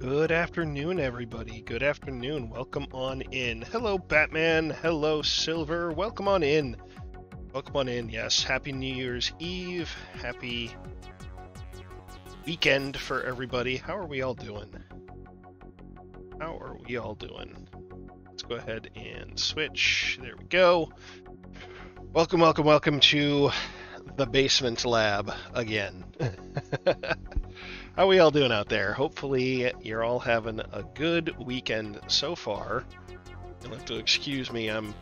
Good afternoon, everybody. Good afternoon. Welcome on in. Hello, Batman. Hello, Silver. Welcome on in. Welcome on in. Yes, happy New Year's Eve. Happy weekend for everybody. How are we all doing? How are we all doing? Let's go ahead and switch. There we go. Welcome, welcome, welcome to the basement lab again. How we all doing out there? Hopefully you're all having a good weekend so far. You'll have to excuse me. I'm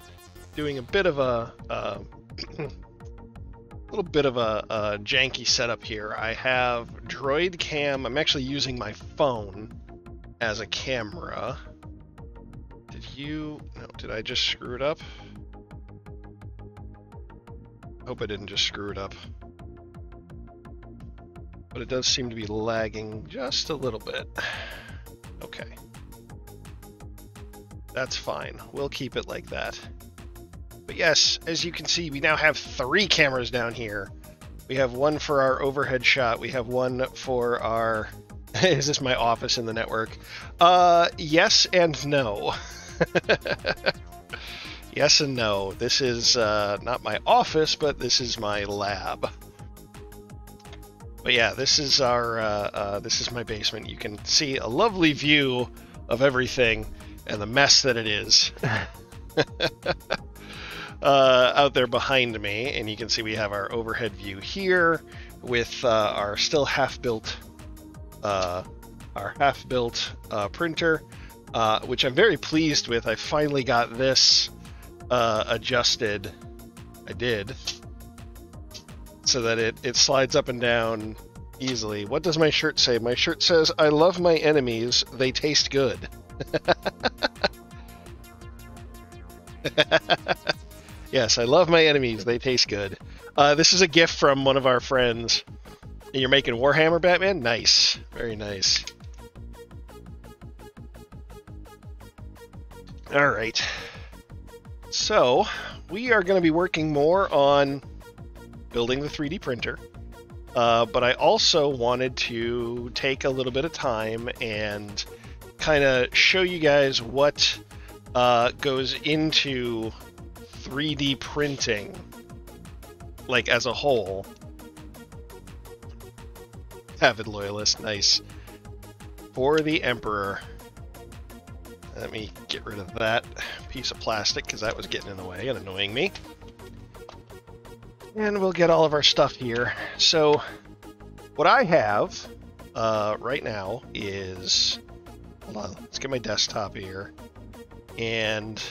doing a bit of a, little bit of a, a janky setup here. I have Droid Cam. I'm actually using my phone as a camera. Did you? No. Did I just screw it up? Hope I didn't just screw it up but it does seem to be lagging just a little bit. Okay. That's fine. We'll keep it like that. But yes, as you can see, we now have three cameras down here. We have one for our overhead shot. We have one for our... Is this my office in the network? Uh, yes and no. yes and no. This is uh, not my office, but this is my lab. But yeah, this is our uh, uh, this is my basement. You can see a lovely view of everything and the mess that it is uh, out there behind me. And you can see we have our overhead view here with uh, our still half-built uh, our half-built uh, printer, which I'm very pleased with. I finally got this adjusted. I did so that it, it slides up and down easily. What does my shirt say? My shirt says, I love my enemies, they taste good. yes, I love my enemies, they taste good. Uh, this is a gift from one of our friends. You're making Warhammer Batman? Nice. Very nice. Alright. So, we are going to be working more on building the 3D printer. Uh, but I also wanted to take a little bit of time and kind of show you guys what uh, goes into 3D printing, like as a whole. Avid loyalist, nice. For the Emperor. Let me get rid of that piece of plastic because that was getting in the way and annoying me. And we'll get all of our stuff here. So, what I have uh, right now is... Hold on, let's get my desktop here. And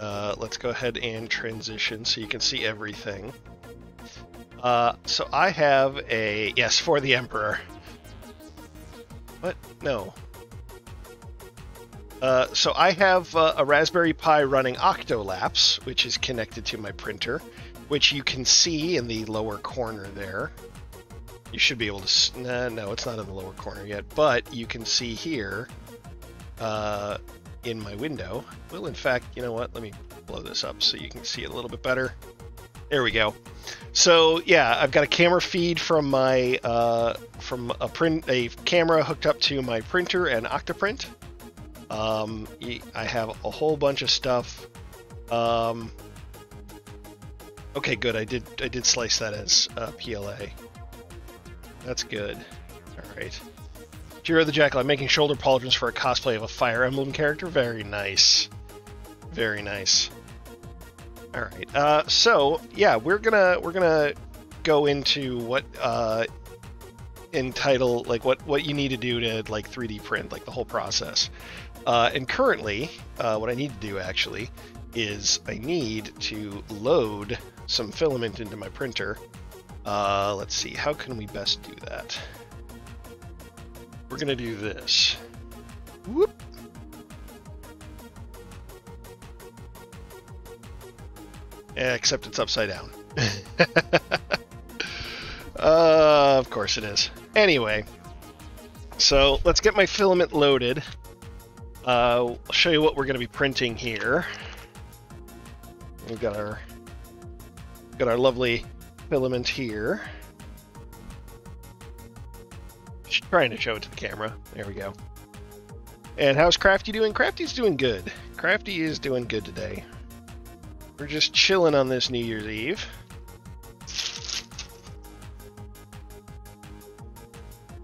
uh, let's go ahead and transition so you can see everything. Uh, so I have a... Yes, for the Emperor. What? No. Uh, so I have uh, a Raspberry Pi running Octoprint, which is connected to my printer which you can see in the lower corner there. You should be able to, nah, no, it's not in the lower corner yet, but you can see here uh, in my window. Well, in fact, you know what? Let me blow this up so you can see it a little bit better. There we go. So yeah, I've got a camera feed from my uh, from a print a camera hooked up to my printer and Octoprint. Um, I have a whole bunch of stuff. Um, Okay, good. I did I did slice that as uh, PLA. That's good. All right. Jiro the Jackal. I'm making shoulder pauldrons for a cosplay of a Fire Emblem character. Very nice. Very nice. All right. Uh, so yeah, we're gonna we're gonna go into what uh, entitle like what what you need to do to like 3D print like the whole process. Uh, and currently, uh, what I need to do actually is I need to load some filament into my printer. Uh, let's see, how can we best do that? We're to do this. Whoop. Yeah, except it's upside down. uh, of course it is. Anyway, so let's get my filament loaded. Uh, I'll show you what we're going to be printing here. We've got our got our lovely filament here. trying to show it to the camera. There we go. And how's Crafty doing? Crafty's doing good. Crafty is doing good today. We're just chilling on this New Year's Eve.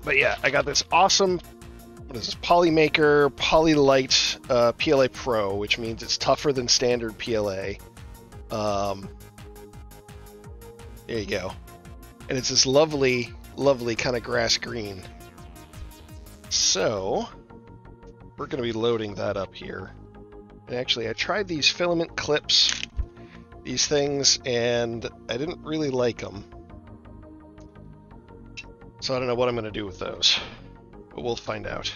But yeah, I got this awesome, what is this, Polymaker Polylite uh, PLA Pro, which means it's tougher than standard PLA. Um, there you go. And it's this lovely, lovely kind of grass green. So, we're going to be loading that up here. And actually, I tried these filament clips, these things, and I didn't really like them. So I don't know what I'm going to do with those, but we'll find out.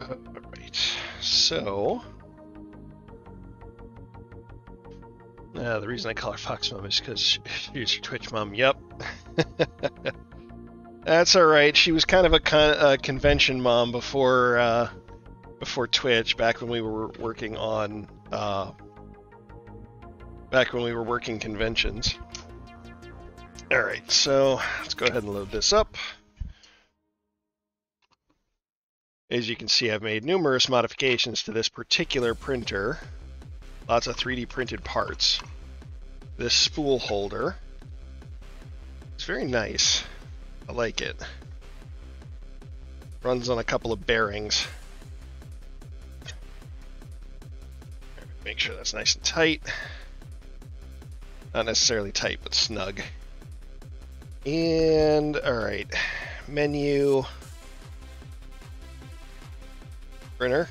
Uh, Alright, so... Uh, the reason I call her Fox Mom is because she's Twitch mom. Yep. That's all right. She was kind of a, con convention mom before uh, before Twitch, back when we were working on uh, back when we were working conventions. All right, so let's go ahead and load this up. As you can see, I've made numerous modifications to this particular printer. Lots of 3D printed parts. This spool holder. It's very nice. I like it. Runs on a couple of bearings. Make sure that's nice and tight. Not necessarily tight, but snug. And, alright, menu, printer.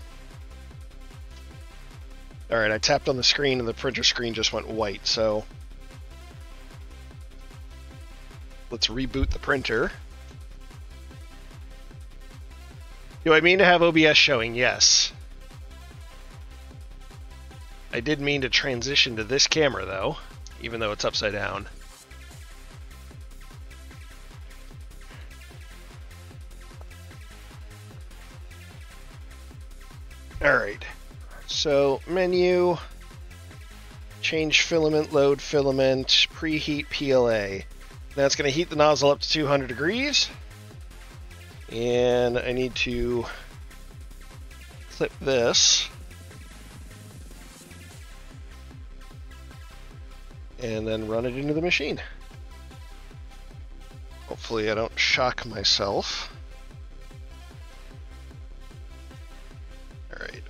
Alright, I tapped on the screen and the printer screen just went white, so let's reboot the printer. Do I mean to have OBS showing? Yes. I did mean to transition to this camera though, even though it's upside down. Alright, so menu, change filament, load filament, preheat PLA. That's going to heat the nozzle up to 200 degrees. And I need to clip this. And then run it into the machine. Hopefully I don't shock myself. Alright,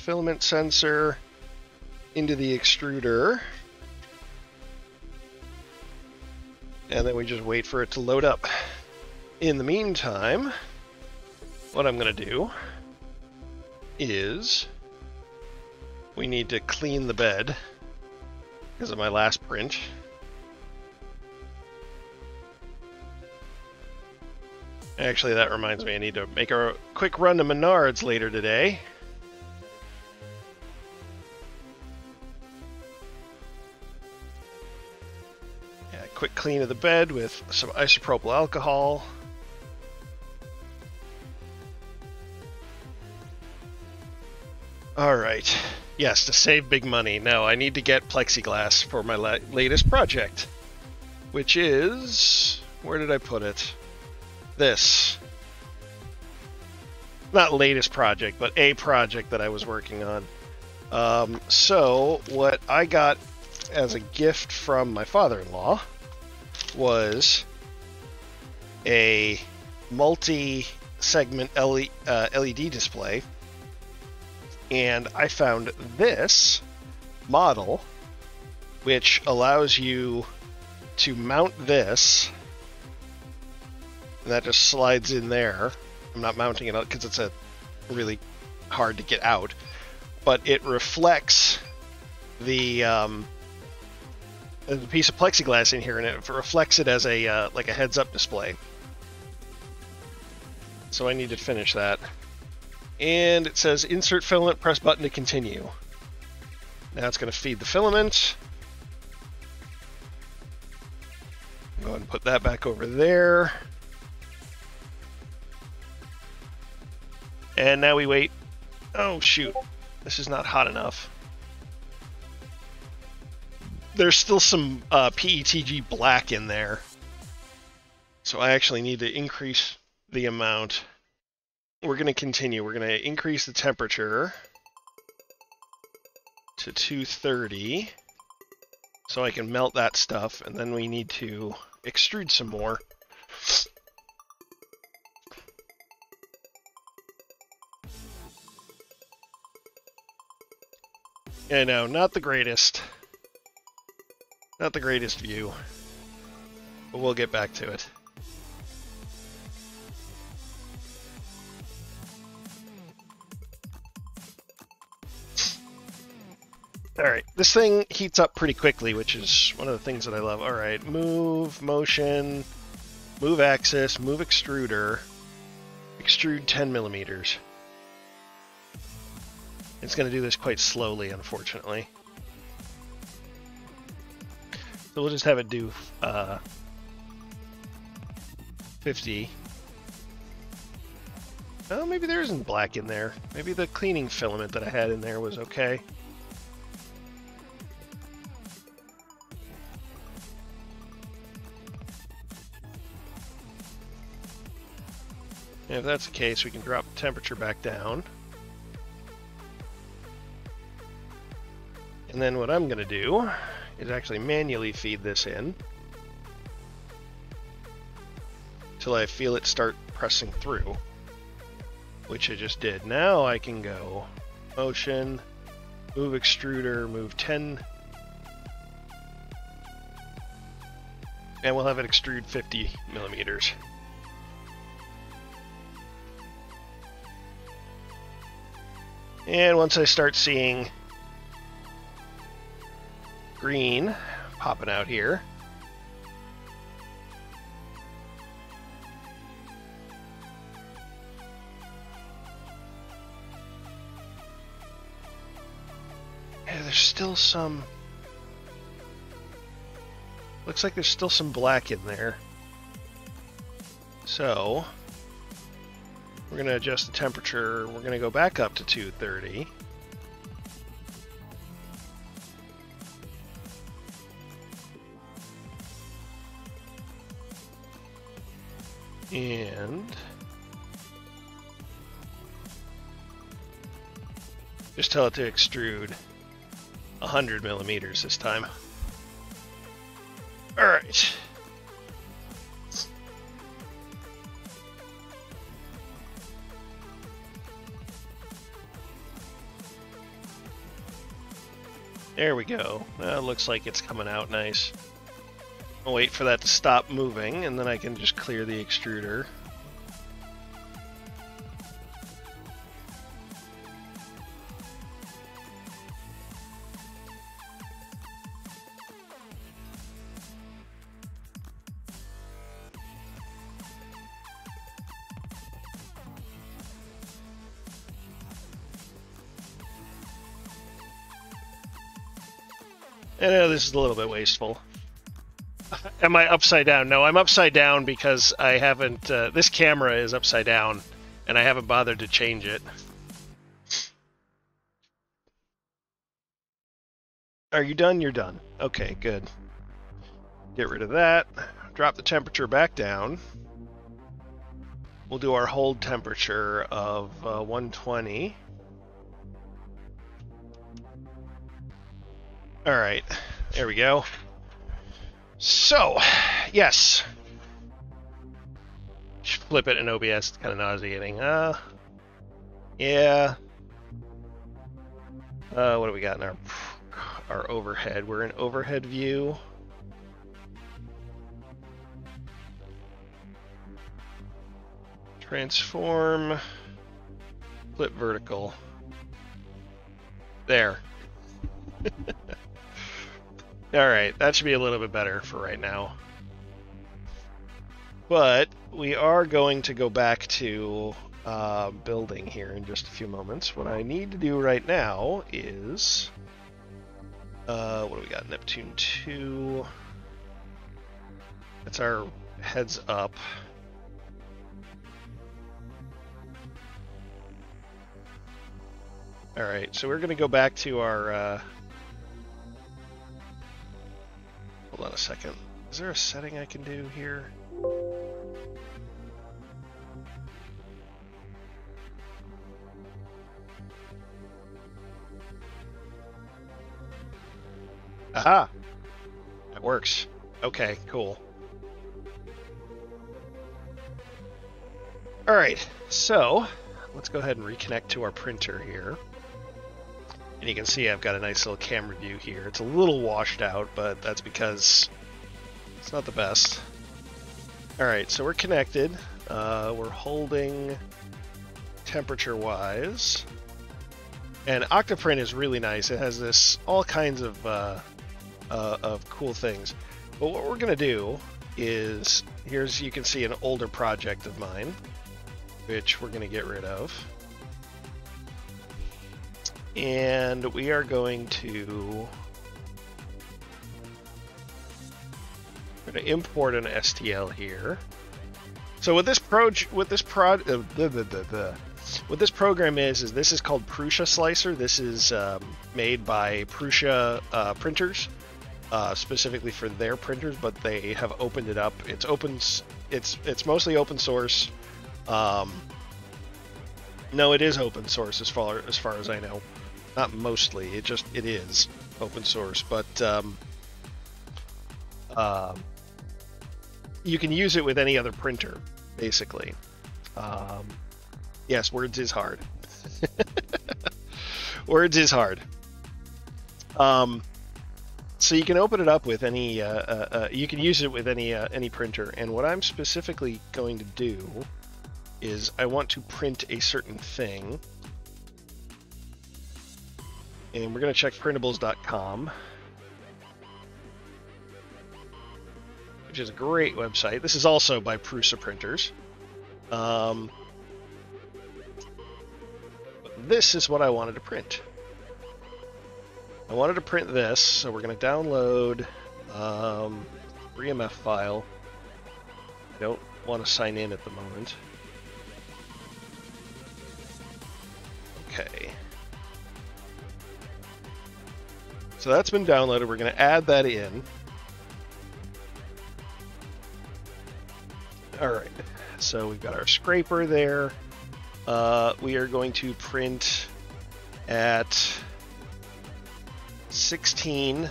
filament sensor into the extruder. And then we just wait for it to load up. In the meantime, what I'm going to do is we need to clean the bed because of my last print. Actually, that reminds me, I need to make a quick run to Menards later today. Quick clean of the bed with some isopropyl alcohol. All right. Yes, to save big money. No, I need to get plexiglass for my la latest project, which is where did I put it? This. Not latest project, but a project that I was working on. Um, so what I got as a gift from my father-in-law was a multi-segment LED, uh, display and I found this model, which allows you to mount this, and that just slides in there. I'm not mounting it because it's a really hard to get out, but it reflects the um, the piece of plexiglass in here, and it reflects it as a uh, like a heads-up display. So I need to finish that and it says insert filament, press button to continue. Now it's going to feed the filament. Go ahead and put that back over there. And now we wait. Oh shoot, this is not hot enough. There's still some uh, PETG black in there. So I actually need to increase the amount. We're going to continue. We're going to increase the temperature to 230 so I can melt that stuff, and then we need to extrude some more. Yeah, no, not the greatest. Not the greatest view. But we'll get back to it. Alright, this thing heats up pretty quickly, which is one of the things that I love. Alright, move, motion, move axis, move extruder, extrude 10 millimeters. It's going to do this quite slowly, unfortunately. So we'll just have it do uh, 50. Oh, maybe there isn't black in there. Maybe the cleaning filament that I had in there was okay. And if that's the case, we can drop the temperature back down. And then what I'm going to do is actually manually feed this in till I feel it start pressing through, which I just did. Now I can go motion, move extruder, move 10, and we'll have it extrude 50 millimeters. And once I start seeing green popping out here, yeah, there's still some... Looks like there's still some black in there. So, we're going to adjust the temperature. We're going to go back up to 230. And just tell it to extrude 100 millimeters this time. All right. There we go. That looks like it's coming out nice. I'll wait for that to stop moving, and then I can just clear the extruder. I know this is a little bit wasteful. Am I upside down? No, I'm upside down because I haven't. Uh, this camera is upside down, and I haven't bothered to change it. Are you done? You're done. Okay, good. Get rid of that. Drop the temperature back down. We'll do our hold temperature of uh, 120. All right, there we go. So, yes. Flip it in OBS, it's kind of nauseating. Uh, yeah. Uh, what do we got in our our overhead? We're in overhead view. Transform. Flip vertical. There. Alright, that should be a little bit better for right now. But we are going to go back to uh, building here in just a few moments. What I need to do right now is... Uh, what do we got? Neptune 2. That's our heads up. Alright, so we're going to go back to our... Uh, on a second. Is there a setting I can do here? Aha! That works. Okay, cool. Alright, so let's go ahead and reconnect to our printer here. And you can see I've got a nice little camera view here. It's a little washed out, but that's because it's not the best. Alright, so we're connected. Uh, we're holding temperature-wise. And Octoprint is really nice. It has this all kinds of uh, uh, of cool things. But what we're going to do is, here's, you can see an older project of mine, which we're going to get rid of. And we are going to, we're going to import an STL here. So what this pro, what this prod, uh, the, the, the, what this program is, is this is called Prusa Slicer. This is um, made by Prusa uh, printers uh, specifically for their printers, but they have opened it up. It's open. It's it's mostly open source. Um, no, it is open source as far as far as I know. Not mostly. It just it is open source, but um, uh, you can use it with any other printer, basically. Um, yes, Words is hard. Words is hard. Um, so you can open it up with any, uh, uh, uh, you can use it with any uh, any printer. And what I'm specifically going to do is I want to print a certain thing. And we're going to check printables.com, which is a great website. This is also by Prusa Printers. Um, this is what I wanted to print. I wanted to print this, so we're going to download um, 3MF file. I don't want to sign in at the moment. Okay. So that's been downloaded. We're going to add that in. All right. So we've got our scraper there. Uh, we are going to print at 16,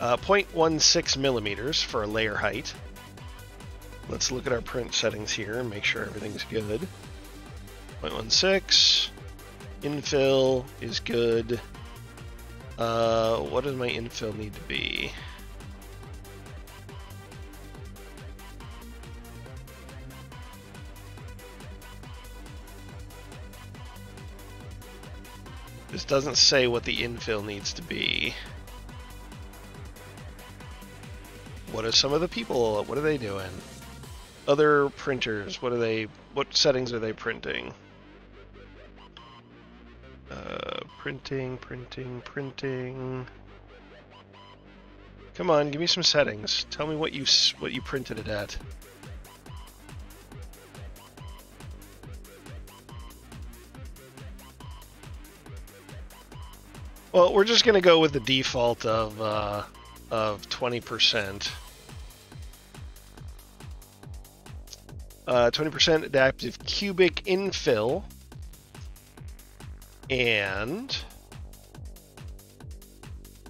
uh, 0.16 millimeters for a layer height. Let's look at our print settings here and make sure everything's good. 0.16, infill is good. Uh, what does my infill need to be? This doesn't say what the infill needs to be. What are some of the people? What are they doing? Other printers, what are they, what settings are they printing? Uh, printing, printing, printing. Come on, give me some settings. Tell me what you what you printed it at. Well, we're just going to go with the default of uh, of 20%. Uh, 20% adaptive cubic infill. And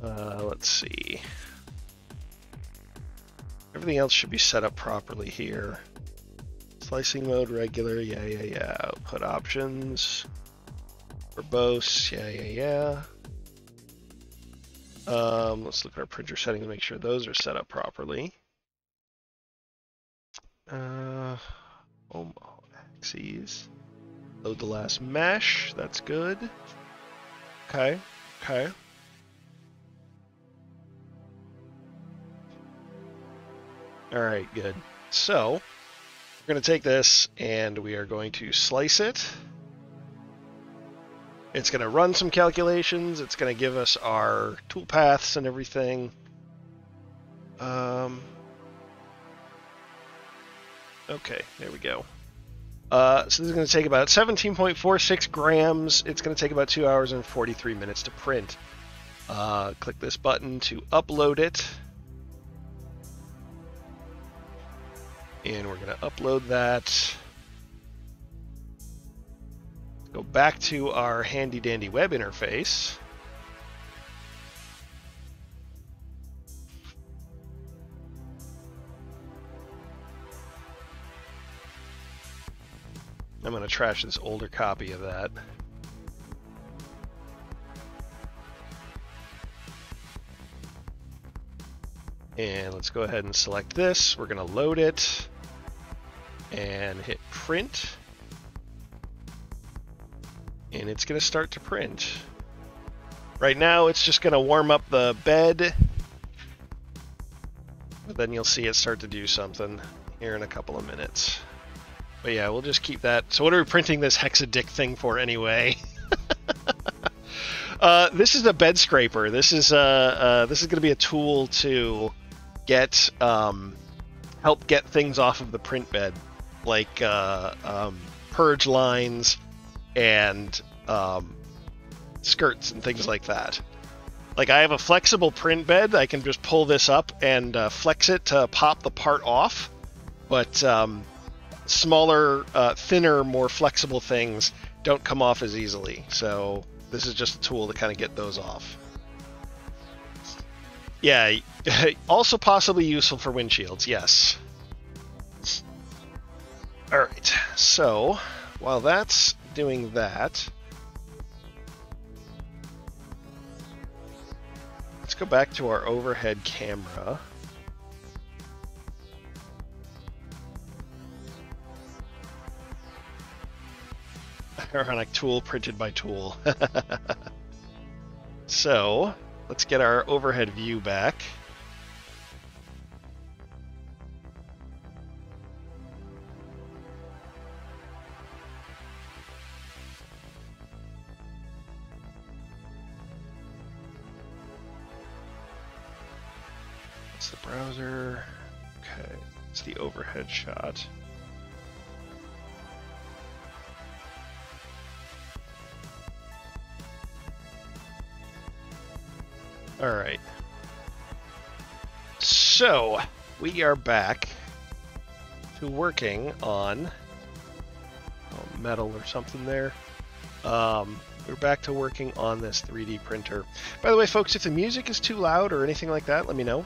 uh, let's see. Everything else should be set up properly here. Slicing mode regular, yeah, yeah, yeah. Output options. Verbose, yeah, yeah, yeah. Um, let's look at our printer settings make sure those are set up properly. Uh, oh, axes. Load the last mesh. That's good. Okay. Okay. All right, good. So, we're going to take this and we are going to slice it. It's going to run some calculations. It's going to give us our toolpaths and everything. Um, okay, there we go. Uh, so this is going to take about 17.46 grams. It's going to take about two hours and 43 minutes to print. Uh, click this button to upload it. And we're going to upload that. Go back to our handy dandy web interface. I'm going to trash this older copy of that. And let's go ahead and select this. We're going to load it and hit print. And it's going to start to print. Right now, it's just going to warm up the bed. But then you'll see it start to do something here in a couple of minutes. But yeah, we'll just keep that. So what are we printing this hexadick thing for anyway? uh, this is a bed scraper. This is uh, uh this is going to be a tool to get um, help get things off of the print bed, like uh, um, purge lines and um, skirts and things like that. Like I have a flexible print bed, I can just pull this up and uh, flex it to pop the part off. But um, smaller, uh, thinner, more flexible things don't come off as easily. So this is just a tool to kind of get those off. Yeah, also possibly useful for windshields, yes. Alright, so while that's doing that, let's go back to our overhead camera. Ironic tool printed by tool. so, Let's get our overhead view back. That's the browser. Okay, it's the overhead shot. All right. So, we are back to working on oh, metal or something there. Um, we're back to working on this 3D printer. By the way, folks, if the music is too loud or anything like that, let me know.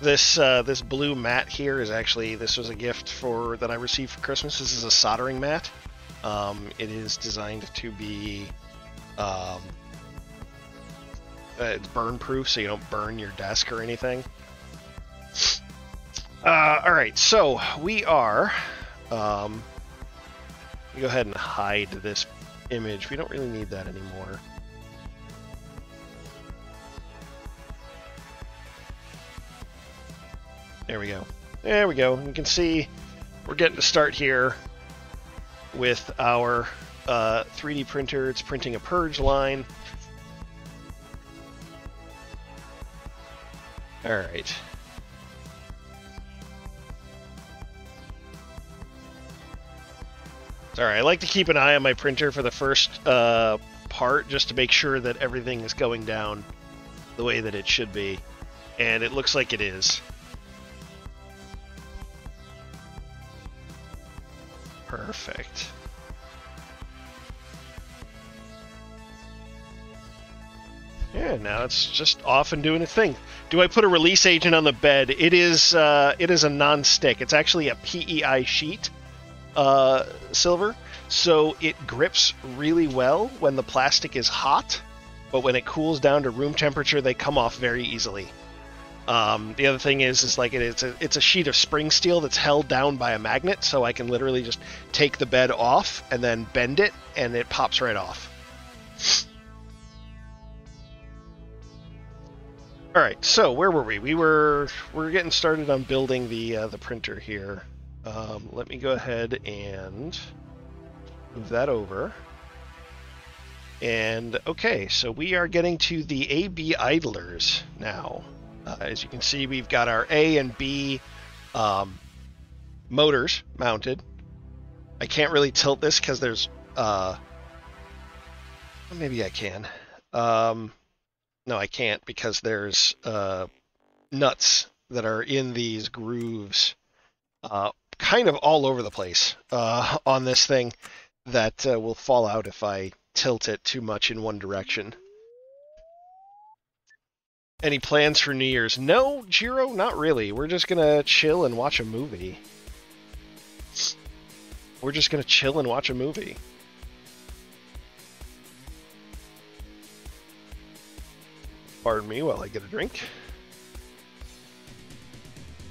This uh, this blue mat here is actually this was a gift for that I received for Christmas. This is a soldering mat. Um, it is designed to be um, uh, it's burn proof, so you don't burn your desk or anything. Uh, all right, so we are. Um, go ahead and hide this image. We don't really need that anymore. There we go. There we go. You can see we're getting to start here with our uh, 3D printer. It's printing a purge line. All right. Sorry, I like to keep an eye on my printer for the first uh, part just to make sure that everything is going down the way that it should be. And it looks like it is. Perfect. Yeah, now it's just off and doing a thing. Do I put a release agent on the bed? It is uh, it is a non-stick. It's actually a PEI sheet uh, silver, so it grips really well when the plastic is hot, but when it cools down to room temperature, they come off very easily. Um, the other thing is, is like it, it's a it's a sheet of spring steel that's held down by a magnet, so I can literally just take the bed off and then bend it, and it pops right off. All right, so where were we? We were we are getting started on building the uh, the printer here. Um, let me go ahead and move that over. And okay, so we are getting to the AB idlers now. Uh, as you can see, we've got our A and B um, motors mounted. I can't really tilt this because there's uh, maybe I can. Um, no, I can't because there's uh, nuts that are in these grooves, uh, kind of all over the place uh, on this thing that uh, will fall out if I tilt it too much in one direction. Any plans for New Year's? No, Jiro, not really. We're just gonna chill and watch a movie. We're just gonna chill and watch a movie. Pardon me while I get a drink.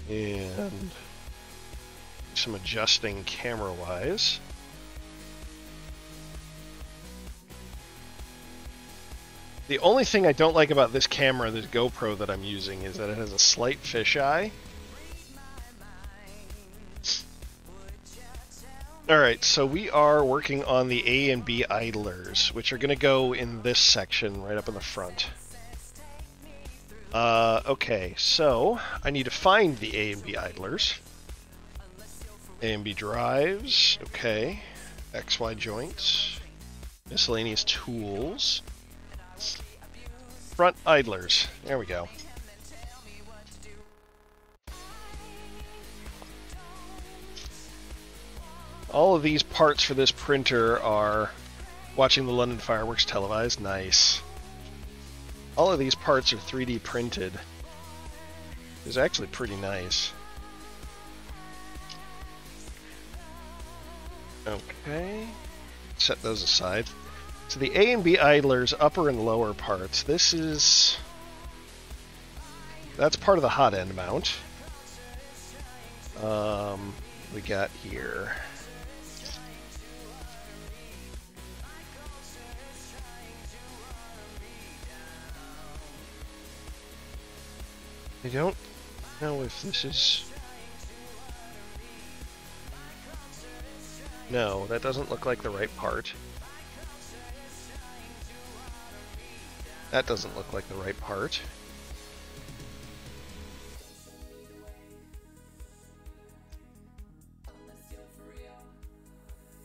And some adjusting camera-wise. The only thing I don't like about this camera, this GoPro that I'm using, is that it has a slight fisheye. Alright, so we are working on the A and B idlers, which are going to go in this section right up in the front. Uh, okay, so I need to find the A and B idlers. A and B drives, okay. XY joints. Miscellaneous tools. Front idlers. There we go. All of these parts for this printer are watching the London fireworks televised. Nice. All of these parts are 3D printed. It's actually pretty nice. Okay. Set those aside. So the A and B idlers, upper and lower parts. This is... That's part of the hot end mount. Um, we got here. I don't know if this is... No, that doesn't look like the right part. That doesn't look like the right part.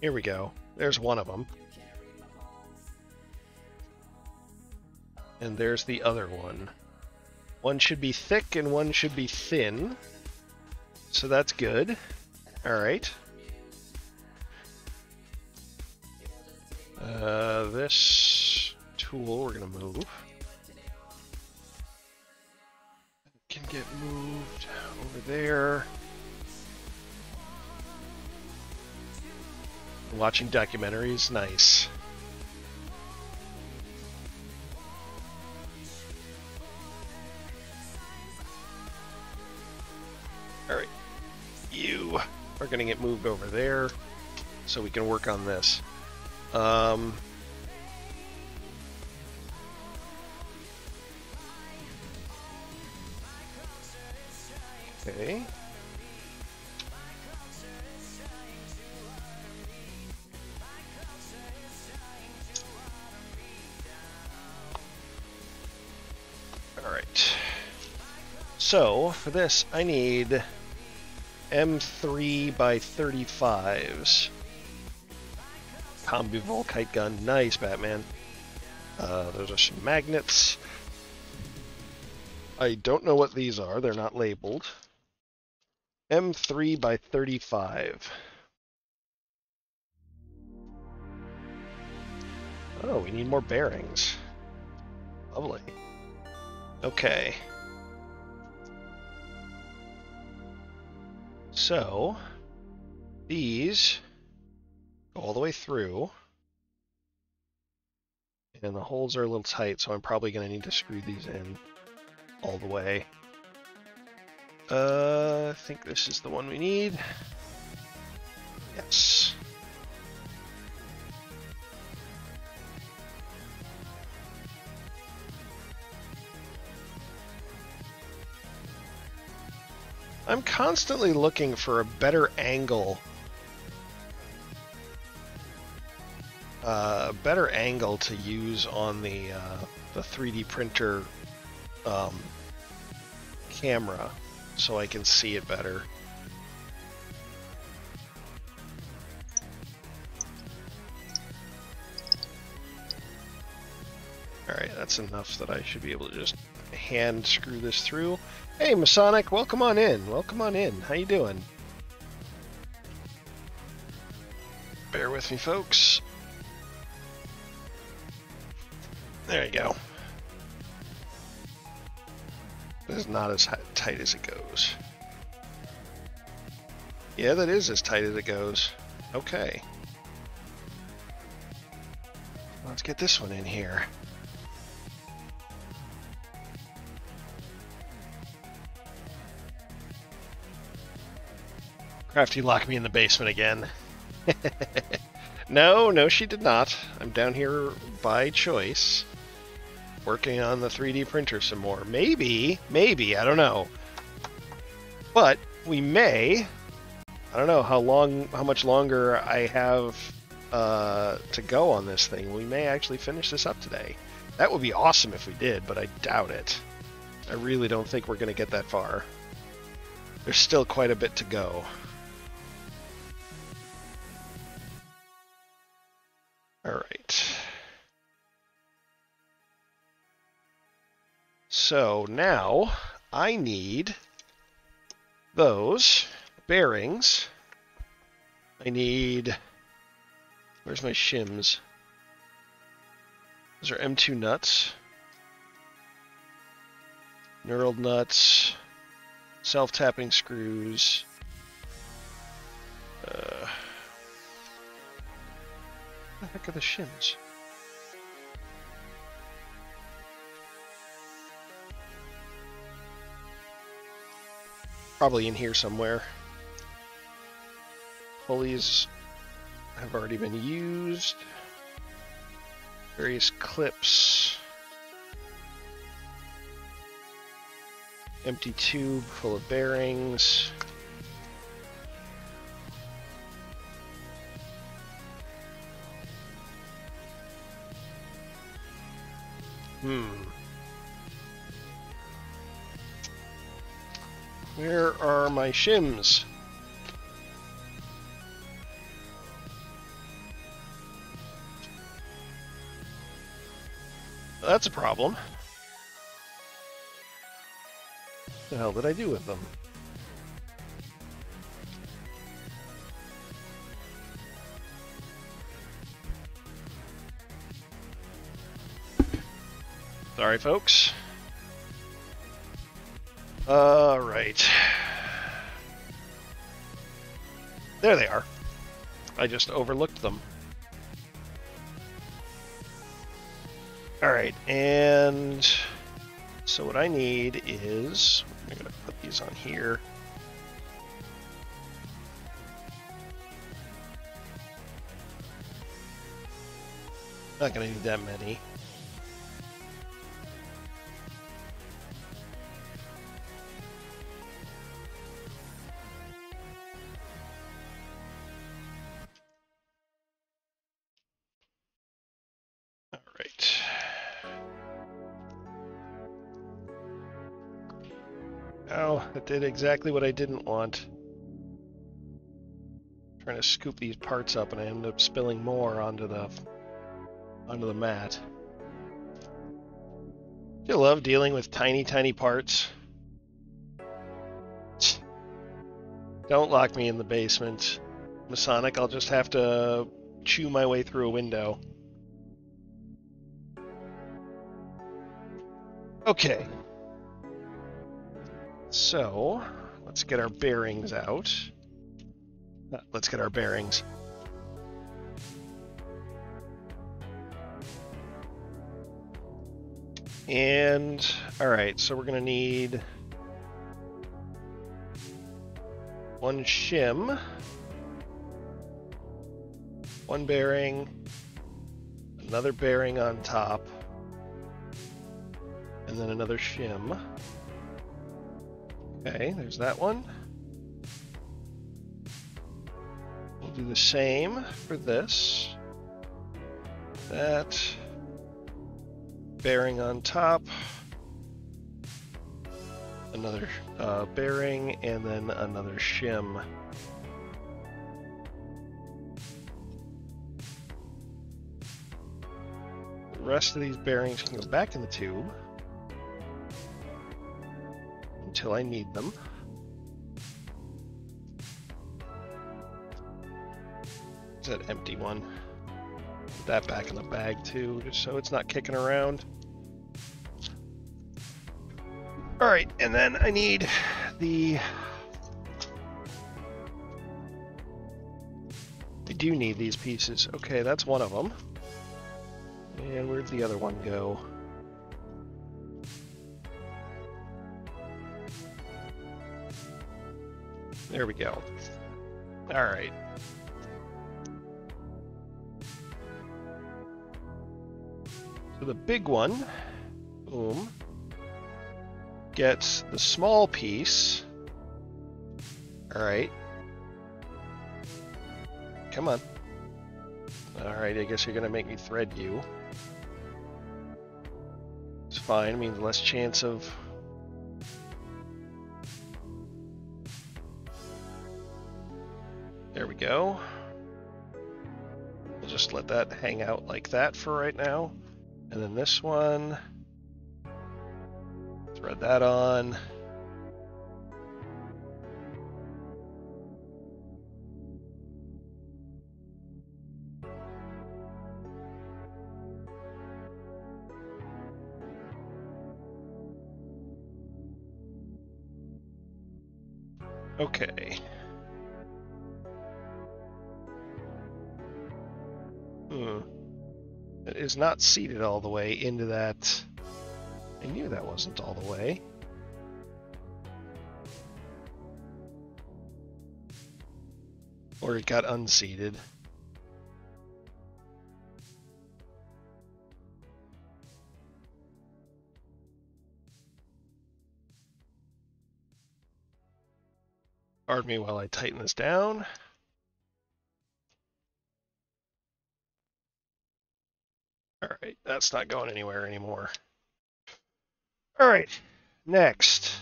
Here we go. There's one of them. And there's the other one. One should be thick and one should be thin. So that's good. Alright. Uh, this tool we're going to move. Can get moved over there. Watching documentaries, nice. You are going to get moved over there so we can work on this. Um, okay. Alright. So, for this, I need M3 by 35s. Combi Volkite gun. Nice, Batman. Uh, those are some magnets. I don't know what these are. They're not labeled. M3 by 35. Oh, we need more bearings. Lovely. Okay. So, these go all the way through. And the holes are a little tight, so I'm probably going to need to screw these in all the way. Uh, I think this is the one we need. Yes. I'm constantly looking for a better angle uh, better angle to use on the uh, the 3D printer um, camera so I can see it better. Alright, that's enough that I should be able to just hand screw this through. Hey, Masonic, welcome on in. Welcome on in. How you doing? Bear with me, folks. There you go. This is not as tight as it goes. Yeah, that is as tight as it goes. Okay. Let's get this one in here. Crafty locked me in the basement again. no, no, she did not. I'm down here by choice, working on the 3D printer some more. Maybe, maybe, I don't know. But we may. I don't know how long, how much longer I have uh, to go on this thing. We may actually finish this up today. That would be awesome if we did, but I doubt it. I really don't think we're going to get that far. There's still quite a bit to go. All right. So now I need those bearings. I need, where's my shims? Those are M2 nuts. Knurled nuts, self-tapping screws, uh, the heck are the shims? Probably in here somewhere. Pulleys have already been used. Various clips. Empty tube full of bearings. Hmm. Where are my shims? That's a problem. What the hell did I do with them? Sorry, folks. All right. There they are. I just overlooked them. All right, and so what I need is, I'm gonna put these on here. Not gonna need that many. Did exactly what I didn't want. trying to scoop these parts up and I end up spilling more onto the onto the mat. You love dealing with tiny, tiny parts? Don't lock me in the basement. Masonic, I'll just have to chew my way through a window. Okay, so, let's get our bearings out. Let's get our bearings. And, alright, so we're to need one shim, one bearing, another bearing on top, and then another shim. Okay, there's that one. We'll do the same for this. That. Bearing on top. Another uh, bearing, and then another shim. The rest of these bearings can go back in the tube. Until I need them. Is that empty one? Put that back in the bag too, just so it's not kicking around. All right, and then I need the. I do need these pieces. Okay, that's one of them. And where'd the other one go? There we go. All right. So the big one, boom, gets the small piece. All right. Come on. All right, I guess you're gonna make me thread you. It's fine, means less chance of go. We'll just let that hang out like that for right now. And then this one, thread that on. Okay. Is not seated all the way into that. I knew that wasn't all the way. Or it got unseated. Pardon me while I tighten this down. Right, that's not going anywhere anymore. All right, next.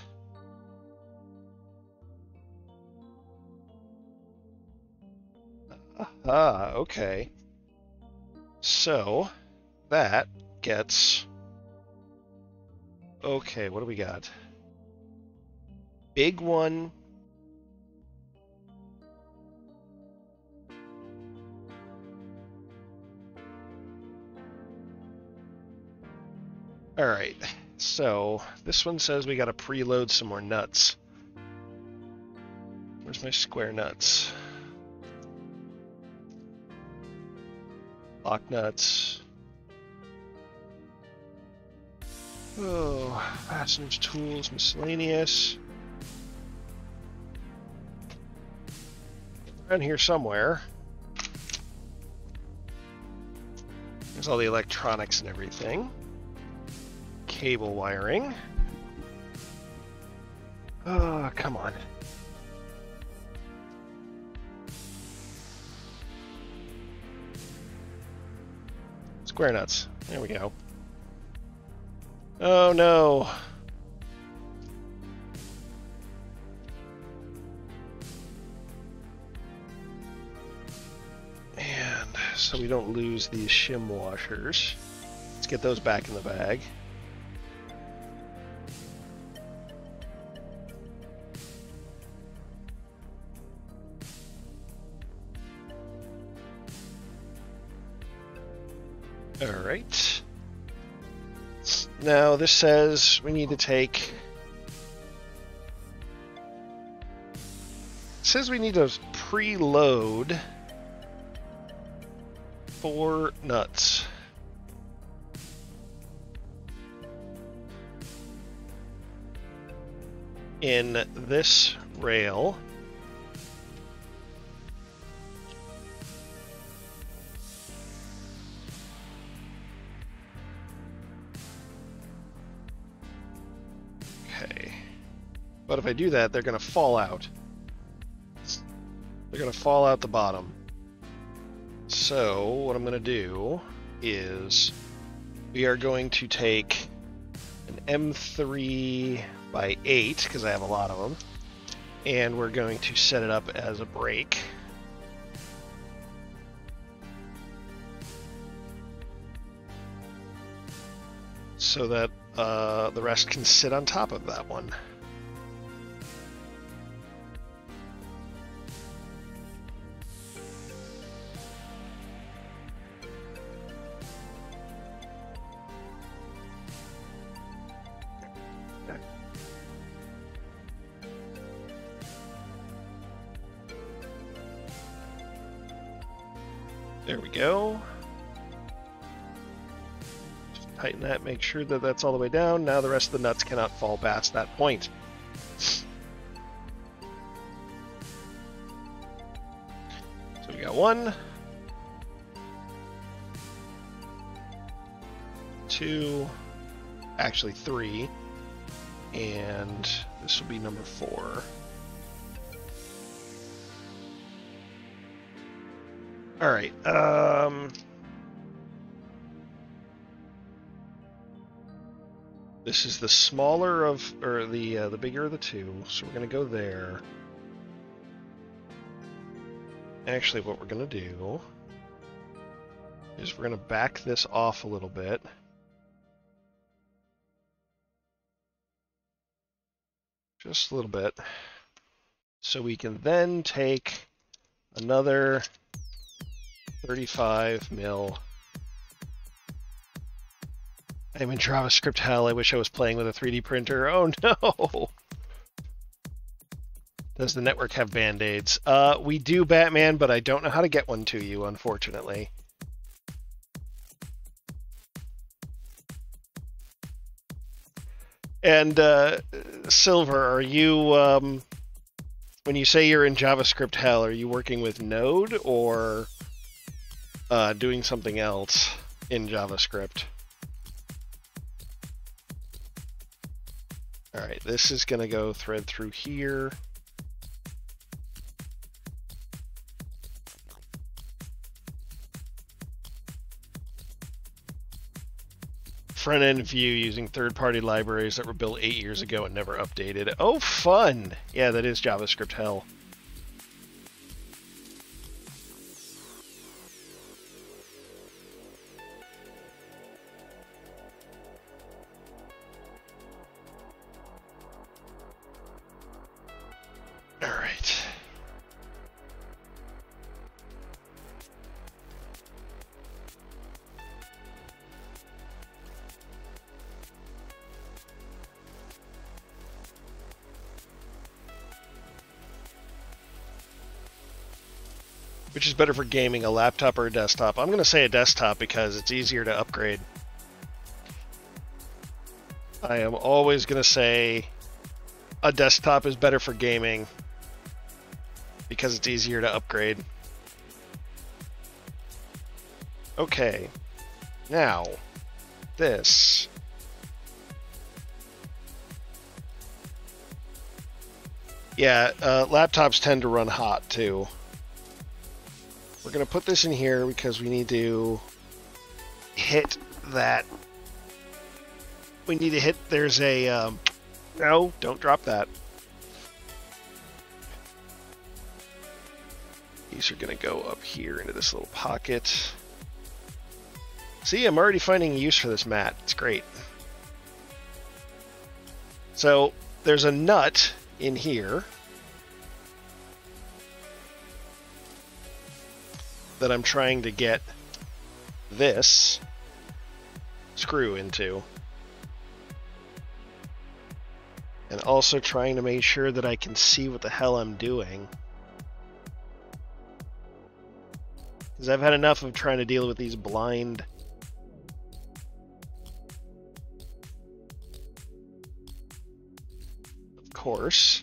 Ah, okay. So, that gets... Okay, what do we got? Big one. All right, so this one says we got to preload some more nuts. Where's my square nuts? Lock nuts. Oh, fasteners, tools, miscellaneous. Around here somewhere. There's all the electronics and everything cable wiring. Oh, come on. Square nuts. There we go. Oh no. And so we don't lose these shim washers. Let's get those back in the bag. Now this says we need to take... It says we need to preload four nuts. In this rail. I do that, they're going to fall out. They're going to fall out the bottom. So what I'm going to do is we are going to take an M3 by 8, because I have a lot of them, and we're going to set it up as a break. So that uh, the rest can sit on top of that one. Tighten that, make sure that that's all the way down. Now the rest of the nuts cannot fall past that point. So we got one, two, actually three, and this will be number four. All right. Um, this is the smaller of, or the uh, the bigger of the two. So we're gonna go there. Actually, what we're gonna do is we're gonna back this off a little bit. Just a little bit. So we can then take another 35 mil. I'm in JavaScript hell. I wish I was playing with a 3D printer. Oh no! Does the network have band-aids? Uh, we do, Batman, but I don't know how to get one to you, unfortunately. And uh, Silver, are you um, when you say you're in JavaScript hell? Are you working with Node or uh, doing something else in JavaScript? All right, this is going to go thread through here. front end view using third party libraries that were built eight years ago and never updated. Oh, fun! Yeah, that is JavaScript hell. Better for gaming, a laptop or a desktop? I'm going to say a desktop because it's easier to upgrade. I am always going to say a desktop is better for gaming because it's easier to upgrade. Okay, now this. Yeah, uh, laptops tend to run hot too. We're going to put this in here because we need to hit that. We need to hit, there's a, um, no, don't drop that. These are going to go up here into this little pocket. See, I'm already finding a use for this mat. It's great. So there's a nut in here that I'm trying to get this screw into. And also trying to make sure that I can see what the hell I'm doing. Because I've had enough of trying to deal with these blind... Of course.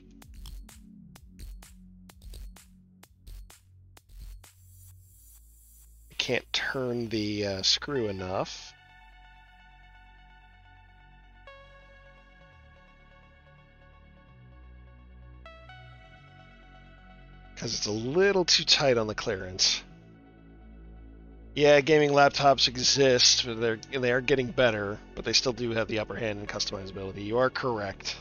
Can't turn the uh, screw enough. Because it's a little too tight on the clearance. Yeah, gaming laptops exist, but they're they are getting better, but they still do have the upper hand in customizability. You are correct.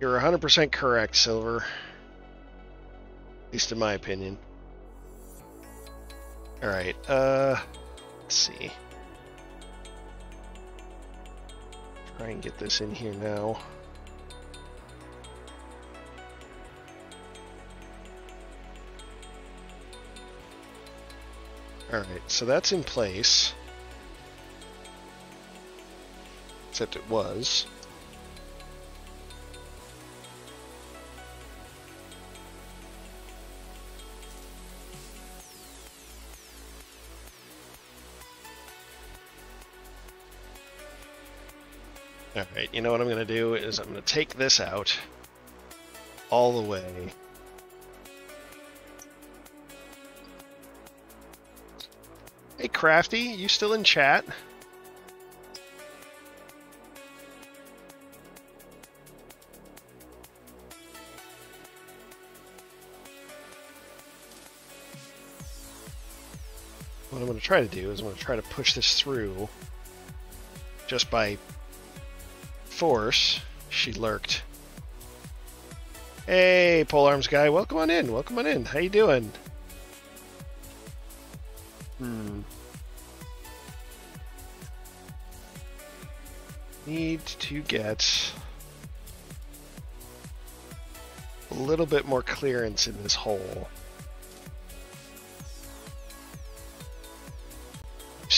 You're 100% correct, Silver. At least in my opinion. Alright, uh... Let's see. Try and get this in here now. Alright, so that's in place. Except it was. Alright, you know what I'm going to do is I'm going to take this out all the way. Hey, Crafty, you still in chat? What I'm going to try to do is I'm going to try to push this through just by force. She lurked. Hey, Polearms guy, welcome on in. Welcome on in. How you doing? Hmm. Need to get a little bit more clearance in this hole.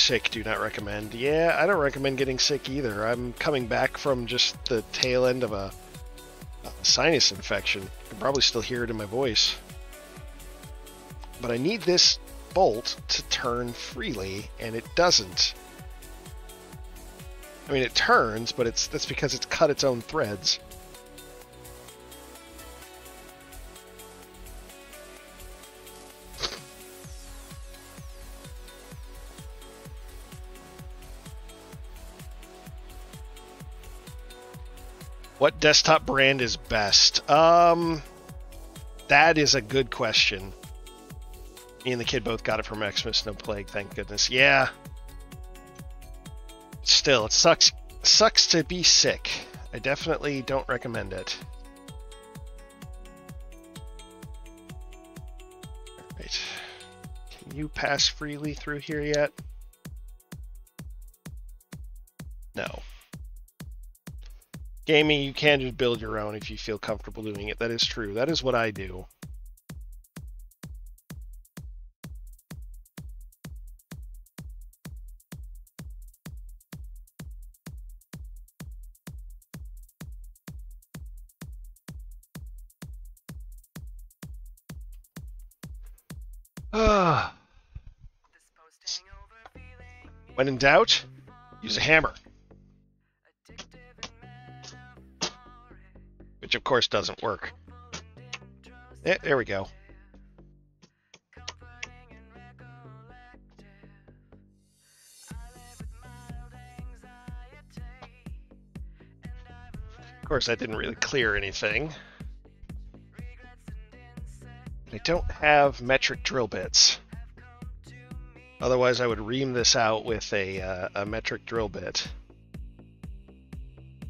Sick, do not recommend. Yeah, I don't recommend getting sick either. I'm coming back from just the tail end of a, a sinus infection. You can probably still hear it in my voice. But I need this bolt to turn freely, and it doesn't. I mean, it turns, but it's that's because it's cut its own threads. What desktop brand is best? Um, that is a good question. Me and the kid both got it from Xmas No Plague, thank goodness. Yeah. Still, it sucks. Sucks to be sick. I definitely don't recommend it. Right. Can you pass freely through here yet? No. Gaming, you can just build your own if you feel comfortable doing it. That is true. That is what I do. When in doubt, use a hammer. Which of course doesn't work. Yeah, there we go. Of course, I didn't really clear anything. I don't have metric drill bits. Otherwise, I would ream this out with a, uh, a metric drill bit.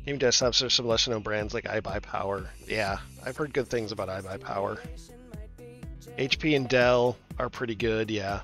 Game desktops are some lesser known brands like iBuyPower. Yeah, I've heard good things about iBuyPower. HP and Dell are pretty good, yeah.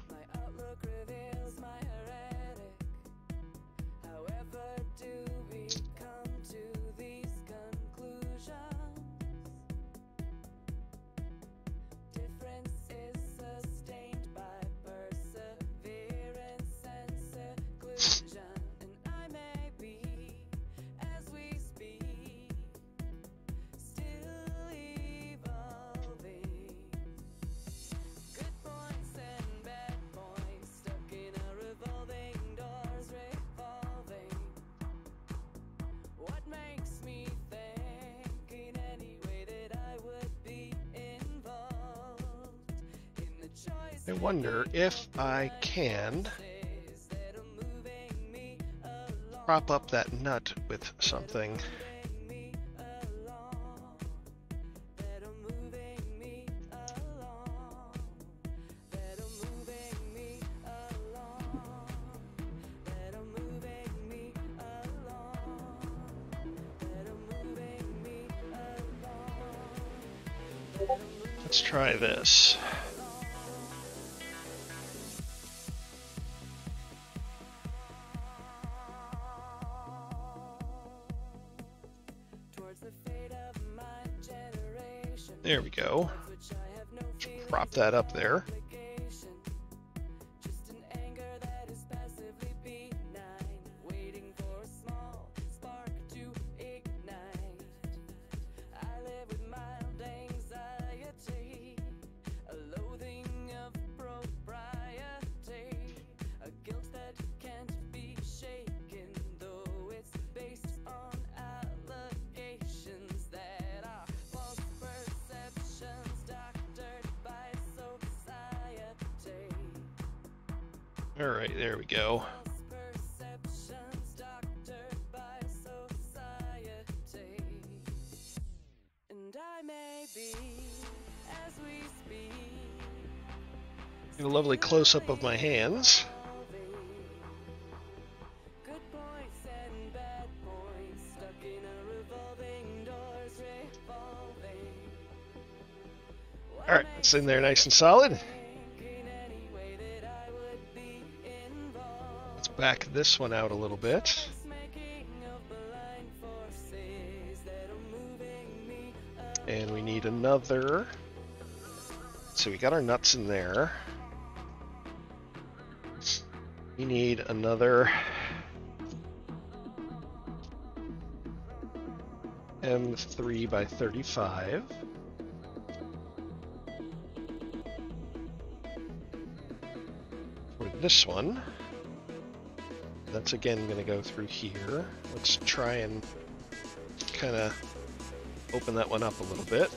I wonder if I can prop up that nut with something. That up there. Lovely close up of my hands. All right, it's in there nice and solid. Let's back this one out a little bit. And we need another. So we got our nuts in there. We need another M3 by 35. For this one, that's again going to go through here. Let's try and kind of open that one up a little bit.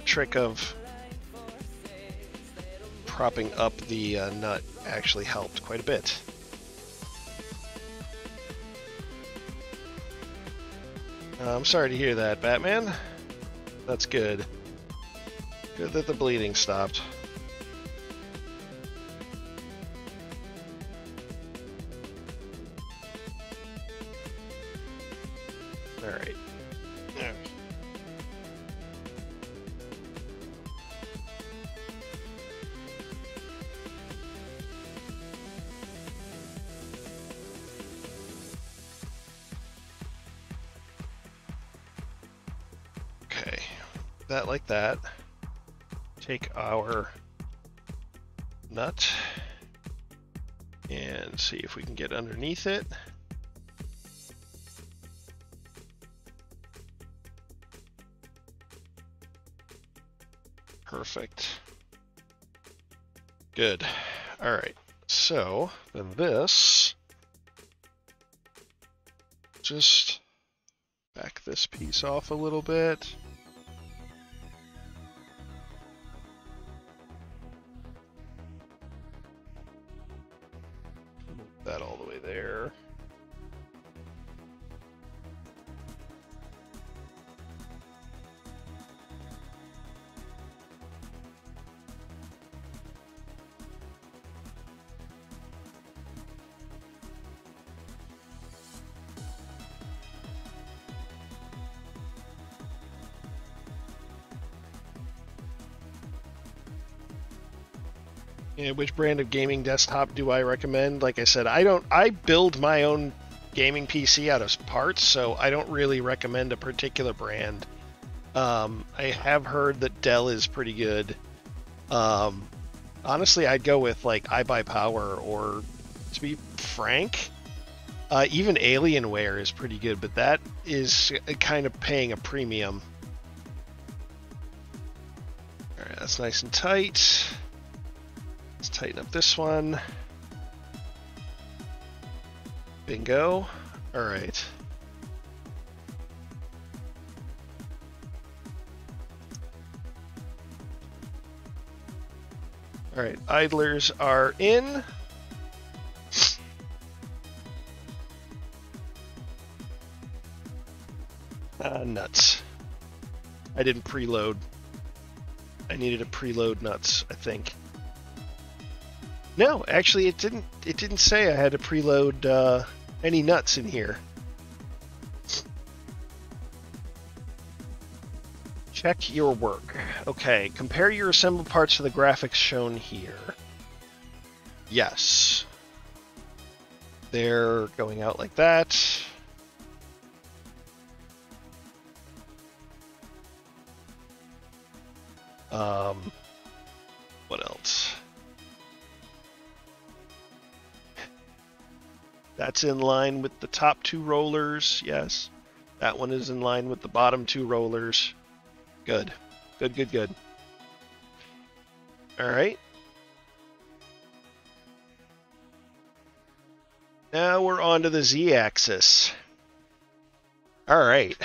That trick of propping up the uh, nut actually helped quite a bit. Uh, I'm sorry to hear that, Batman. That's good. Good that the bleeding stopped. If we can get underneath it. Perfect. Good. All right. So then this, just back this piece off a little bit. Which brand of gaming desktop do I recommend? Like I said, I don't. I build my own gaming PC out of parts, so I don't really recommend a particular brand. Um, I have heard that Dell is pretty good. Um, honestly, I'd go with like iBuyPower, or to be frank, uh, even Alienware is pretty good, but that is kind of paying a premium. All right, that's nice and tight. Tighten up this one. Bingo. All right. All right, idlers are in. Uh, nuts. I didn't preload. I needed to preload nuts, I think. No, actually, it didn't. It didn't say I had to preload uh, any nuts in here. Check your work. Okay, compare your assembled parts to the graphics shown here. Yes. They're going out like that. That's in line with the top two rollers, yes. That one is in line with the bottom two rollers. Good. Good, good, good. All right. Now we're on to the z-axis. All right.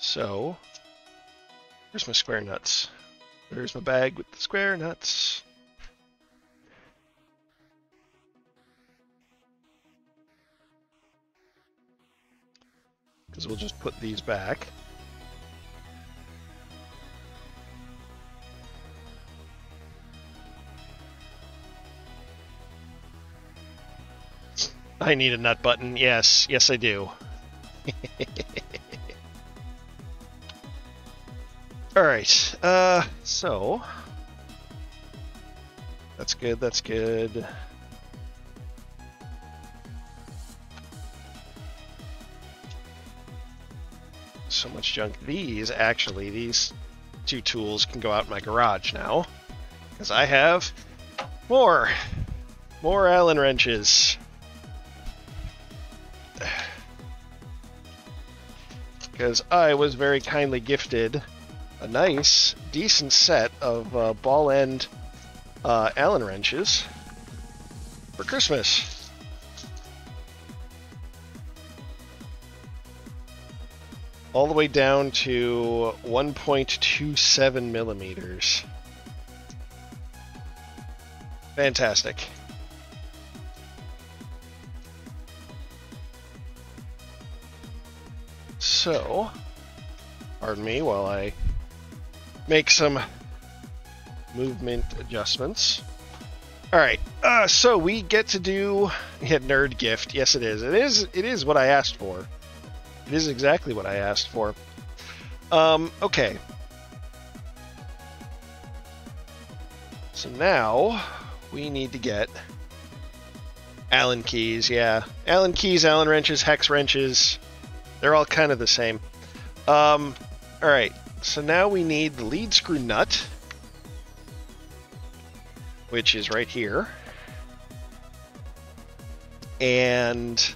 So, where's my square nuts? There's my bag with the square nuts. We'll just put these back. I need a nut button. Yes, yes I do. Alright, uh, so... That's good, that's good. So much junk. These, actually, these two tools can go out in my garage now. Because I have more! More Allen wrenches. because I was very kindly gifted a nice, decent set of uh, ball end uh, Allen wrenches for Christmas. All the way down to 1.27 millimeters. Fantastic. So, pardon me while I make some movement adjustments. All right, uh, so we get to do yeah, nerd gift. Yes, it is. It is. It is what I asked for. It is exactly what I asked for. Um, okay. So now we need to get Allen keys. Yeah, Allen keys, Allen wrenches, hex wrenches. They're all kind of the same. Um, all right, so now we need the lead screw nut, which is right here, and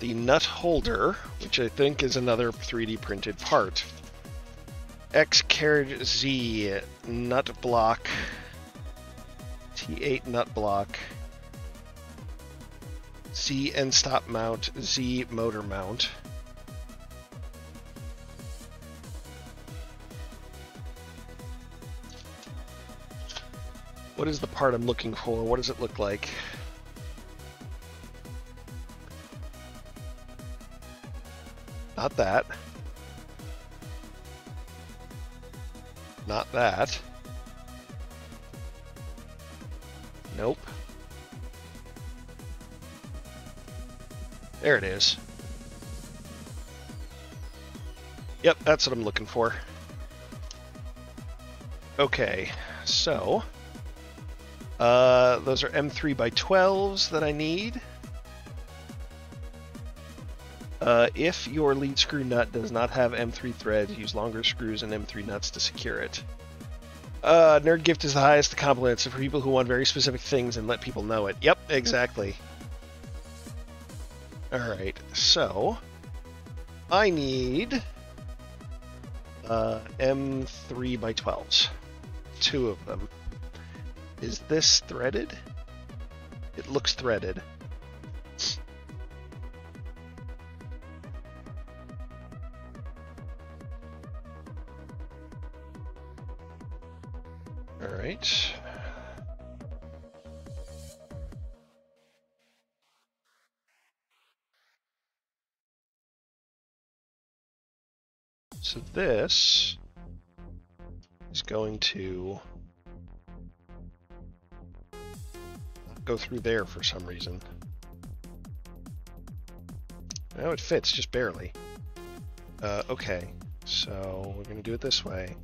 the nut holder, which I think is another 3D printed part. X carriage Z nut block, T8 nut block, Z end stop mount, Z motor mount. What is the part I'm looking for? What does it look like? Not that. Not that. Nope. There it is. Yep, that's what I'm looking for. Okay, so... Uh, those are M3 by 12s that I need. Uh, if your lead screw nut does not have M3 threads, use longer screws and M3 nuts to secure it. Uh, Nerd Gift is the highest of compliments for people who want very specific things and let people know it. Yep, exactly. Alright, so... I need... Uh, M3 by 12s. Two of them. Is this threaded? It looks threaded. All right. So this is going to go through there for some reason. No, it fits, just barely. Uh, okay, so we're gonna do it this way.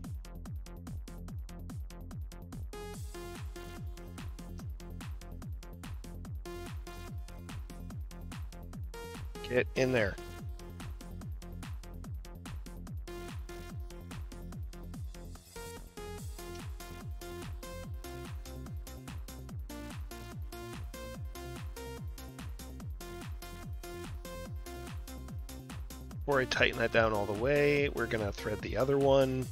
Get in there. Before I tighten that down all the way, we're gonna thread the other one.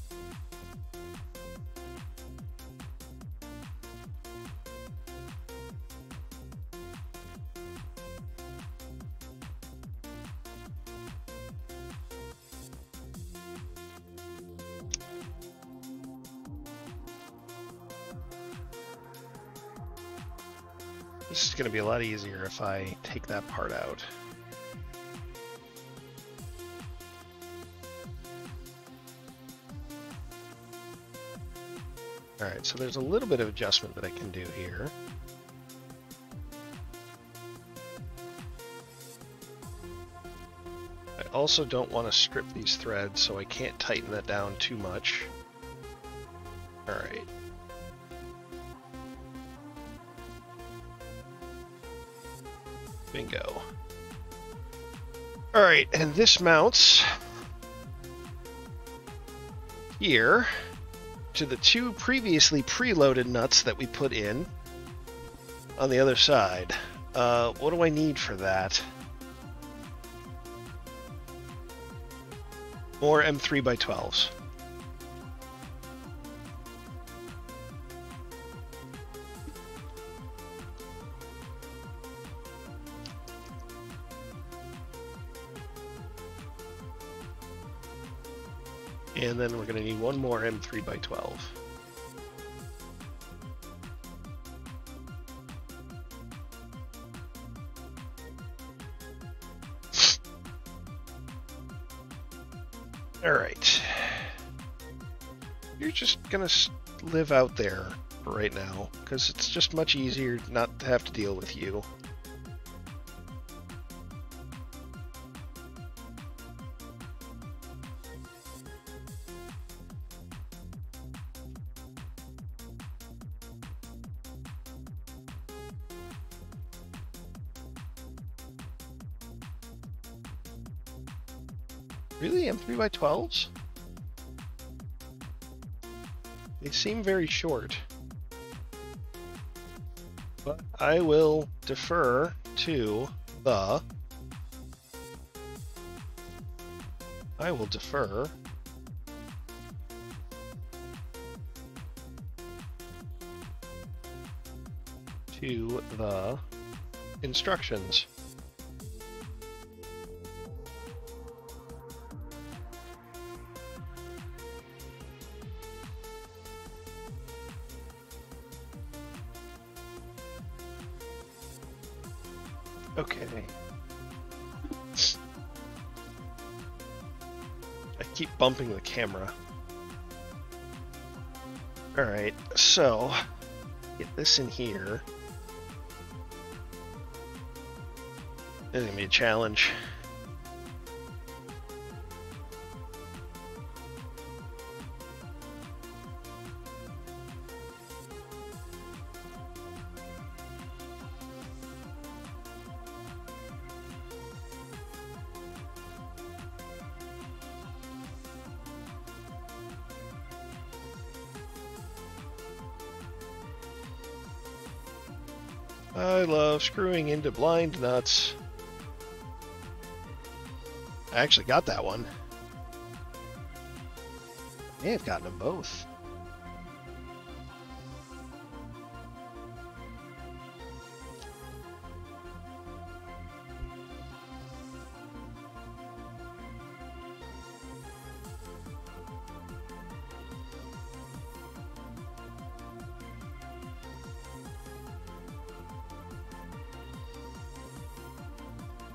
Lot easier if I take that part out. Alright, so there's a little bit of adjustment that I can do here. I also don't want to strip these threads, so I can't tighten that down too much. Alright. Bingo. Alright, and this mounts here to the two previously preloaded nuts that we put in on the other side. Uh, what do I need for that? More M3 by 12s. And then we're going to need one more M3 by 12. All right. You're just going to live out there right now because it's just much easier not to have to deal with you. By 12s? They seem very short. But I will defer to the... I will defer to the instructions. Bumping the camera. Alright, so get this in here. This is gonna be a challenge. Into blind nuts. I actually got that one. May have gotten them both.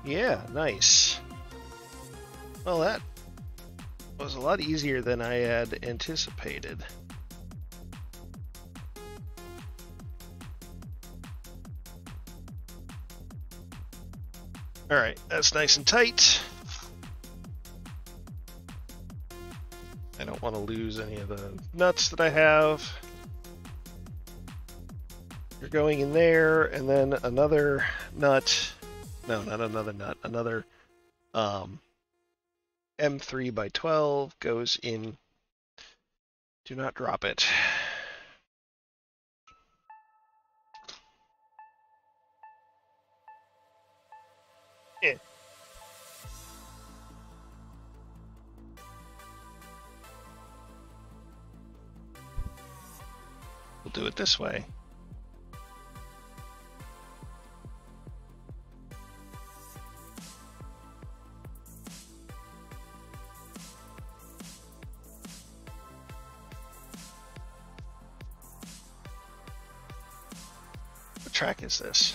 Yeah, nice. Well, that was a lot easier than I had anticipated. All right, that's nice and tight. I don't want to lose any of the nuts that I have. You're going in there, and then another nut. No, not another nut. Another um, M3 by 12 goes in. Do not drop it. Yeah. We'll do it this way. Is this?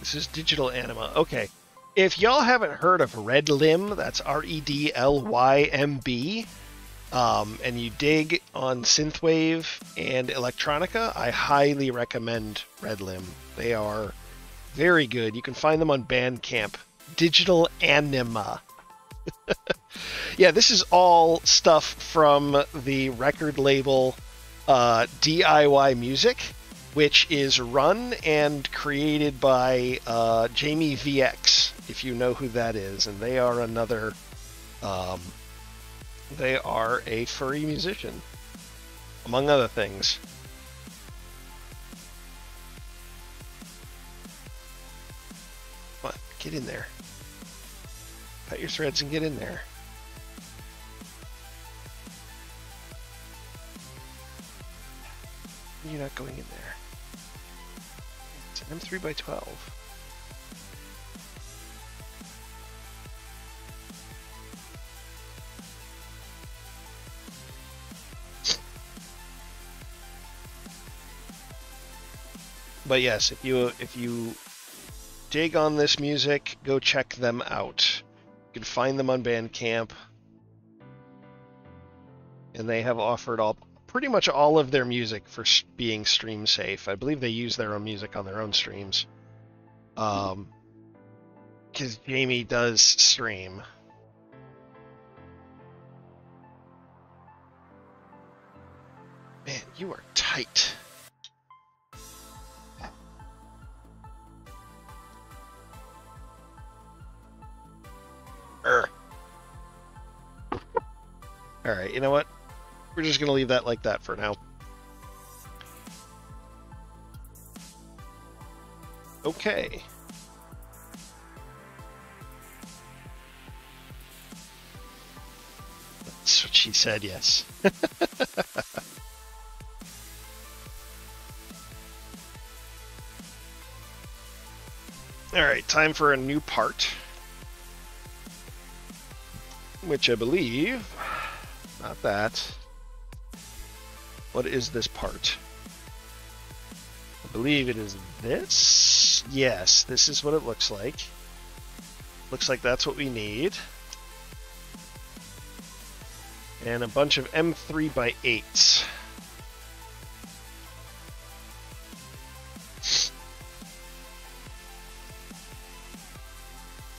This is Digital Anima. Okay. If y'all haven't heard of Redlymb, that's R E D L Y M B, um, and you dig on synthwave and electronica, I highly recommend Redlymb. They are very good. You can find them on Bandcamp. Digital Anima. Yeah, this is all stuff from the record label uh, DIY Music, which is run and created by uh, Jamie VX, if you know who that is, and they are another. Um, they are a furry musician, among other things. Come get in there. Cut your threads and get in there. You're not going in there. It's an M3 by 12. But yes, if you if you dig on this music, go check them out. You can find them on Bandcamp. And they have offered all pretty much all of their music for being stream safe. I believe they use their own music on their own streams. Um, because Jamie does stream. Man, you are tight. Er. All right, you know what? We're just going to leave that like that for now. Okay. That's what she said, yes. All right, time for a new part. Which I believe, not that. What is this part? I believe it is this. Yes, this is what it looks like. Looks like that's what we need. And a bunch of M3 by 8s.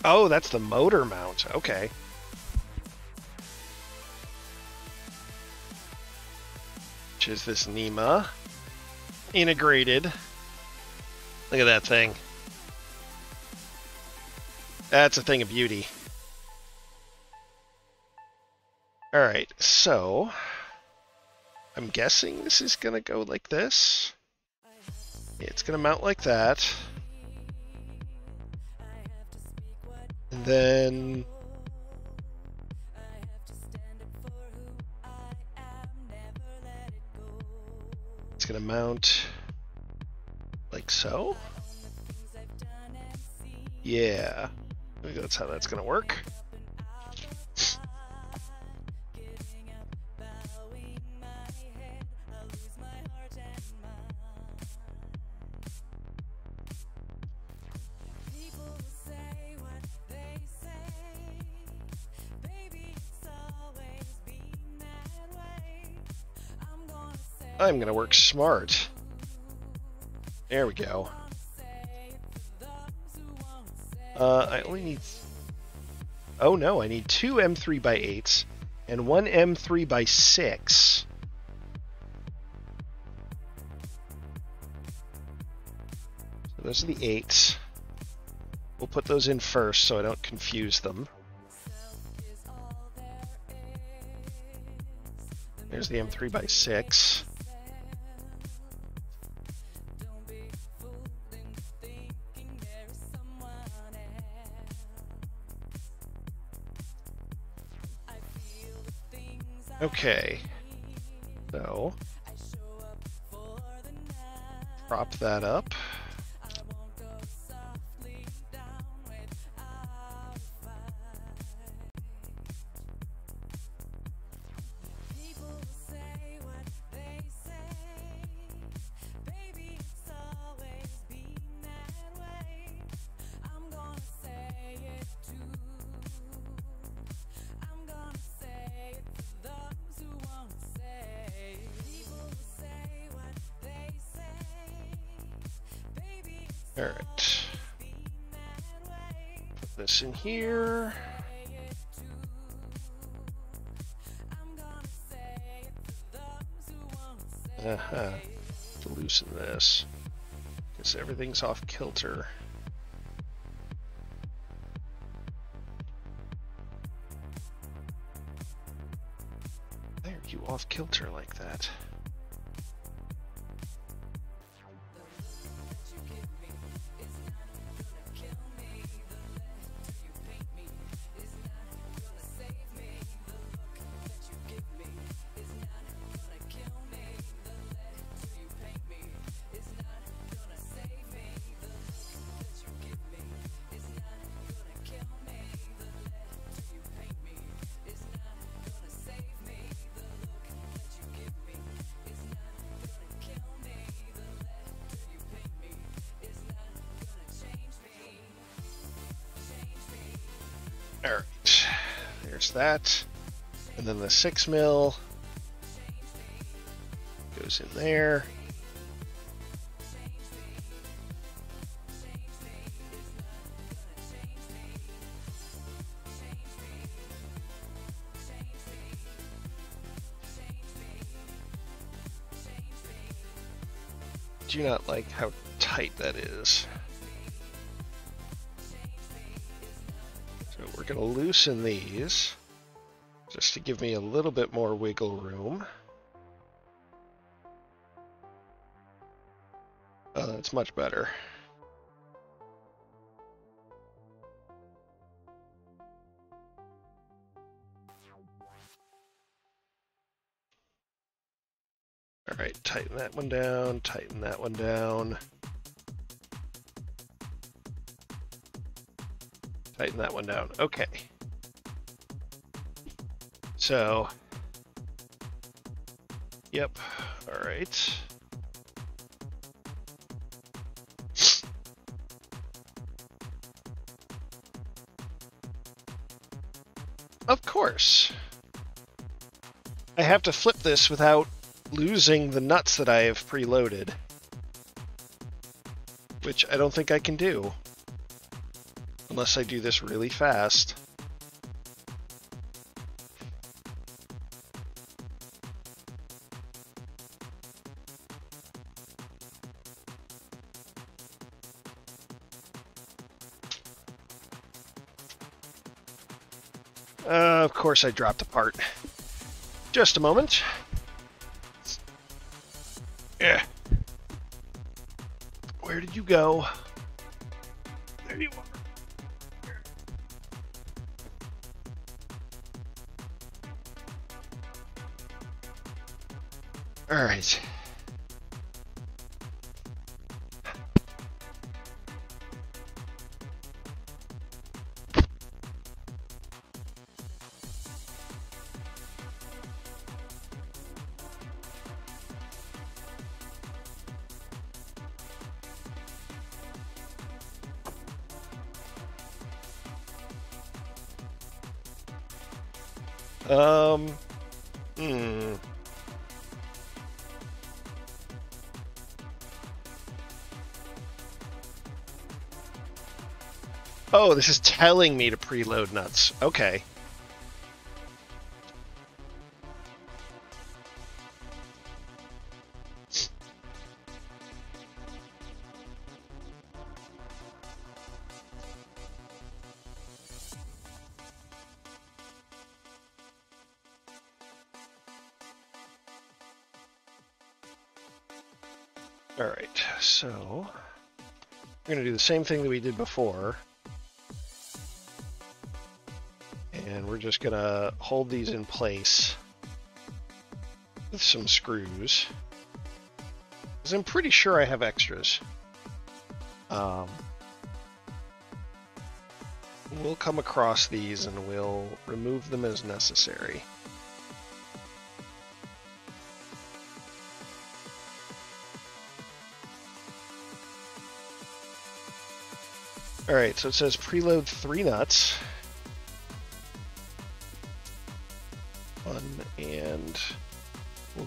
Oh, that's the motor mount. Okay. Which is this NEMA. Integrated. Look at that thing. That's a thing of beauty. Alright, so... I'm guessing this is gonna go like this. It's gonna mount like that. And then... It's gonna mount like so. Yeah, that's how that's gonna work. I'm gonna work smart. There we go. Uh, I only need... Oh no, I need two M3 by 8s and one M3 by 6. So those are the 8s. We'll put those in first so I don't confuse them. There's the M3 by 6. Okay. So, prop that up. In here. Uh-huh. To loosen this. Because everything's off kilter. Why are you off kilter like that? That. And then the six mil goes in there. Do you not like how tight that is. So we're going to loosen these to give me a little bit more wiggle room. Oh, that's much better. All right, tighten that one down, tighten that one down. Tighten that one down. Okay. So, yep, all right. Of course. I have to flip this without losing the nuts that I have preloaded. Which I don't think I can do. Unless I do this really fast. Course I dropped a part. Just a moment. Yeah. Where did you go? There you are. All right. This is telling me to preload nuts. Okay. All right, so we're going to do the same thing that we did before. Just to hold these in place with some screws. Because I'm pretty sure I have extras. Um, we'll come across these and we'll remove them as necessary. All right, so it says preload three nuts.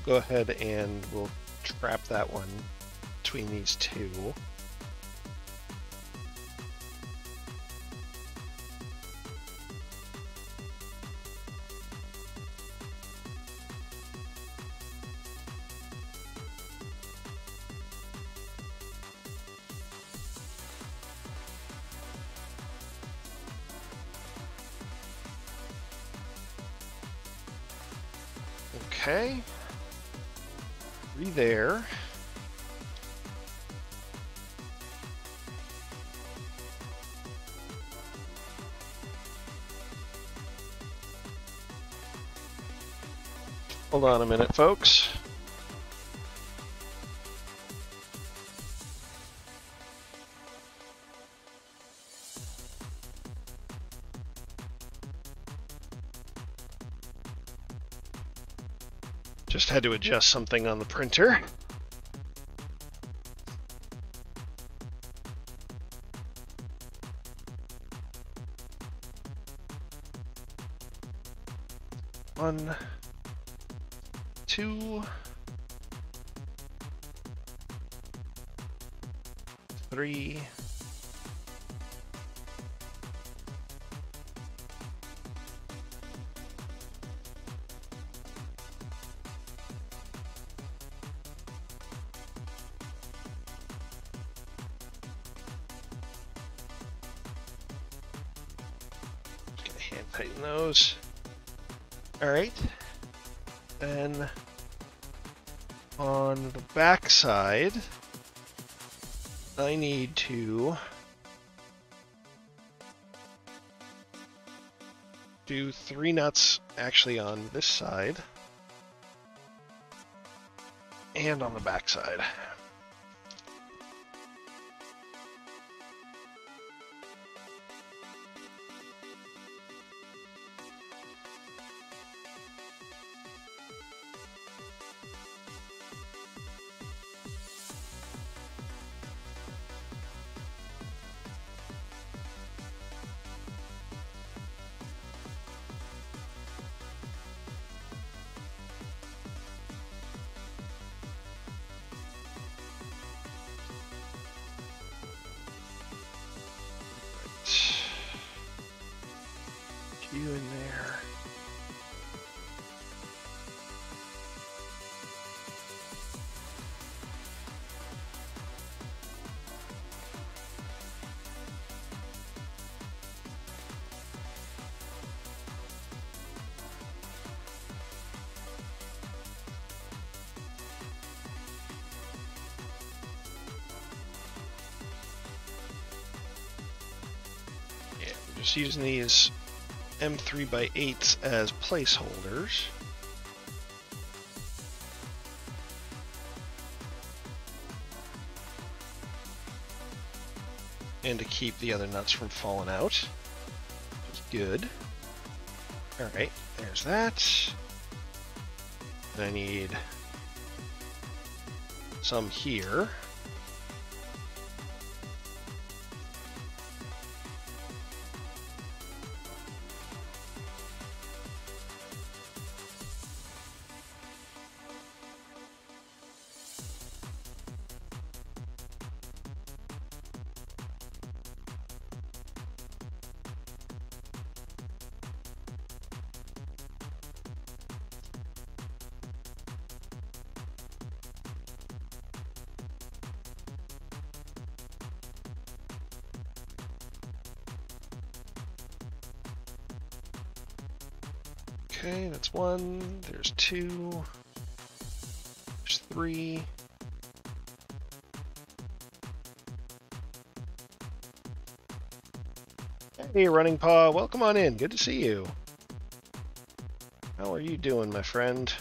Go ahead and we'll trap that one between these two. Folks. Just had to adjust something on the printer. One, two, three, side, I need to do three nuts actually on this side and on the back side. Using these M3 by 8s as placeholders. And to keep the other nuts from falling out. Is good. Alright, there's that. I need some here. Hey, Running Paw, welcome on in. Good to see you. How are you doing, my friend?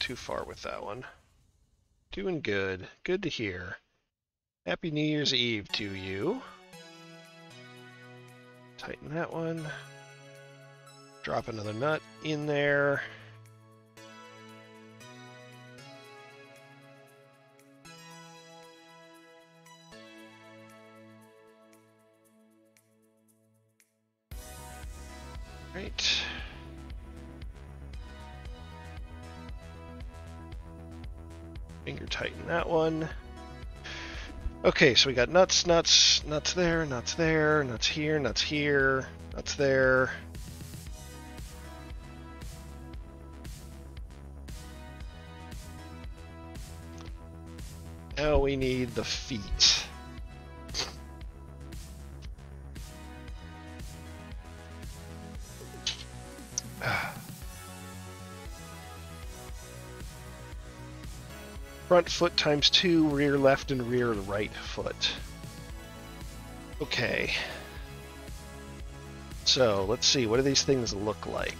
Too far with that one. Doing good. Good to hear. Happy New Year's Eve to you. That one. Drop another nut in there. Right. Finger tighten that one. Okay, so we got nuts, nuts, nuts there, nuts there, nuts here, nuts here, nuts there. Now we need the feet. Front foot times two, rear left and rear right foot. Okay. So let's see, what do these things look like?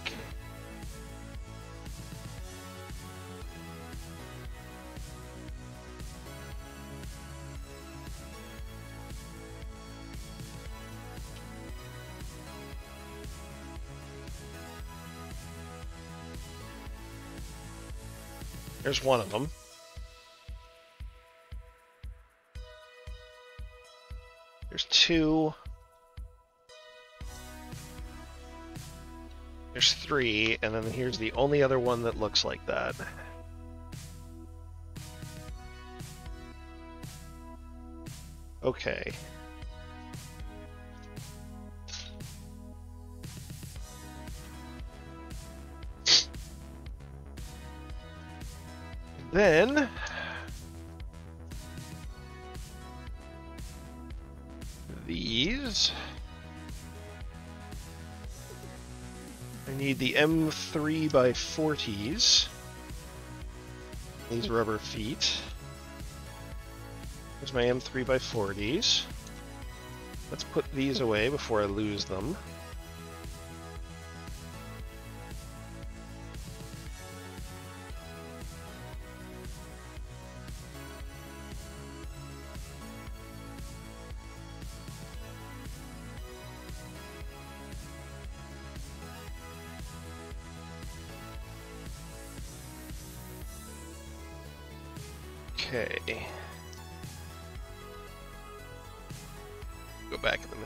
There's one of them. Two. There's three, and then here's the only other one that looks like that. Okay. Then M3 by 40s. These rubber feet. Here's my M3 by 40s. Let's put these away before I lose them.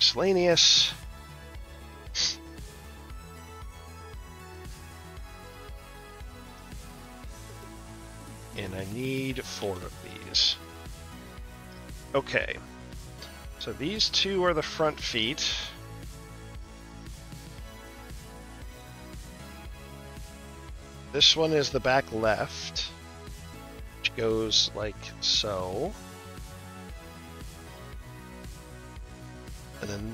Miscellaneous. And I need four of these. Okay. So these two are the front feet. This one is the back left which goes like so.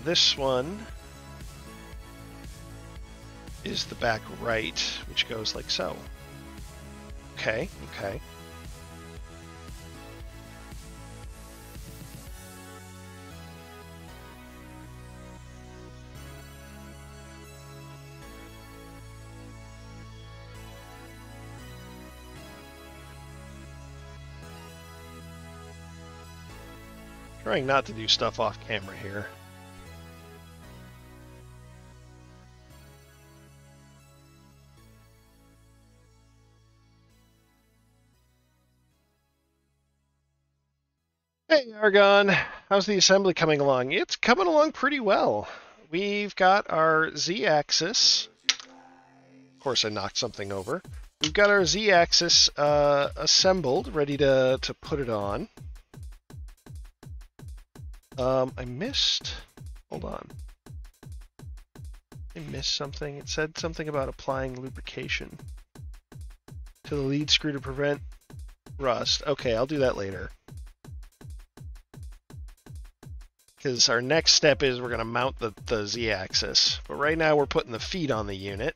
This one is the back right, which goes like so. Okay, okay. Trying not to do stuff off camera here. Argon, how's the assembly coming along? It's coming along pretty well. We've got our Z-axis. Of course I knocked something over. We've got our Z-axis uh, assembled, ready to, to put it on. Um, I missed. Hold on. I missed something. It said something about applying lubrication to the lead screw to prevent rust. Okay, I'll do that later. Because our next step is we're going to mount the, the z-axis. But right now we're putting the feet on the unit.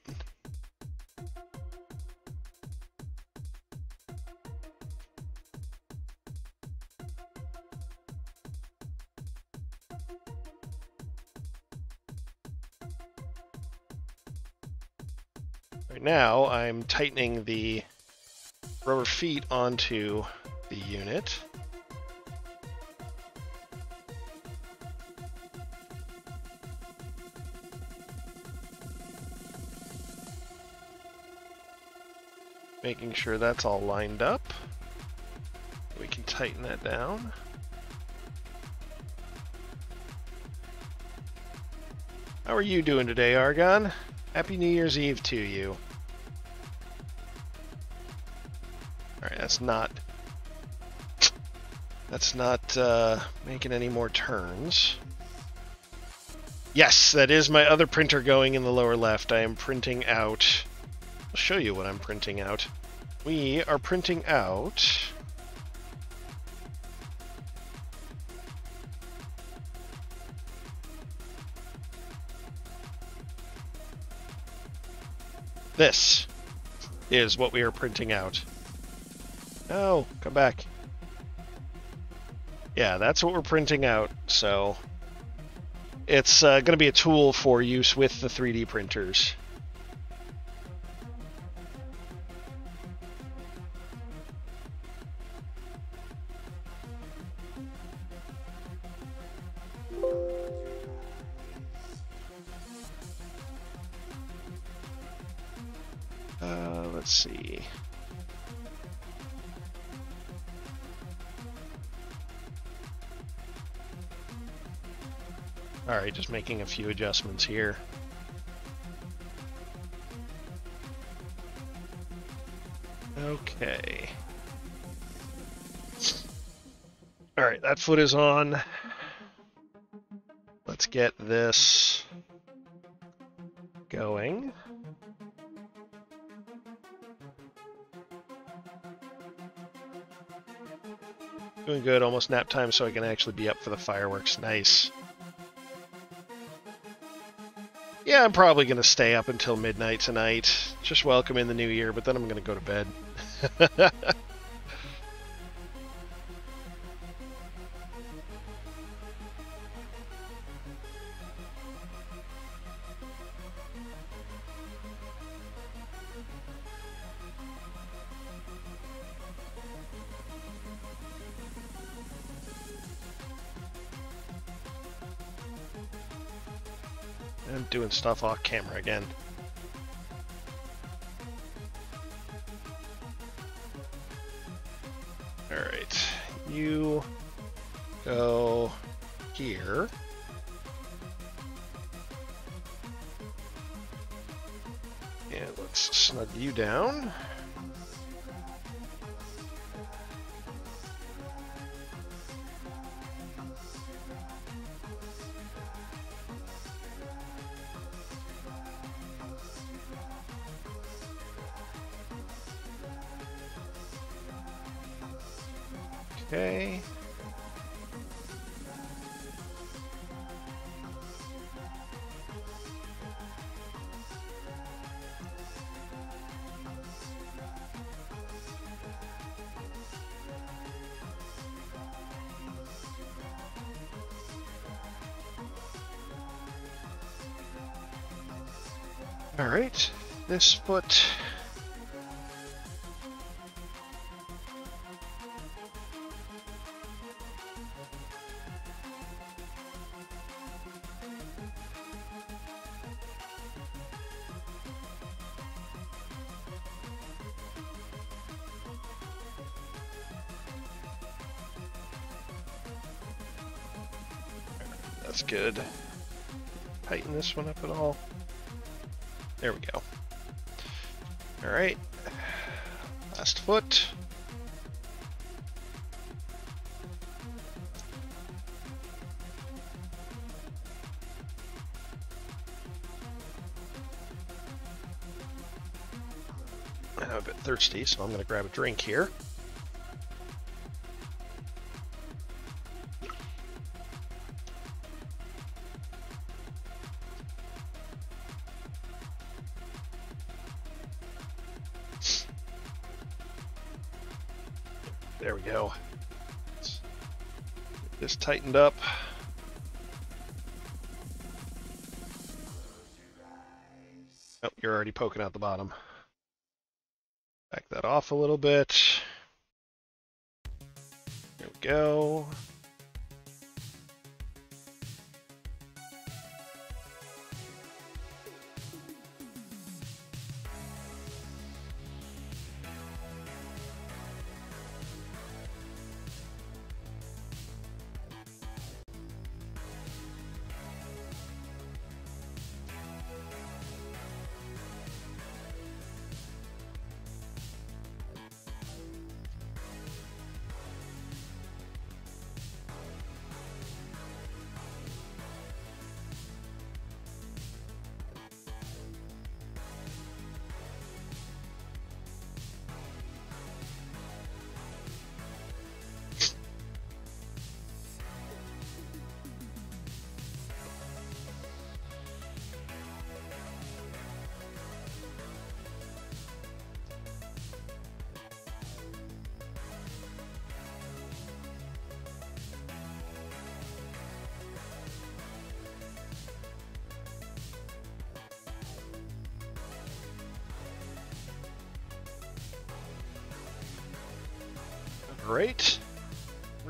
Right now, I'm tightening the rubber feet onto the unit. Making sure that's all lined up. We can tighten that down. How are you doing today, Argon? Happy New Year's Eve to you. Alright, that's not... That's not uh, making any more turns. Yes, that is my other printer going in the lower left. I am printing out... I'll show you what I'm printing out. We are printing out... This is what we are printing out. No, come back. Yeah, that's what we're printing out, so it's uh, going to be a tool for use with the 3D printers. Just making a few adjustments here. Okay. Alright, that foot is on. Let's get this going. Doing good, almost nap time so I can actually be up for the fireworks. Nice. Yeah, I'm probably going to stay up until midnight tonight. Just welcome in the new year, but then I'm going to go to bed. doing stuff off camera again. Alright, you go here. And let's snug you down. This That's good. Tighten this one up at all. There we go. foot. I'm a bit thirsty, so I'm going to grab a drink here. Tightened up. Oh, you're already poking out the bottom. Back that off a little bit.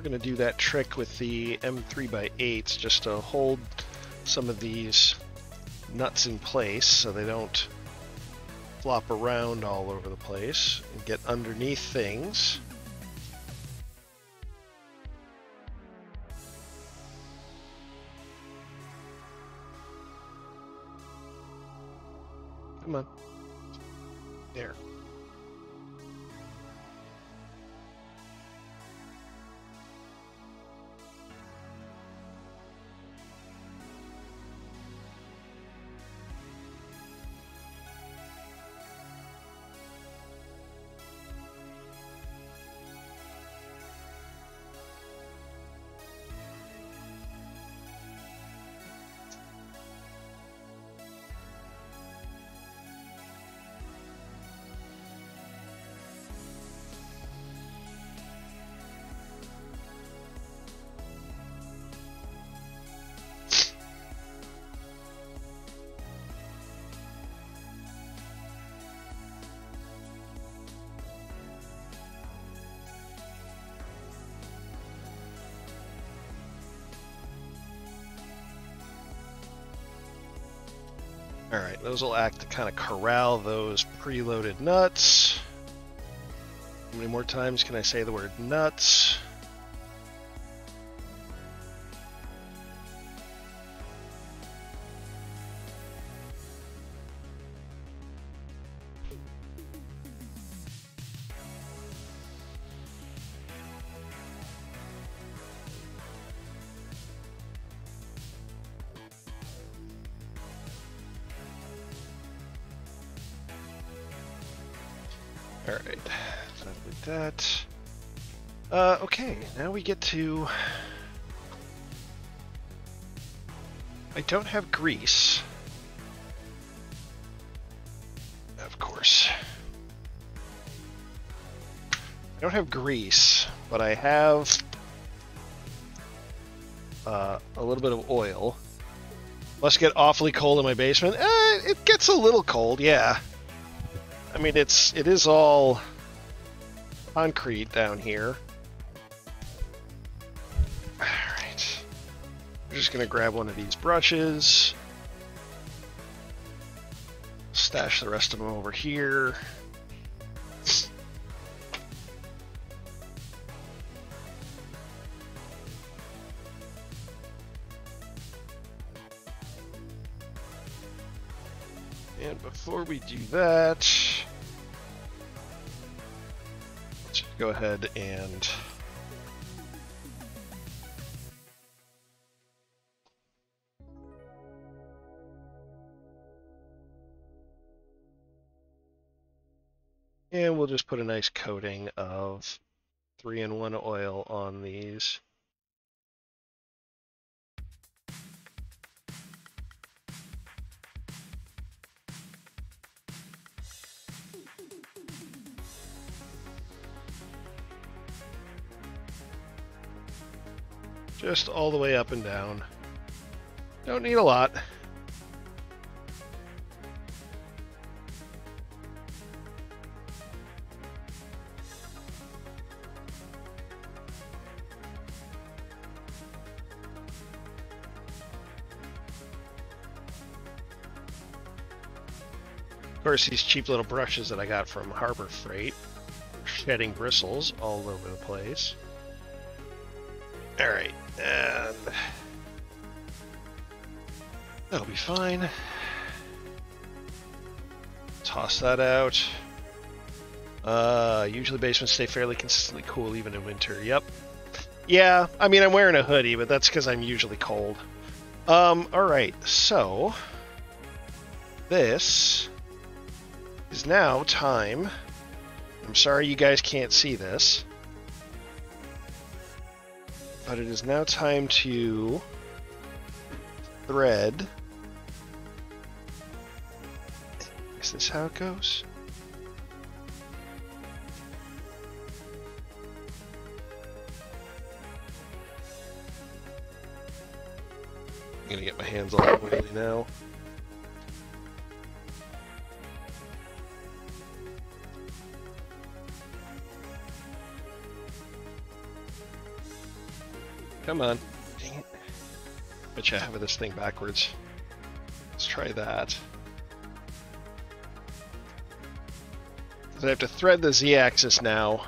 Going to do that trick with the M3x8s just to hold some of these nuts in place so they don't flop around all over the place and get underneath things. Those will act to kind of corral those preloaded nuts. How many more times can I say the word nuts? To. I don't have grease. Of course. I don't have grease, but I have uh, a little bit of oil. Must get awfully cold in my basement. Eh, it gets a little cold, yeah. I mean, it's it is all concrete down here. Just gonna grab one of these brushes, stash the rest of them over here. And before we do that, let's go ahead And coating of 3-in-1 oil on these. Just all the way up and down. Don't need a lot. Course, these cheap little brushes that I got from Harbor Freight shedding bristles all over the place. All right, and that'll be fine. Toss that out. Uh, usually basements stay fairly consistently cool even in winter. Yep. Yeah, I mean, I'm wearing a hoodie, but that's because I'm usually cold. Um, alright, so... This is now time... I'm sorry you guys can't see this. But it is now time to thread. Is this how it goes? I'm gonna get my hands all oily now. Come on. Dang it. Bet you I have this thing backwards. Let's try that. I have to thread the z-axis now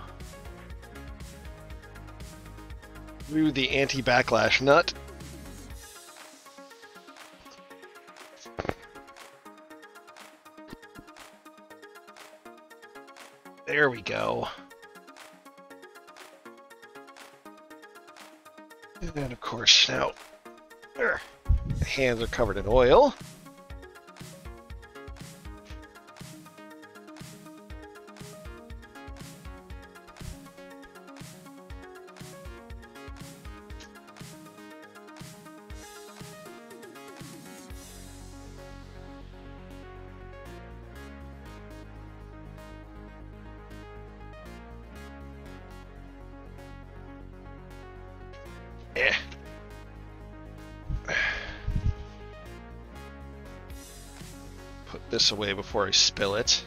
through the anti-backlash nut. There we go. And of course now, the hands are covered in oil. This away before I spill it.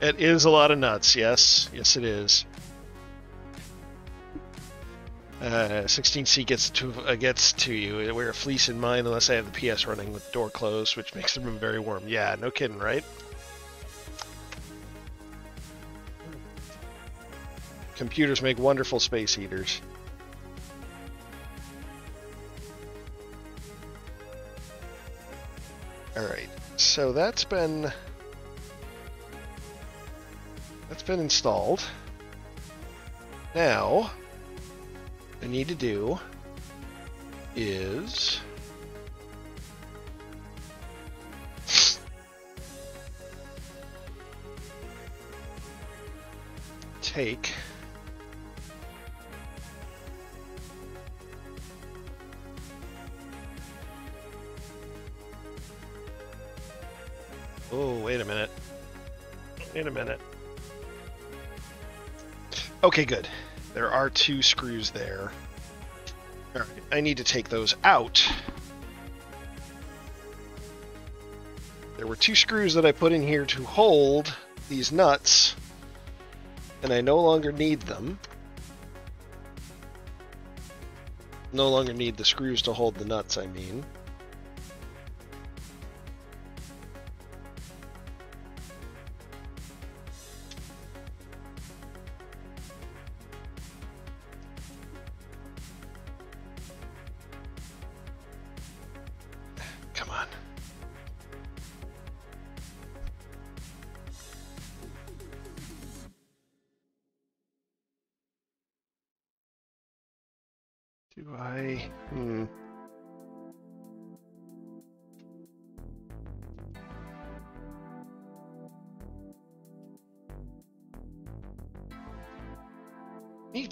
It is a lot of nuts, yes. Yes, it is. Uh, 16C gets to uh, gets to you. Wear a fleece in mine unless I have the PS running with door closed, which makes the room very warm. Yeah, no kidding, right? Computers make wonderful space heaters. So that's been... That's been installed. Now, I need to do is... Take Okay, good. There are two screws there. Alright, I need to take those out. There were two screws that I put in here to hold these nuts, and I no longer need them. No longer need the screws to hold the nuts, I mean.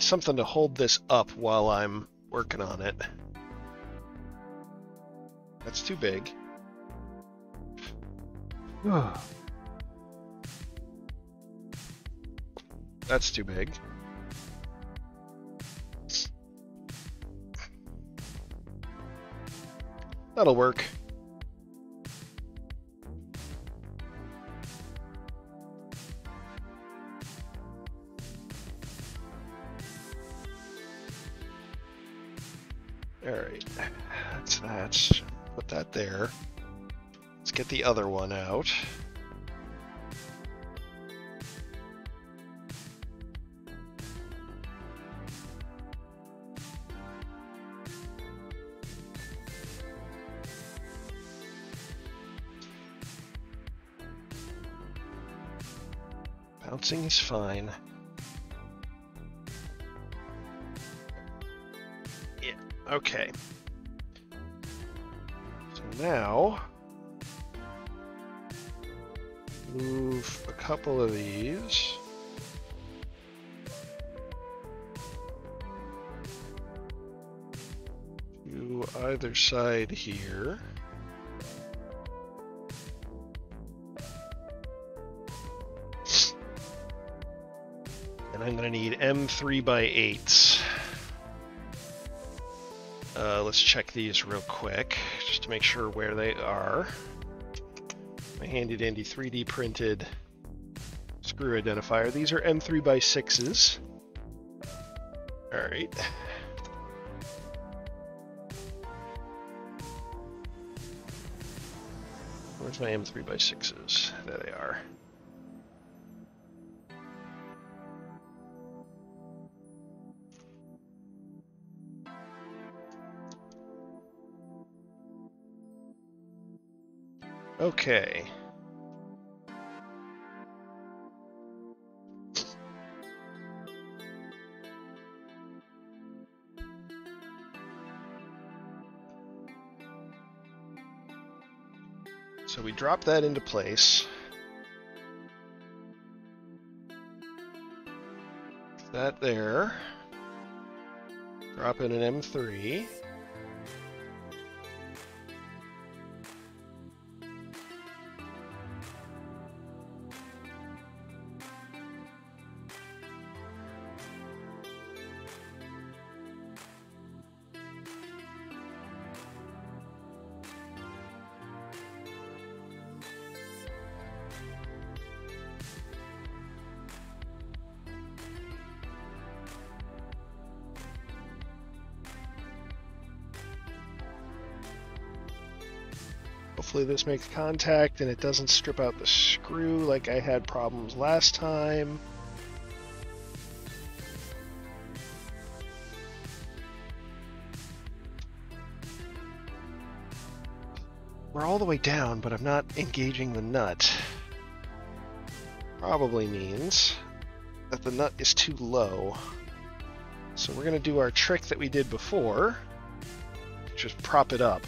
Something to hold this up while I'm working on it. That's too big. That's too big. That'll work. Other one out. Bouncing is fine. Yeah, okay. So now, move a couple of these. To either side here. And I'm going to need M3 by 8s. Uh, let's check these real quick, just to make sure where they are. Handy dandy 3D printed screw identifier. These are M3 by 6s. Alright. Where's my M3 by 6s? There they are. Okay. Drop that into place. That there. Drop in an M3. This makes contact and it doesn't strip out the screw like I had problems last time. We're all the way down, but I'm not engaging the nut. Probably means that the nut is too low. So we're going to do our trick that we did before, just prop it up.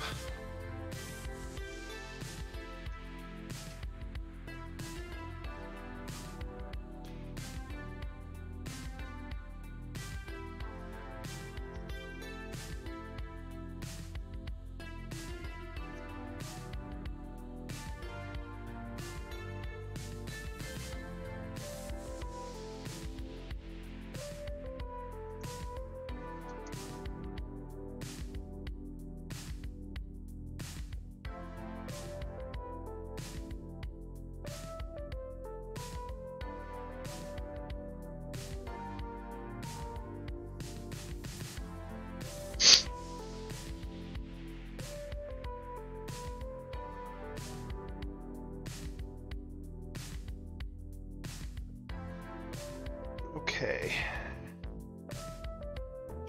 Okay.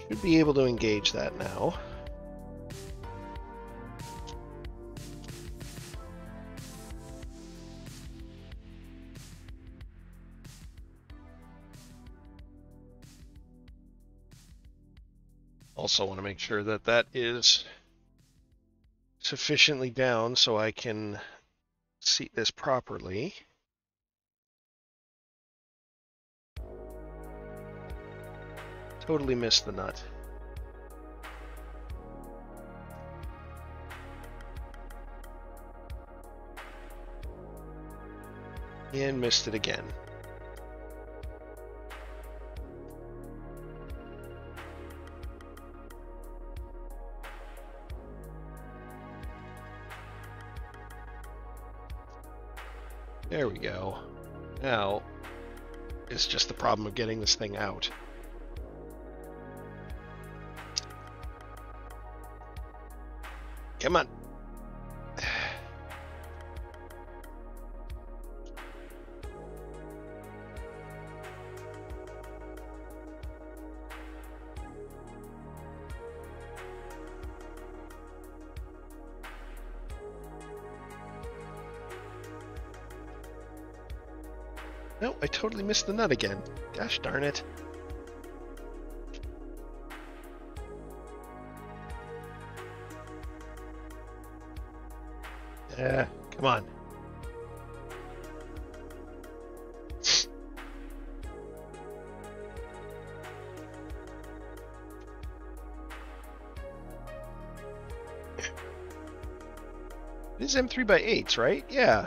Should be able to engage that now. Also want to make sure that that is sufficiently down so I can seat this properly. Totally missed the nut. And missed it again. There we go. Now, it's just the problem of getting this thing out. Come on. No, I totally missed the nut again. Gosh darn it. Come on. It is M3 by 8s, right? Yeah.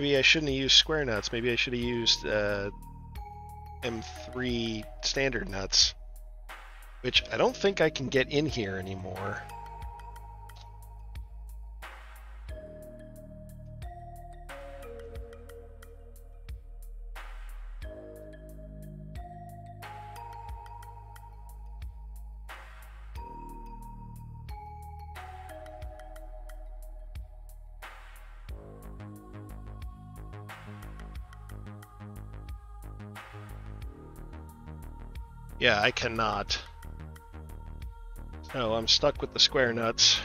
Maybe I shouldn't have used square nuts. Maybe I should have used uh, M3 standard nuts, which I don't think I can get in here anymore. Yeah, I cannot. So I'm stuck with the square nuts.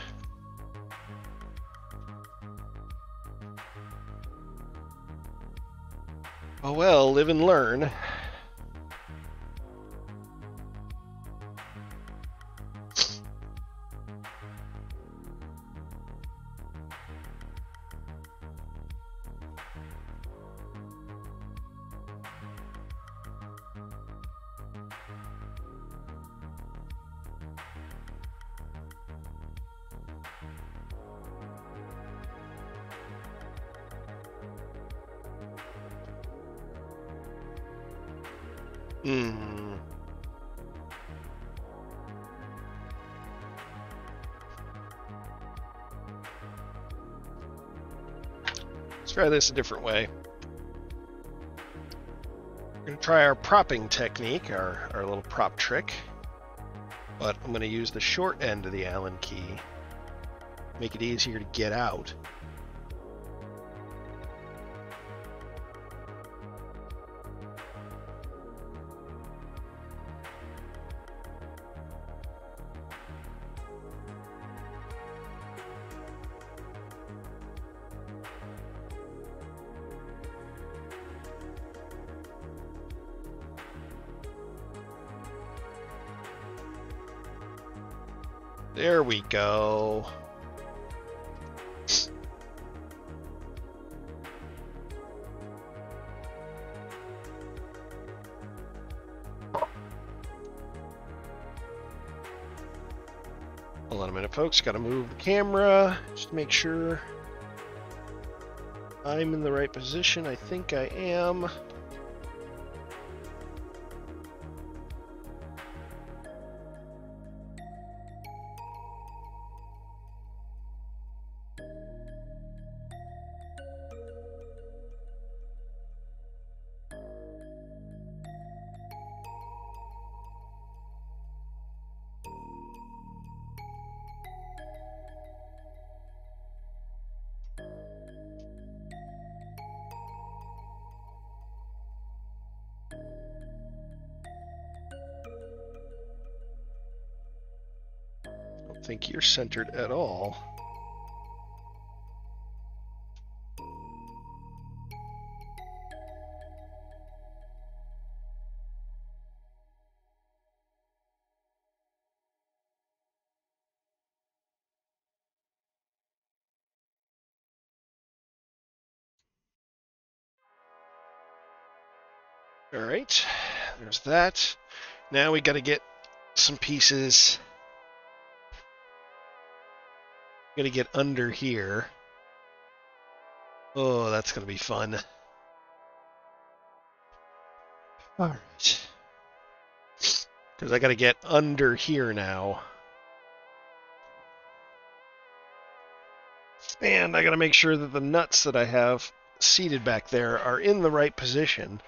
Oh well, live and learn. Try this a different way. We're going to try our propping technique, our, our little prop trick. But I'm going to use the short end of the Allen key, make it easier to get out. Camera just to make sure I'm in the right position. I think I am. centered at all. All right, there's that. Now we got to get some pieces to get under here. Oh, that's to be fun. All right. Because I got to get under here now. And I got to make sure that the nuts that I have seated back there are in the right position.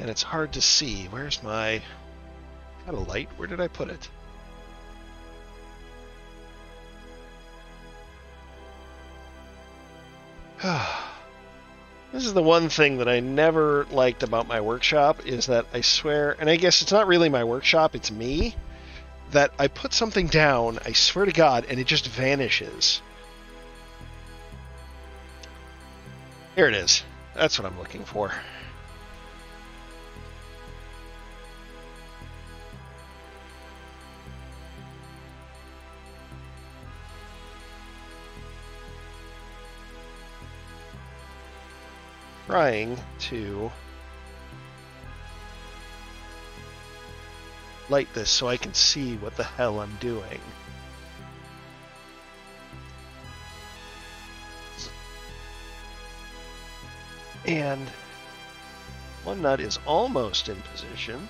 And it's hard to see. Where's my... Got a light? Where did I put it? this is the one thing that I never liked about my workshop is that I swear, and I guess it's not really my workshop, it's me, that I put something down, I swear to God, and it just vanishes. Here it is. That's what I'm looking for. Trying to light this so I can see what the hell I'm doing. And one nut is almost in position.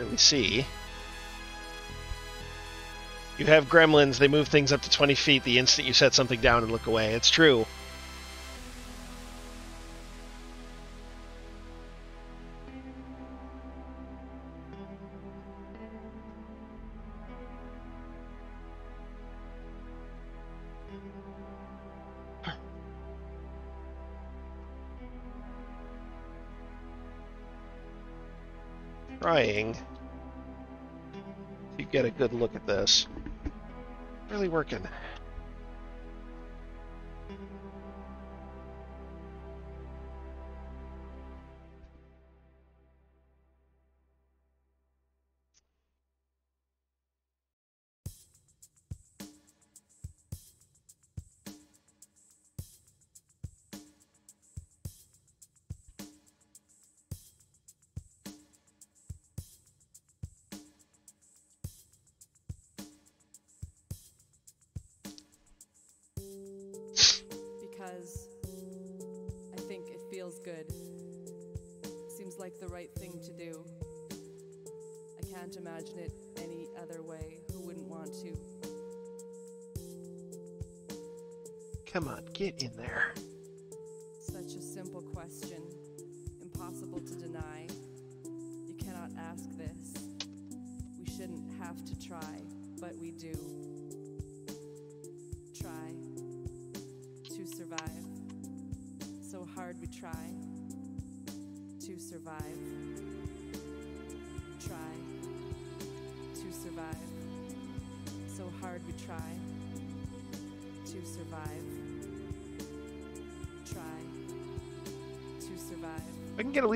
Really see. You have gremlins, they move things up to 20 feet the instant you set something down and look away. It's true. trying get a good look at this. Really working.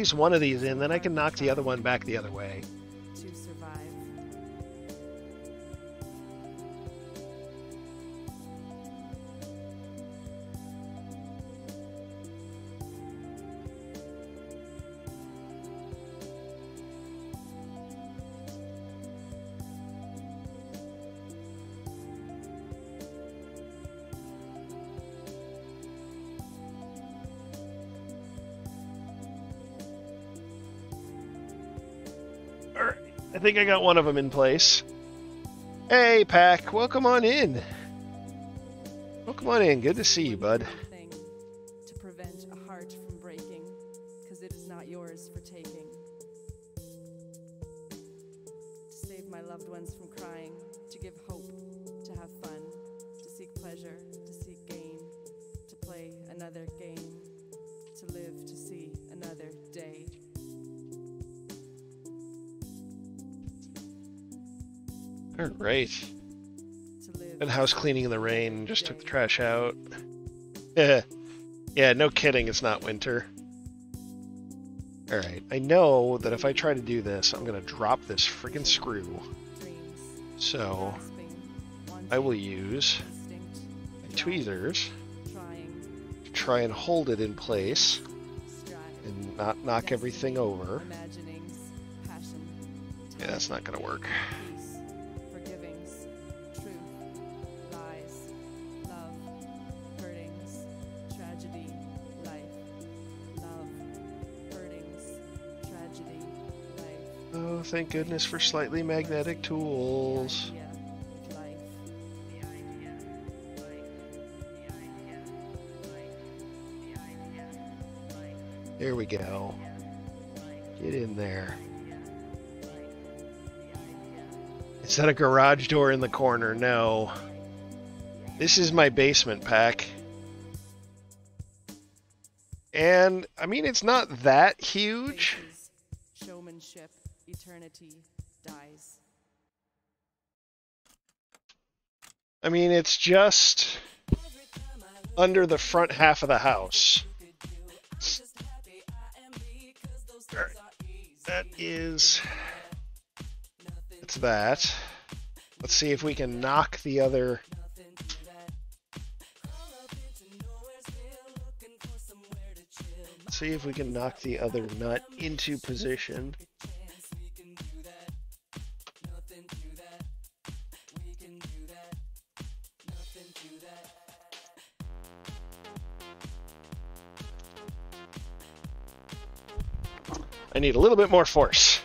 Least one of these in, then I can knock the other one back the other way. Think I got one of them in place. Hey, Pack, welcome on in. Welcome on in. Good to see you, bud. To house cleaning in the rain. Just took the trash out. Yeah. No kidding. It's not winter. All right. I know that if I try to do this, I'm gonna drop this freaking screw. So I will use my tweezers to try and hold it in place and not knock everything over. Yeah, that's not gonna work. Thank goodness for slightly magnetic tools. There we go. Get in there. Is that a garage door in the corner? No. This is my basement pack. And, I mean, it's not that huge. Mean, it's just under the front half of the house. That is. That's that. Let's see if we can knock the other. See if we can knock the other nut into position. Need a little bit more force.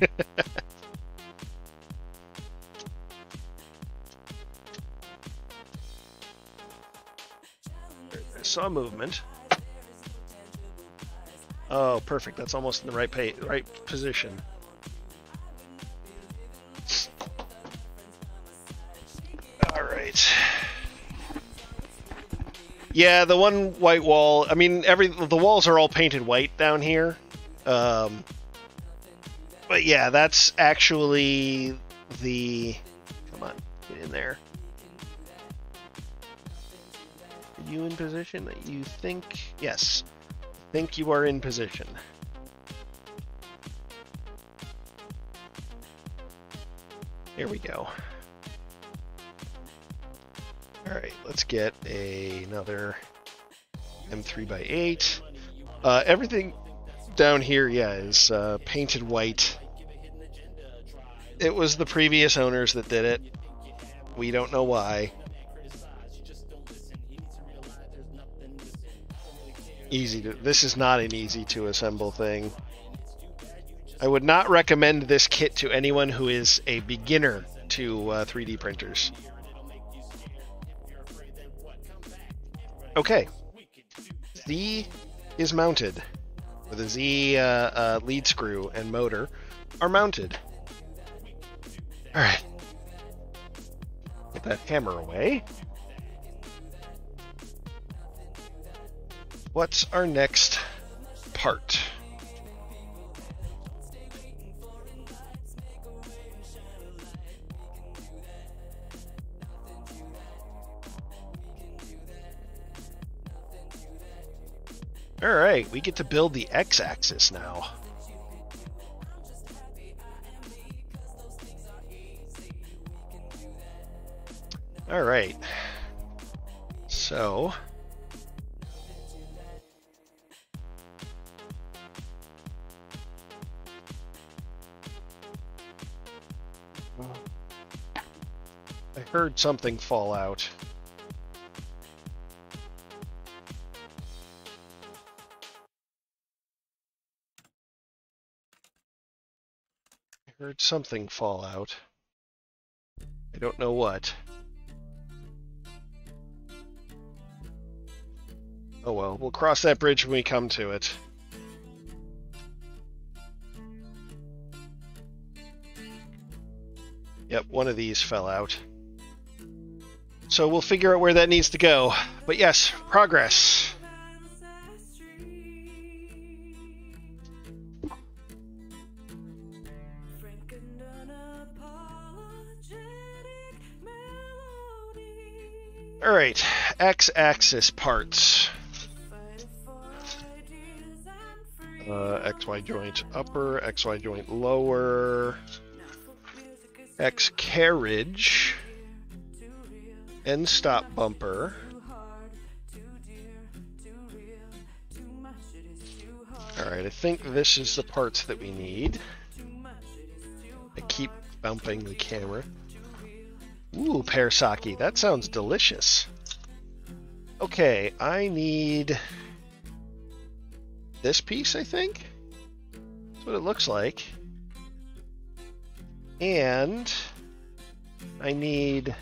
I saw movement. Oh, perfect. That's almost in the right pa- right position. All right. Yeah, the one white wall. I mean, every the walls are all painted white down here. Um, but yeah, that's actually the. Come on, get in there. Are you in position that you think? Yes, think you are in position. Here we go. All right, let's get a, another M3 by 8 Uh, everything down here, yeah, is uh, painted white. It was the previous owners that did it. We don't know why. Easy to. This is not an easy to assemble thing. I would not recommend this kit to anyone who is a beginner to uh, 3D printers. Okay. Z is mounted. A Z uh, uh, lead screw and motor are mounted. Alright. Put that hammer away. What's our next part? Alright, we get to build the x-axis now. Alright. So... I heard something fall out. Heard something fall out. I don't know what. Oh well, we'll cross that bridge when we come to it. Yep, one of these fell out. So we'll figure out where that needs to go. But yes, progress. All right, x-axis parts. Uh, XY joint upper, XY joint lower, X carriage, end stop bumper. All right, I think this is the parts that we need. I keep bumping the camera. Ooh, pear sake. That sounds delicious. Okay, I need this piece, I think. That's what it looks like. And I need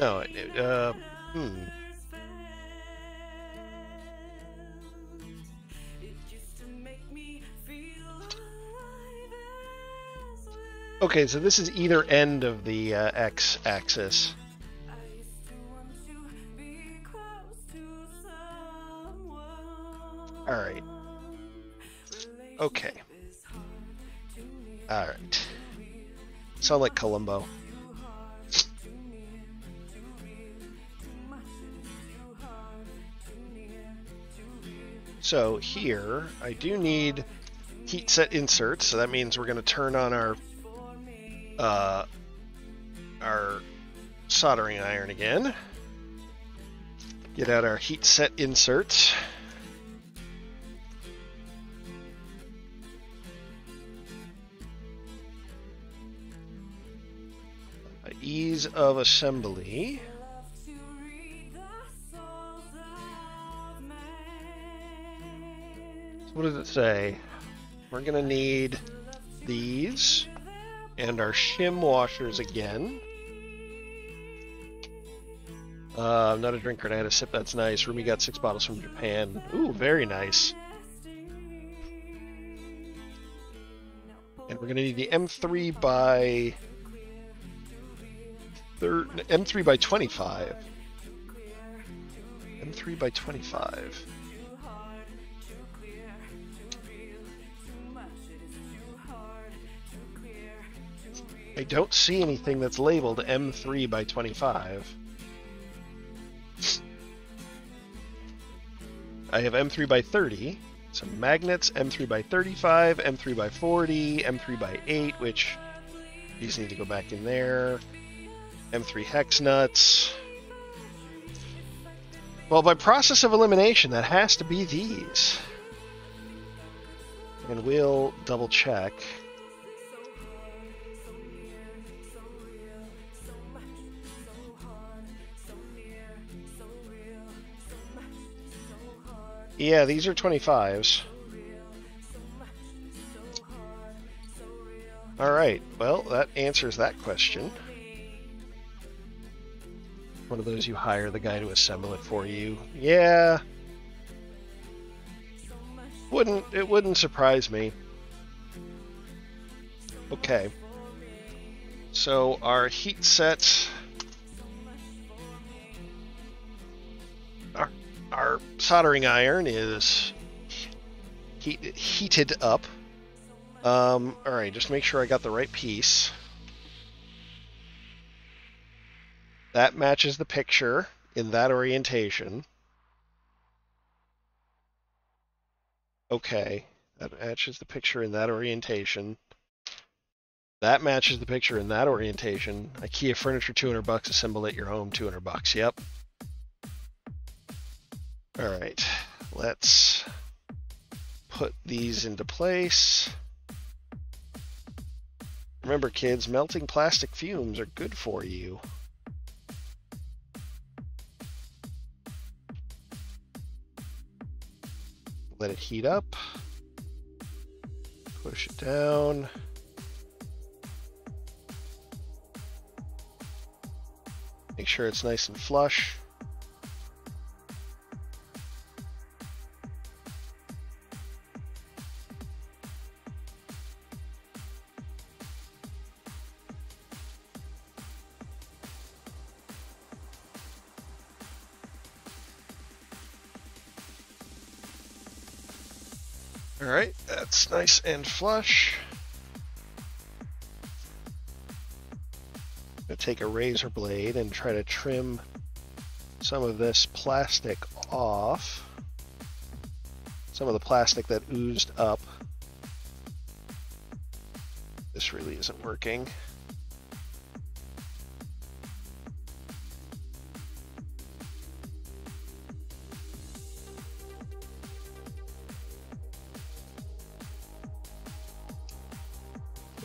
No, uh, hmm. Okay, so this is either end of the uh, x-axis. All right. Okay. All right. Sound like Columbo. So here, I do need heat set inserts, so that means we're going to turn on our uh, our soldering iron again. Get out our heat set inserts. Ease of assembly. What does it say? We're gonna need these and our shim washers again. Uh, I'm not a drinker and I had a sip, that's nice. Rumi got six bottles from Japan. Ooh, very nice. And we're gonna need the M3 by third M3 by 25. M3 by 25. I don't see anything that's labeled M3 by 25. I have M3 by 30, some magnets, M3 by 35, M3 by 40, M3 by 8, which these need to go back in there. M3 hex nuts. Well, by process of elimination, that has to be these. And we'll double check. Yeah, these are 25s. Alright, well, that answers that question. One of those you hire the guy to assemble it for you. Yeah. Wouldn't it wouldn't surprise me. Okay. So our heat set our soldering iron is heat, heated up. Um, all right, just make sure I got the right piece. That matches the picture in that orientation. Okay, that matches the picture in that orientation. That matches the picture in that orientation. IKEA furniture, 200 bucks. Assemble at your home, 200 bucks. Yep. All right, let's put these into place. Remember, kids, melting plastic fumes are good for you. Let it heat up. Push it down. Make sure it's nice and flush. Alright, that's nice and flush. I'm gonna take a razor blade and try to trim some of this plastic off. Some of the plastic that oozed up. This really isn't working.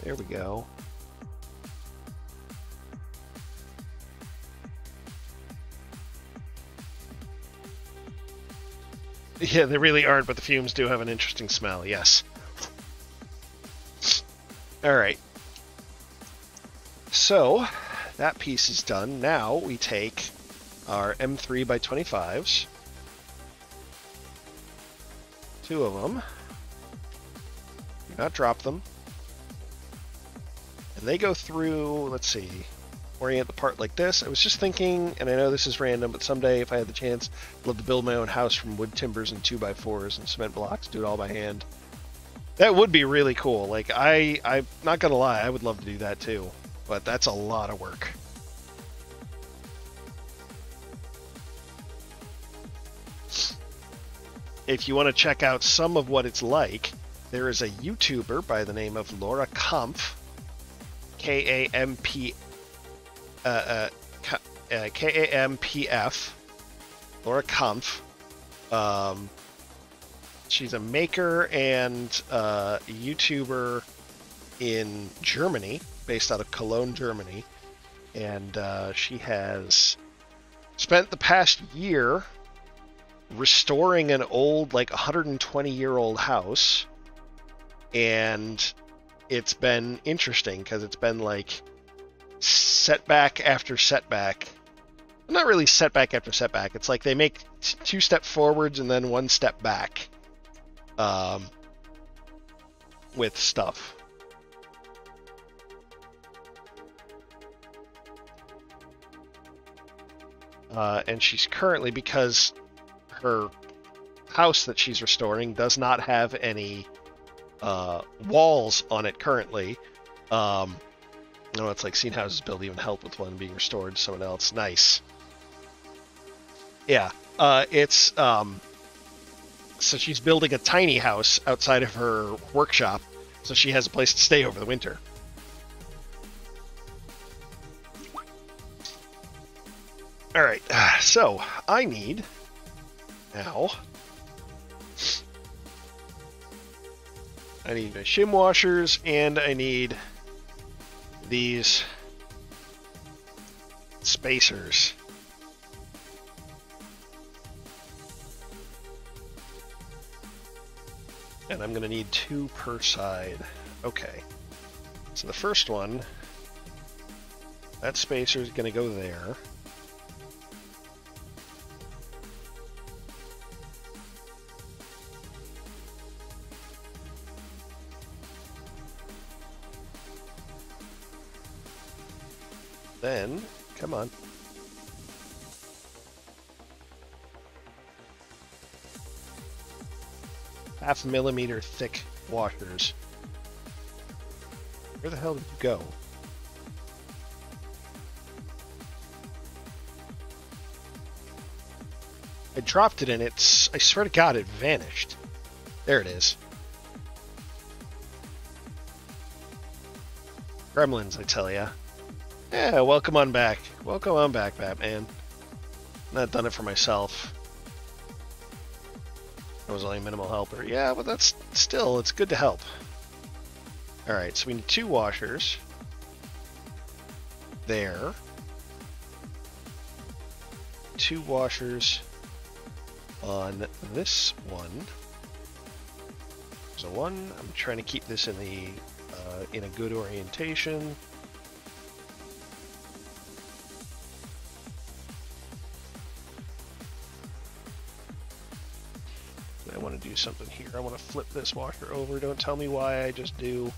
There we go. Yeah, they really aren't, but the fumes do have an interesting smell, yes. Alright. So, that piece is done. Now we take our M3 by 25s. Two of them. Do not drop them. And they go through, let's see, orient the part like this. I was just thinking, and I know this is random, but someday if I had the chance, I'd love to build my own house from wood timbers and 2x4s and cement blocks, do it all by hand. That would be really cool. Like, I, I'm not going to lie, I would love to do that too. But that's a lot of work. If you want to check out some of what it's like, there is a YouTuber by the name of Laura Kampf, K A M P uh, uh, uh K A M P F, Laura Kampf. Um, she's a maker and uh, YouTuber in Germany, based out of Cologne, Germany, and uh, she has spent the past year restoring an old, like 120 year old house, and it's been interesting because it's been like setback after setback. Not really setback after setback. It's like they make t- two step forwards and then one step back. Um, with stuff. Uh, and she's currently because her house that she's restoring does not have any uh, walls on it currently. Um, you know, it's like seen houses built even help with one being restored to someone else. Nice. Yeah, uh, it's um, so she's building a tiny house outside of her workshop, so she has a place to stay over the winter. All right, so I need now. I need my shim washers and I need these spacers. And I'm going to need two per side. Okay. So the first one, that spacer is going to go there. Then, come on. Half millimeter thick washers. Where the hell did you go? I dropped it and it's, I swear to God, it vanished. There it is. Gremlins, I tell ya. Yeah, welcome on back. Welcome on back, Batman. Not done it for myself. I was only minimal helper. Yeah, but that's still, it's good to help. Alright, so we need two washers. There. Two washers on this one. So one, I'm trying to keep this in the uh, in a good orientation. Something here. I want to flip this washer over. Don't tell me why, I just do.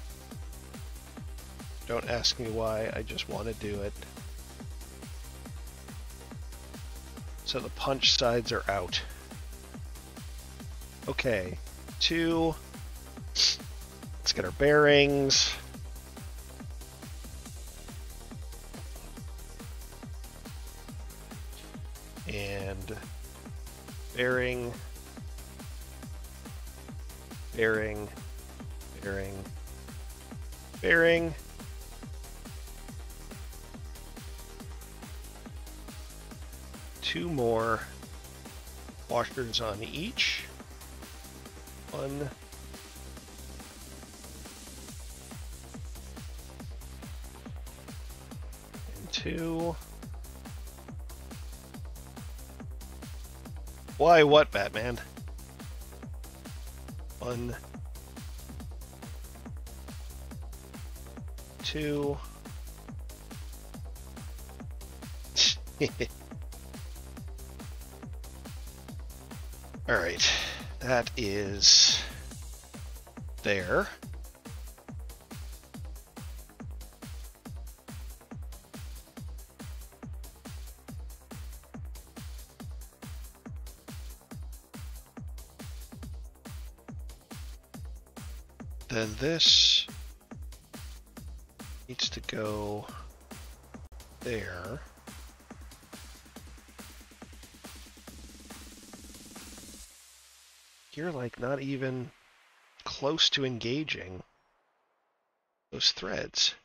Don't ask me why, I just want to do it. So the punch sides are out. Okay, two. Let's get our bearings. Washers on each. One. And two. Why what, Batman? One. Two. All right, that is there. Then this needs to go there. You're like not even close to engaging those threads.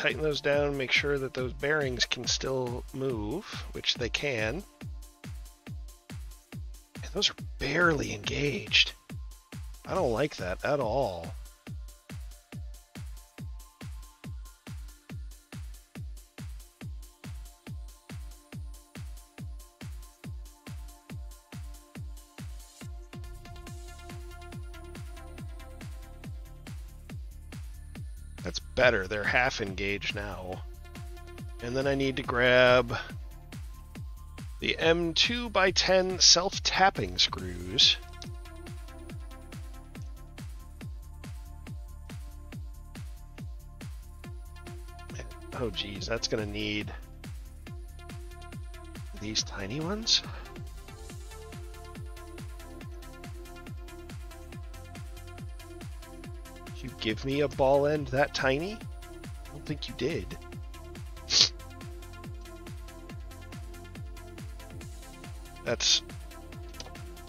Tighten those down, make sure that those bearings can still move, which they can. And those are barely engaged. I don't like that at all. Better. They're half engaged now. And then I need to grab the M2 by 10 self-tapping screws. Oh geez, that's gonna need these tiny ones. Give me a ball end that tiny? I don't think you did. That's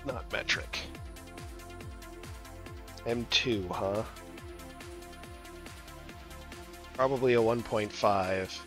not metric. M2, huh? Probably a 1.5.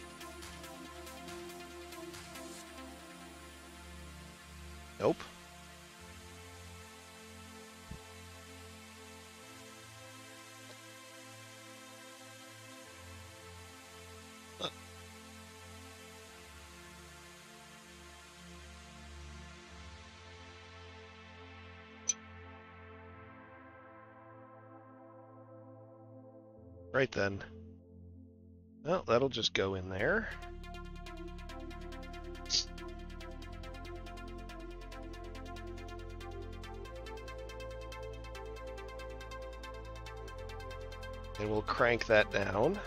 Right then. Well, that'll just go in there. And we'll crank that down.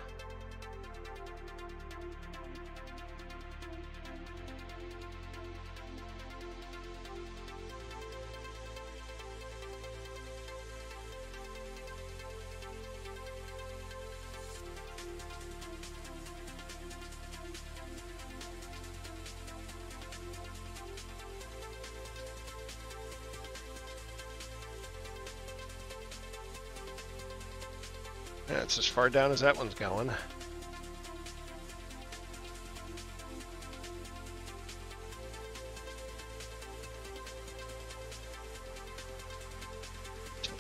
Far down as that one's going.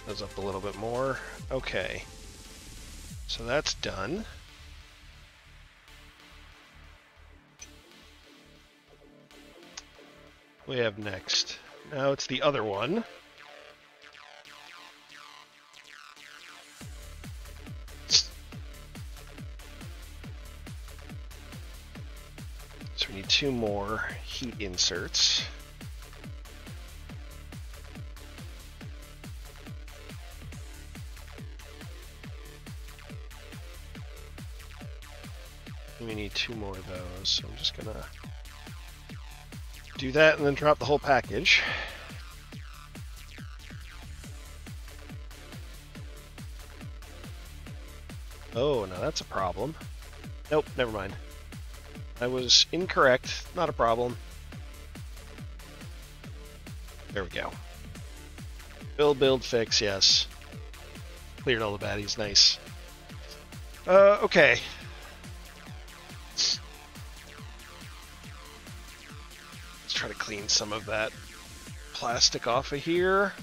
Those up a little bit more. Okay. So that's done. We have next. Now it's the other one. Two more heat inserts. We need two more of those, so I'm just gonna do that and then drop the whole package. Oh, now that's a problem. Nope, never mind. I was incorrect. Not a problem. There we go. Build, build, fix, yes. Cleared all the baddies, nice. Uh, okay. Let's try to clean some of that plastic off of here.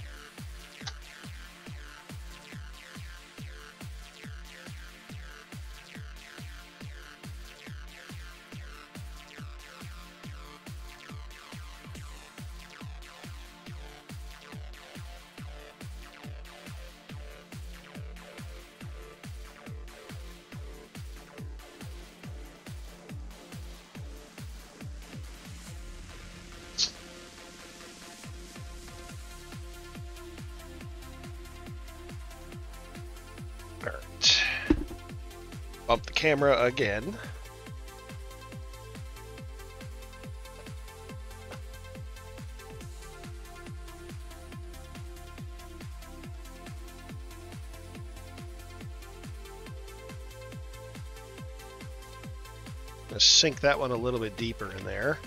Camera again. Gonna sink that one a little bit deeper in there.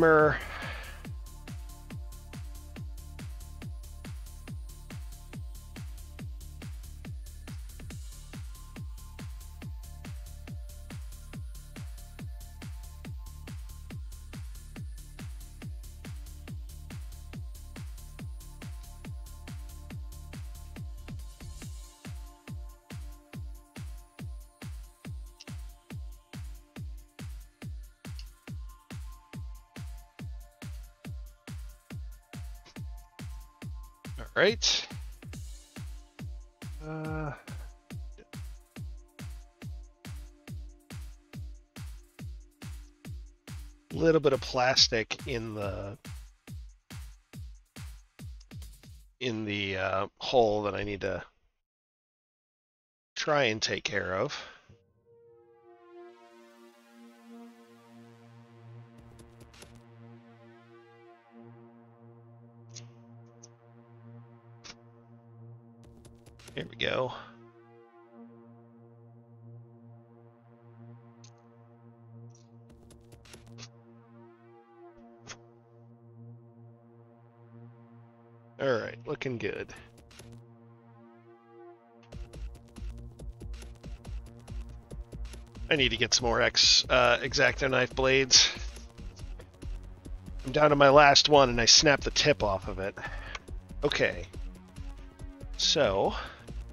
Little little bit of plastic in the in the uh, hole that I need to try and take care of. Good. I need to get some more X uh, X-Acto knife blades. I'm down to my last one and I snapped the tip off of it. Okay. So,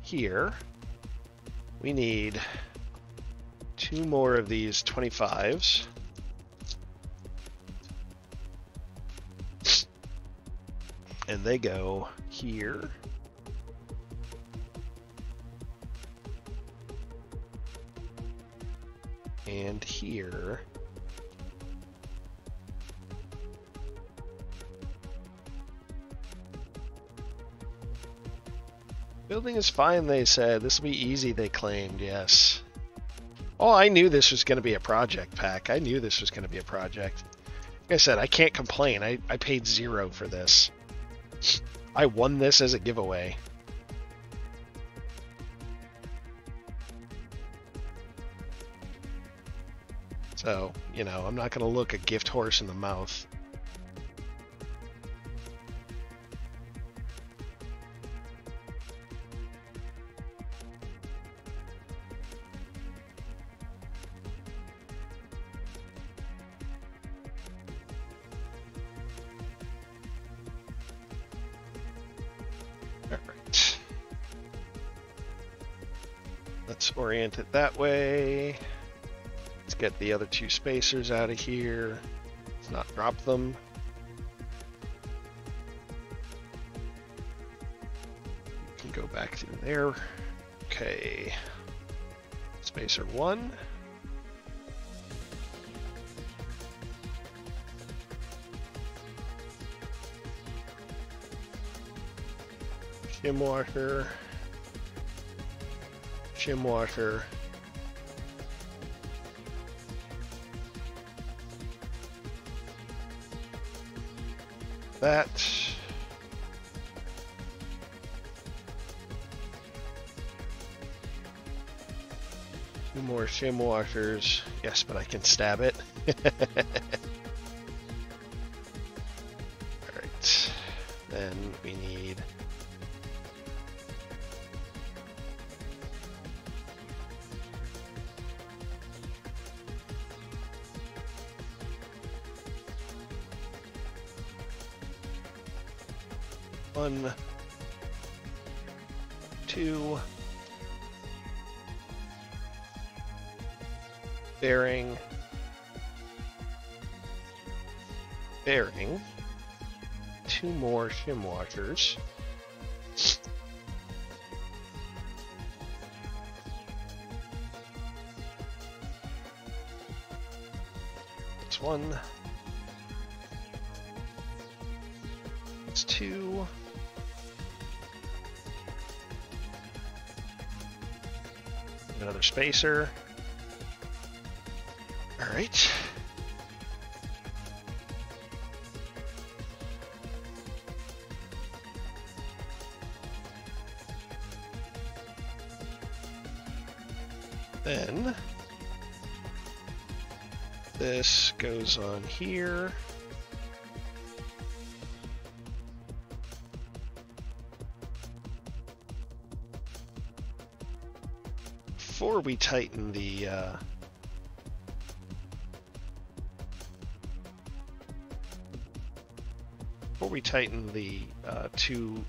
here, we need two more of these 25s. And they go here. And here. Building is fine, they said. This will be easy, they claimed, yes. Oh, I knew this was going to be a project pack. I knew this was going to be a project. Like I said, I can't complain. I, I paid zero for this. I won this as a giveaway. So, you know, I'm not going to look a gift horse in the mouth. It that way. Let's get the other two spacers out of here. Let's not drop them. You can go back through there. Okay. Spacer one. Shim washer. Shim washer. That. Two more shim washers. Yes, but I can stab it. Alright. Then we need Two, bearing, bearing, two more shim washers. Spacer. All right. Then this goes on here. We tighten the uh, before we tighten the uh, two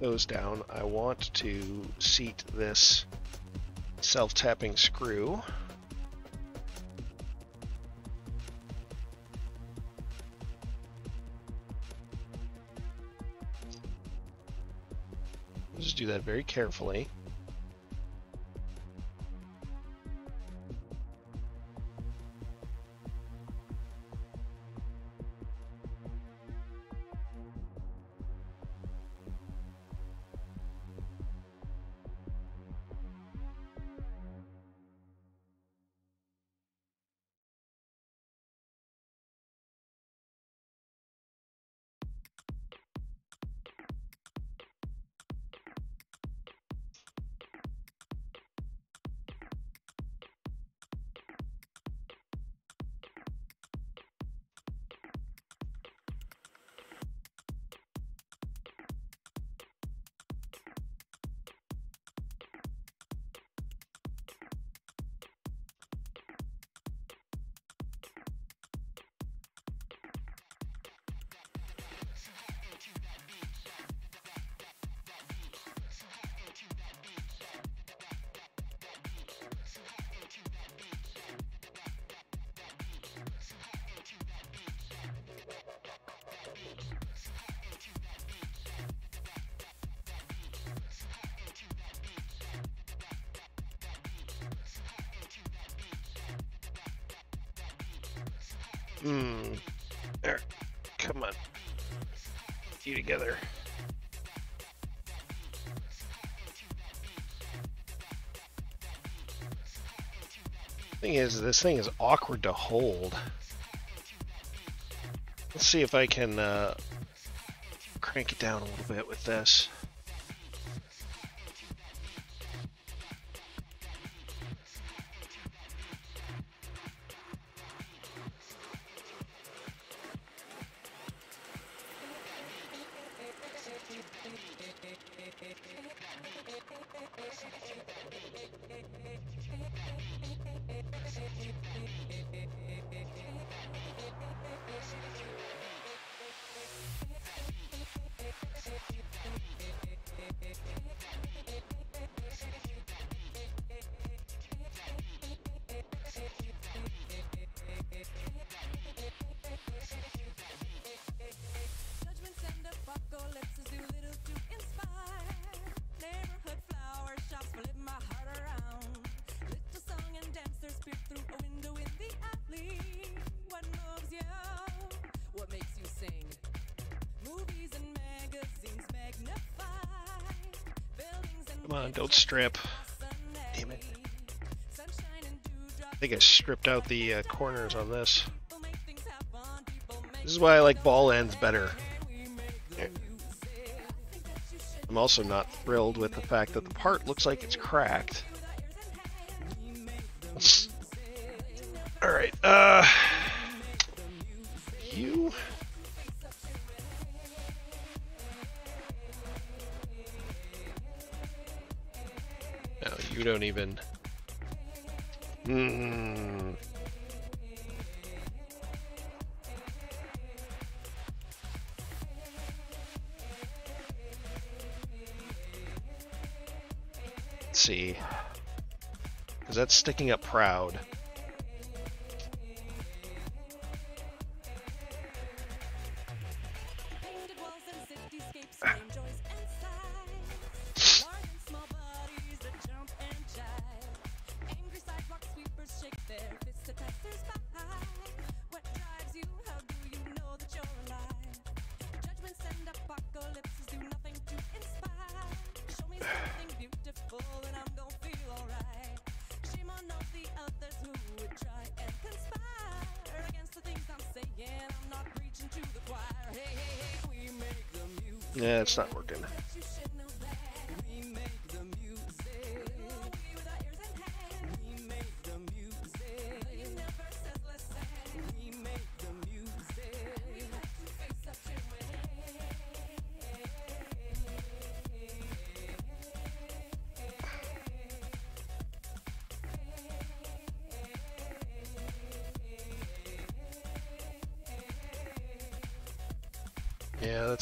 those down, I want to seat this self-tapping screw. Very carefully. Hmm. There. Come on. You together. Thing is, this thing is awkward to hold. Let's see if I can uh, crank it down a little bit with this. Strip. Damn it. I think I stripped out the uh, corners on this. This is why I like ball ends better. I'm also not thrilled with the fact that the part looks like it's cracked. Even... Hmm... Let's see. Because that's sticking up proud.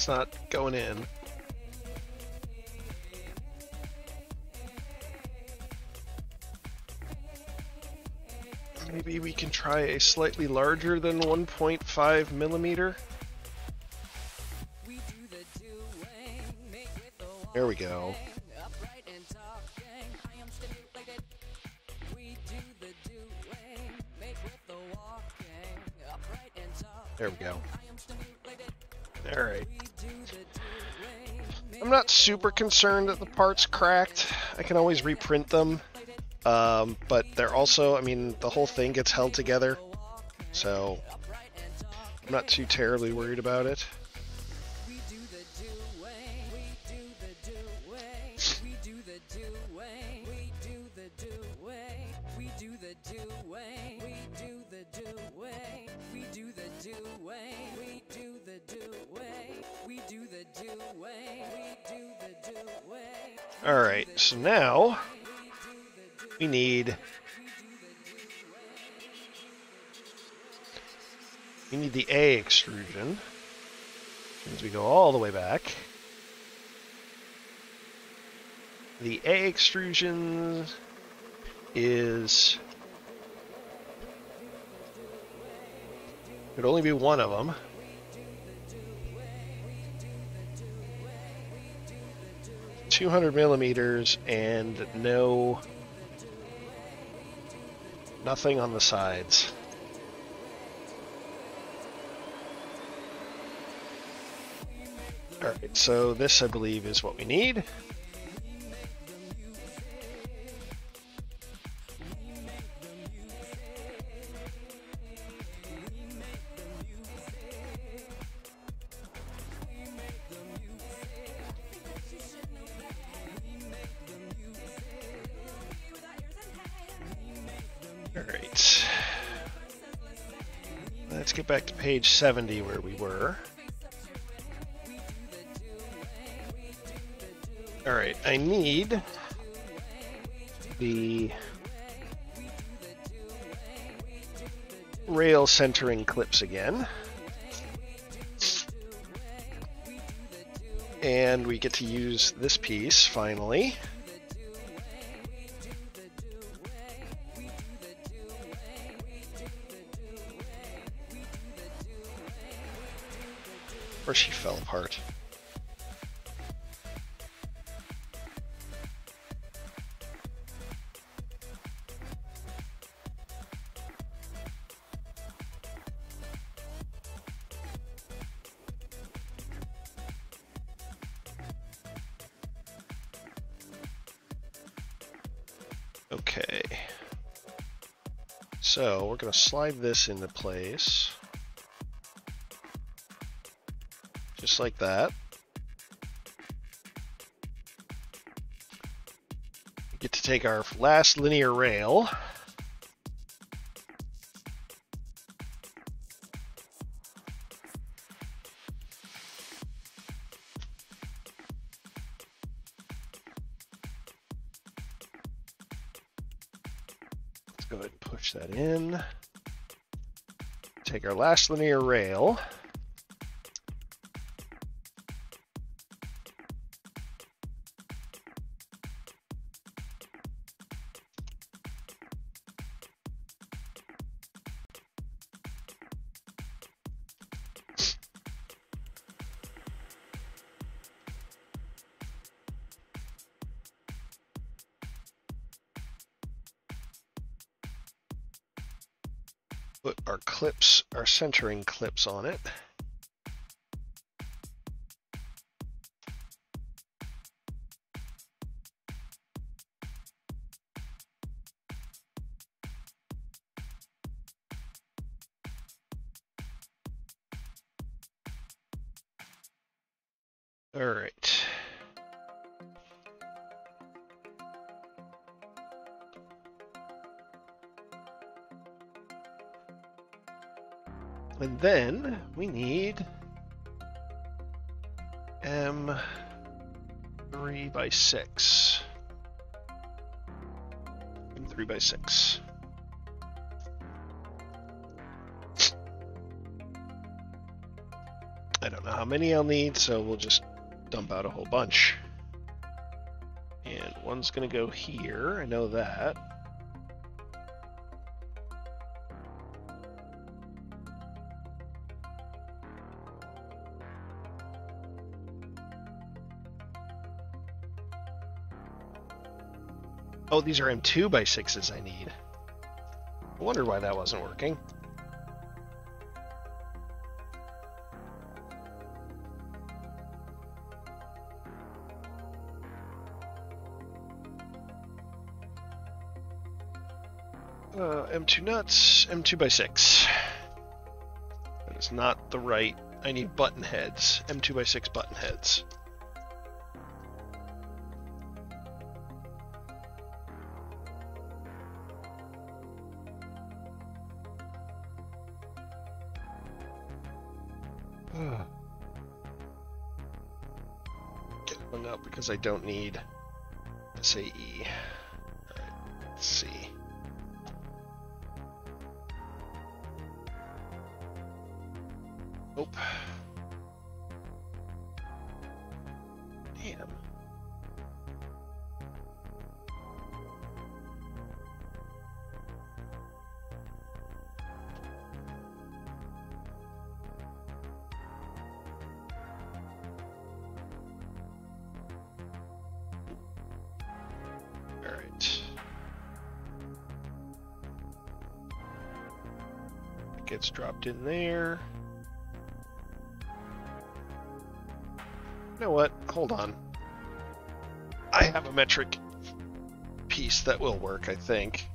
Not going in. Maybe we can try a slightly larger than 1.5 millimeter. Super concerned that the part's cracked. I can always reprint them. Um, but they're also, I mean, the whole thing gets held together. So I'm not too terribly worried about it. Extrusion is could only be one of them. Two hundred millimeters and no nothing on the sides. Alright, so this I believe is what we need. Page 70 where we were. Alright, I need the rail centering clips again. And we get to use this piece finally. Or she fell apart. Okay. So we're going to slide this into place. Like that. We get to take our last linear rail. Let's go ahead and push that in. Take our last linear rail. Clips, centering clips on it. Need M three by six. M three by six. I don't know how many I'll need, so we'll just dump out a whole bunch. And one's gonna go here, I know that. Oh, these are M2 by 6s I need. I wonder why that wasn't working. Uh, M2 nuts, M2 by 6. That is not the right. I need button heads. M2 by 6 button heads. Because I don't need SAE. Let's see. In there. You know what? Hold on. I have a metric piece that will work, I think.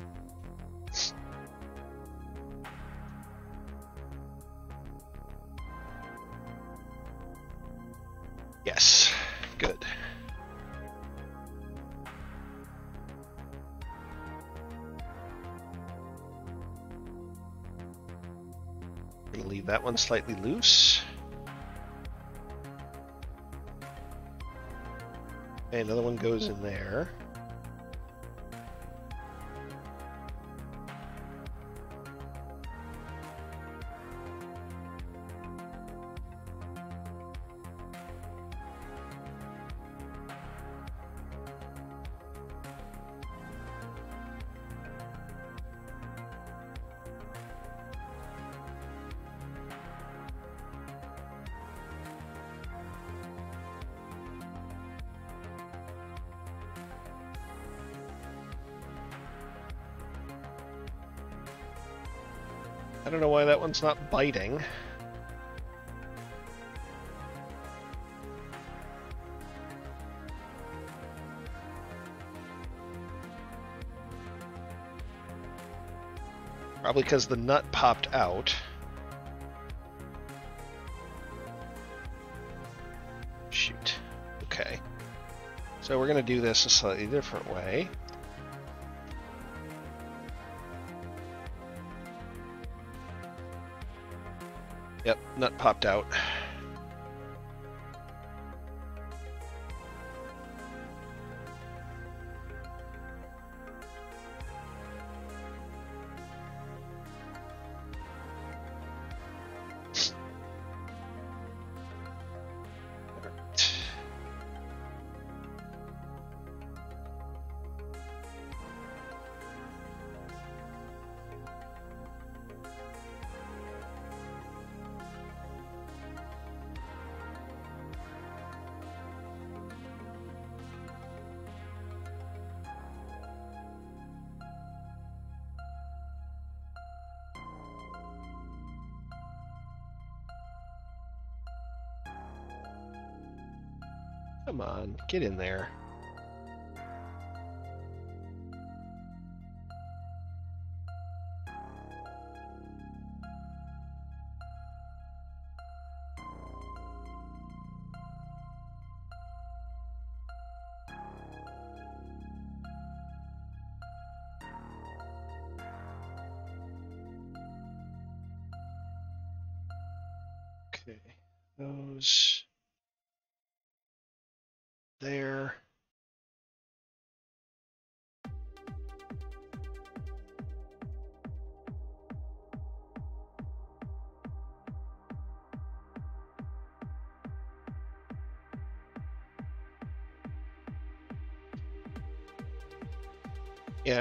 Slightly loose. Okay, another one goes in there. One's not biting. Probably because the nut popped out. Shoot. Okay. So we're going to do this a slightly different way. Nut popped out. Get in there.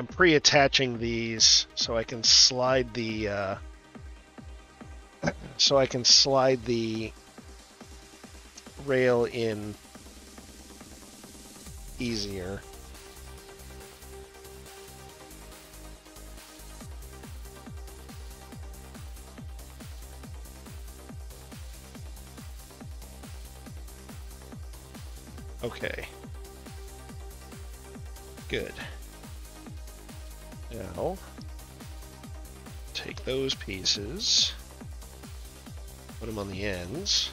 I'm pre-attaching these so I can slide the uh, so I can slide the rail in easier. Okay. Good. Now, take those pieces, put them on the ends.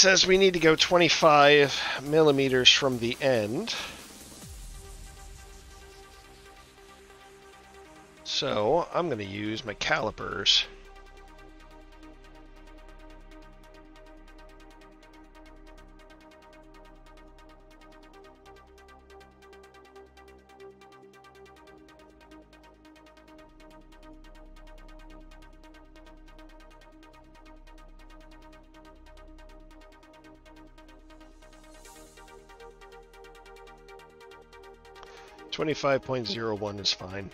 Says we need to go 25 millimeters from the end. So I'm going to use my calipers. Twenty-five point zero one is fine.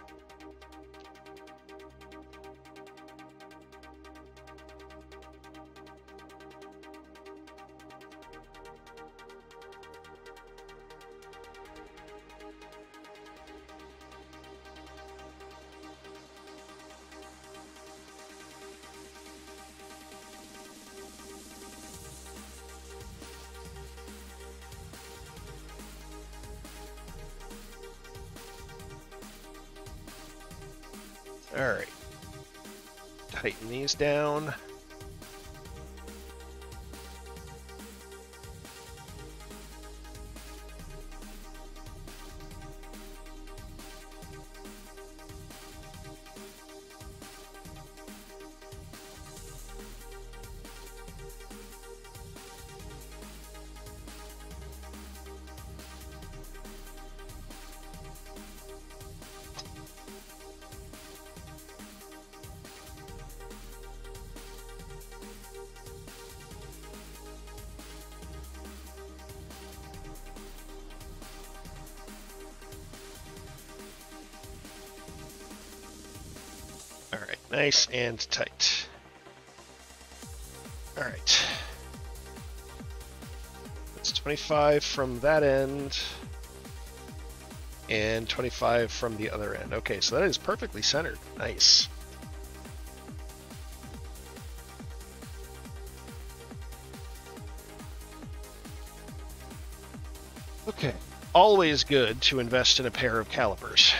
Down. Nice and tight. All right. It's 25 from that end and 25 from the other end. Okay, so that is perfectly centered. Nice. Okay. Always good to invest in a pair of calipers.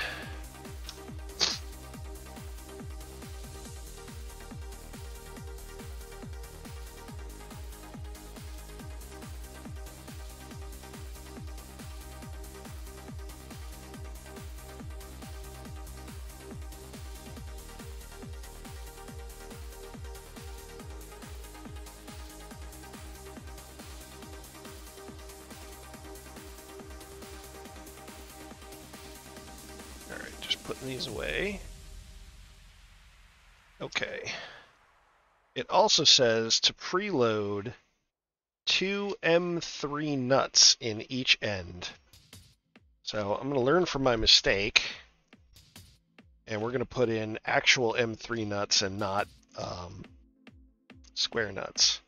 Also says to preload two M3 nuts in each end. So I'm going to learn from my mistake. And we're going to put in actual M3 nuts and not um, square nuts.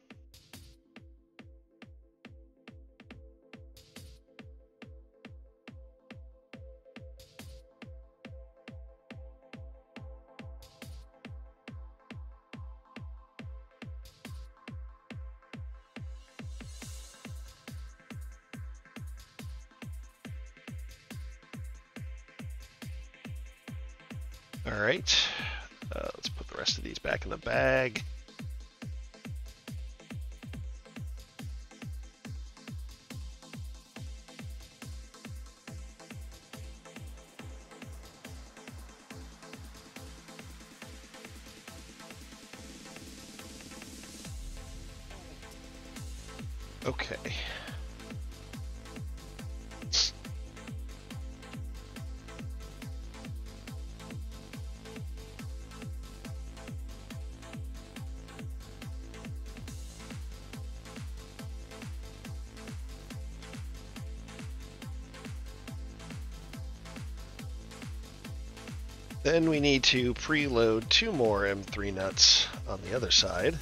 Then we need to preload two more M3 nuts on the other side.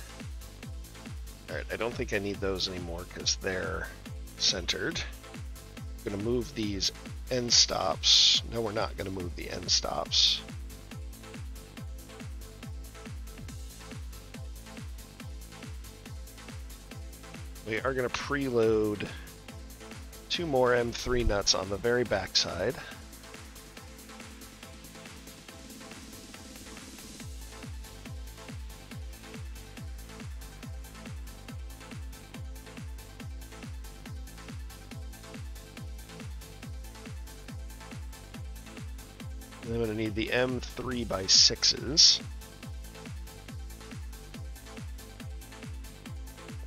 All right, I don't think I need those anymore because they're centered. I'm gonna move these end stops. No, we're not gonna move the end stops. We are gonna preload two more M3 nuts on the very back side. By 6s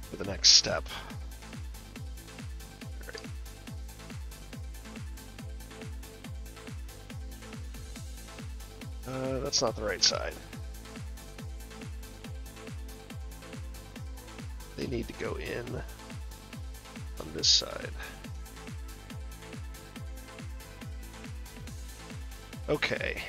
for the next step. Uh, that's not the right side. They need to go in on this side. Okay.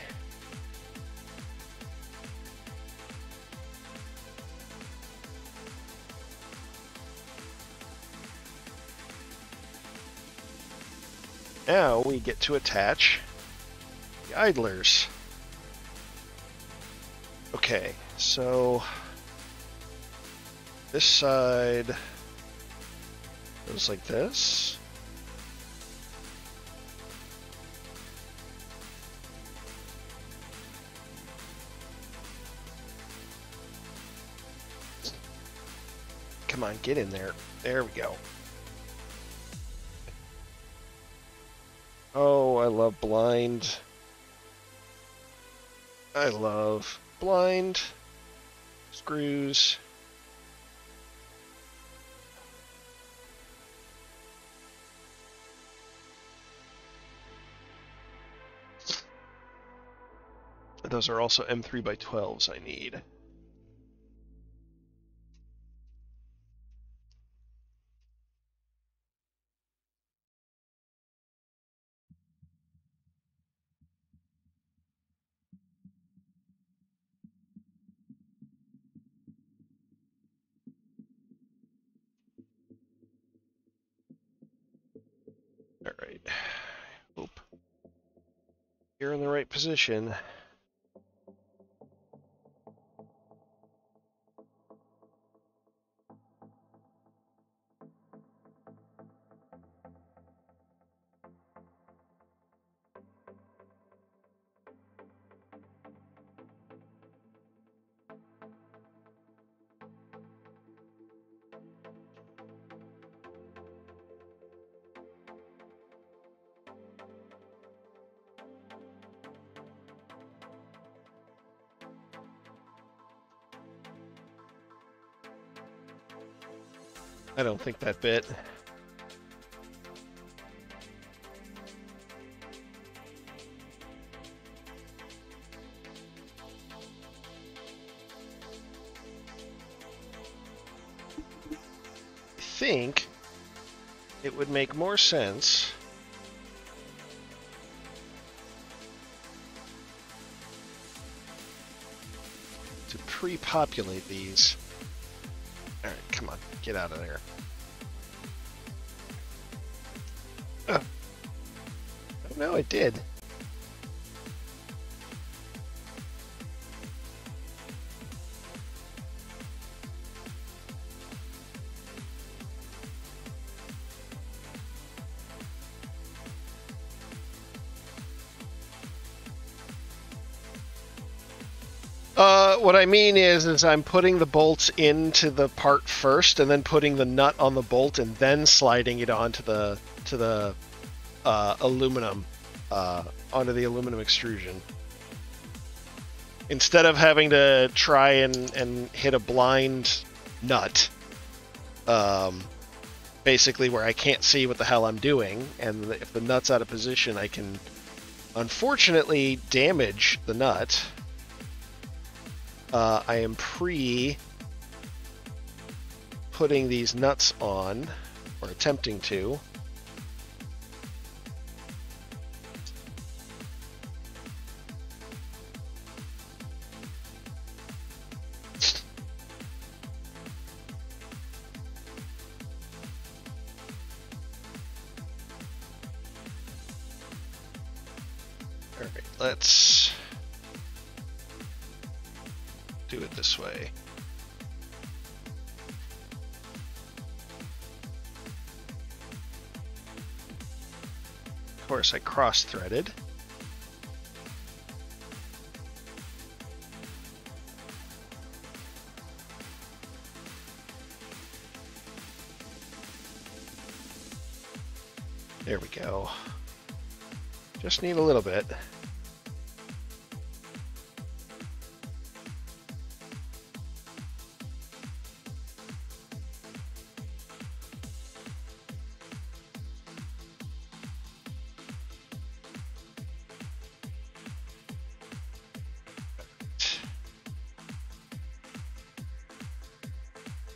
Now we get to attach the idlers. Okay, so this side goes like this. Come on, get in there. There we go. Love blind. I love blind screws. Those are also M3 by 12s I need. Position. Think that bit. I think it would make more sense to pre-populate these. All right, come on, get out of there. No, it did. Uh, what I mean is, is I'm putting the bolts into the part first, and then putting the nut on the bolt, and then sliding it onto the to the uh, aluminum, uh, onto the aluminum extrusion. Instead of having to try and, and hit a blind nut, um, basically where I can't see what the hell I'm doing, and if the nut's out of position, I can unfortunately damage the nut. Uh, I am pre putting these nuts on, or attempting to. Course, I cross-threaded. There we go. Just need a little bit.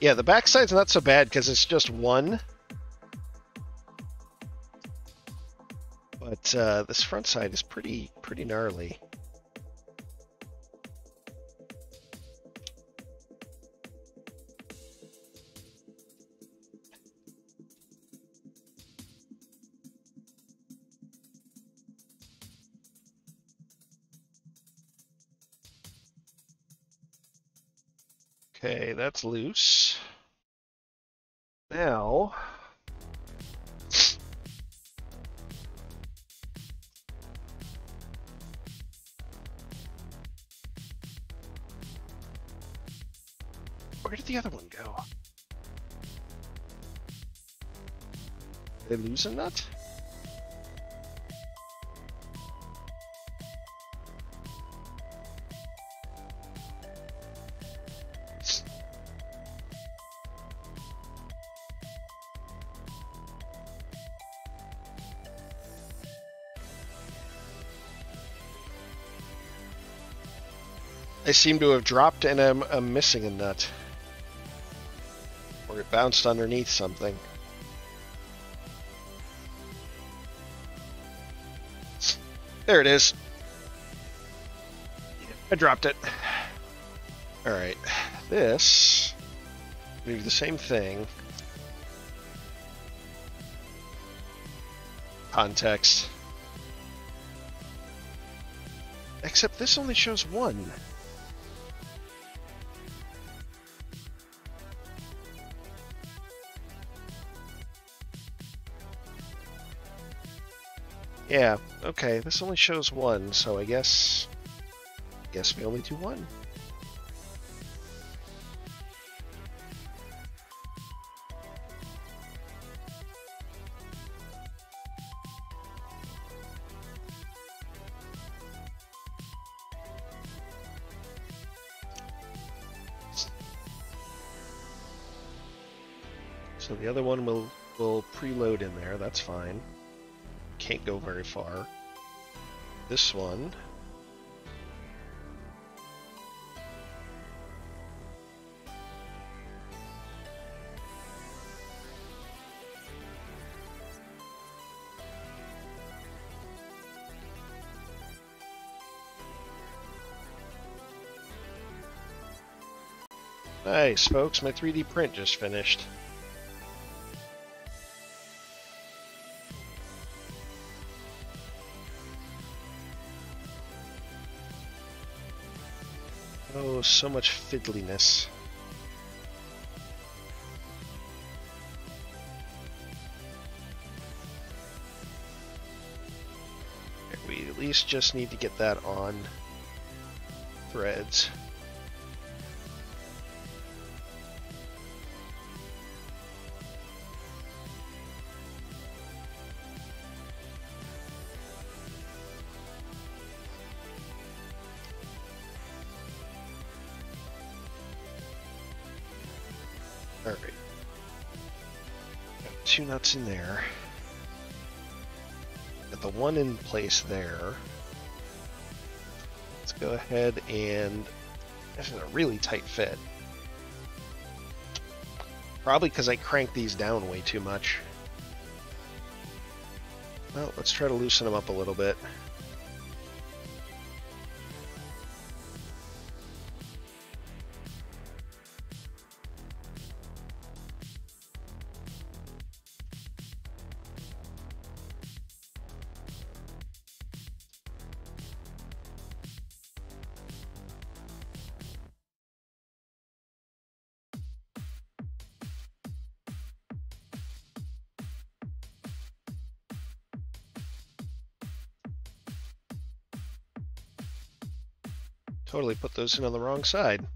Yeah, the backside's not so bad because it's just one. But uh, this front side is pretty pretty gnarly. Okay, that's loose. They lose? I seem to have dropped and I'm, I'm missing a nut. Or it bounced underneath something. There it is. I dropped it. Alright. This. Do the same thing. context. Except this only shows one. Yeah, okay, this only shows one, so I guess guess we only do one. So the other one will will preload in there, that's fine. Can't go very far. This one Nice, folks. My 3D print just finished. So much fiddliness. We at least just need to get that on threads. Got in there. Got the one in place there. Let's go ahead and this is a really tight fit. Probably because I cranked these down way too much. Well, let's try to loosen them up a little bit. In on the wrong side.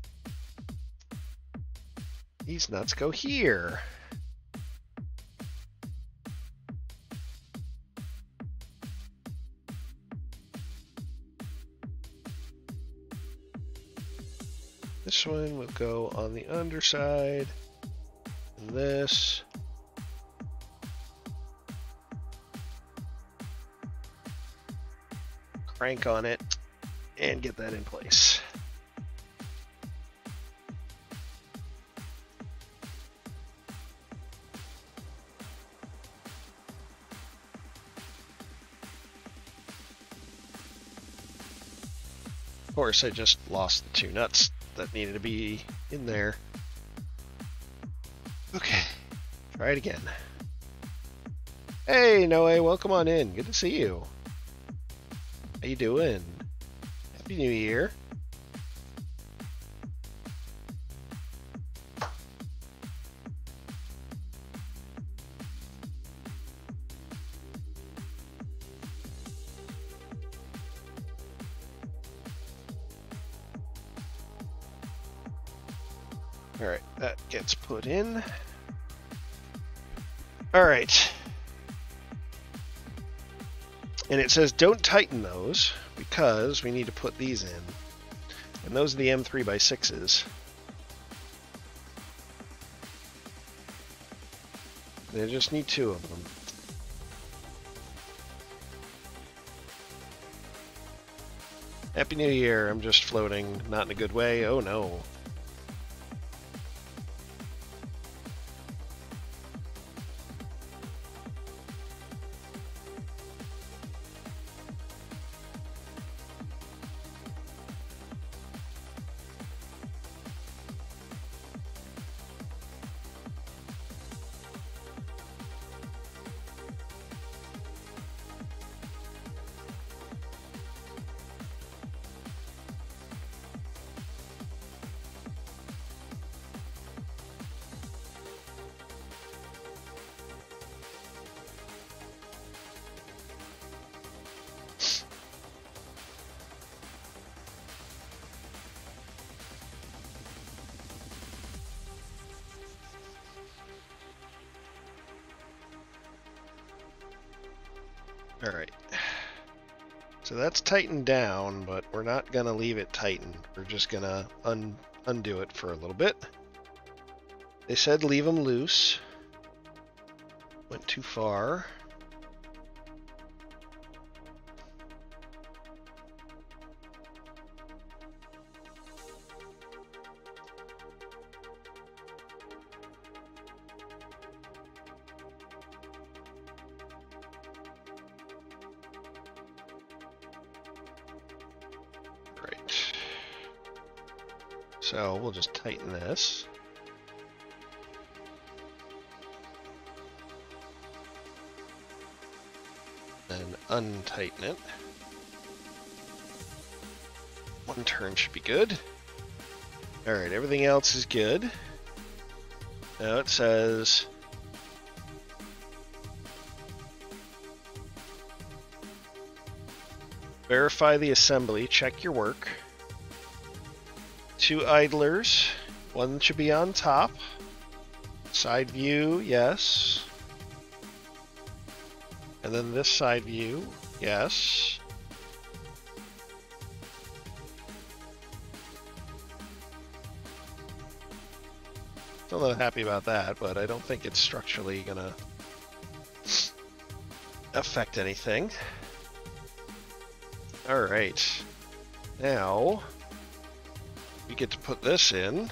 These nuts go here. This one will go on the underside. And this. Crank on it and get that in place. Course, I just lost the two nuts that needed to be in there. Okay, try it again. Hey, Noe, welcome on in. Good to see you. How you doing? Happy New Year. Says don't tighten those because we need to put these in. And those are the M3 by 6s. They just need two of them. Happy New Year. I'm just floating, not in a good way. Oh no. That's tightened down, but we're not gonna leave it tightened. We're just gonna un undo it for a little bit. They said leave them loose. Went too far. So we'll just tighten this. Then untighten it. One turn should be good. Alright, everything else is good. Now it says Verify the assembly, check your work. Two idlers. One should be on top. Side view, yes. And then this side view, yes. Still not happy about that, but I don't think it's structurally gonna affect anything. All right. Now get to put this in.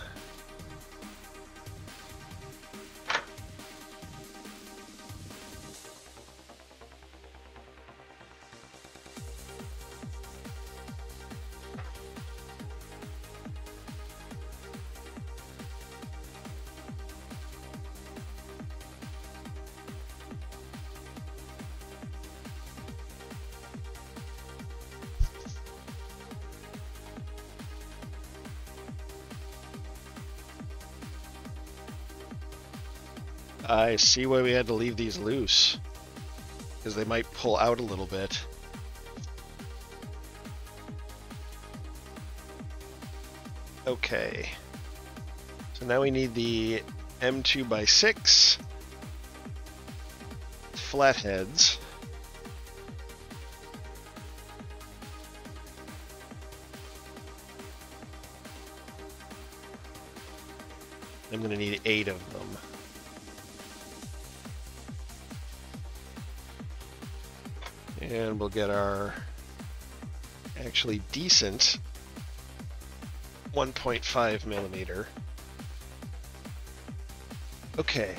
I see why we had to leave these loose. Because they might pull out a little bit. Okay. So now we need the M2 by 6 flatheads. I'm going to need eight of them. And we'll get our actually decent 1.5 millimeter. Okay.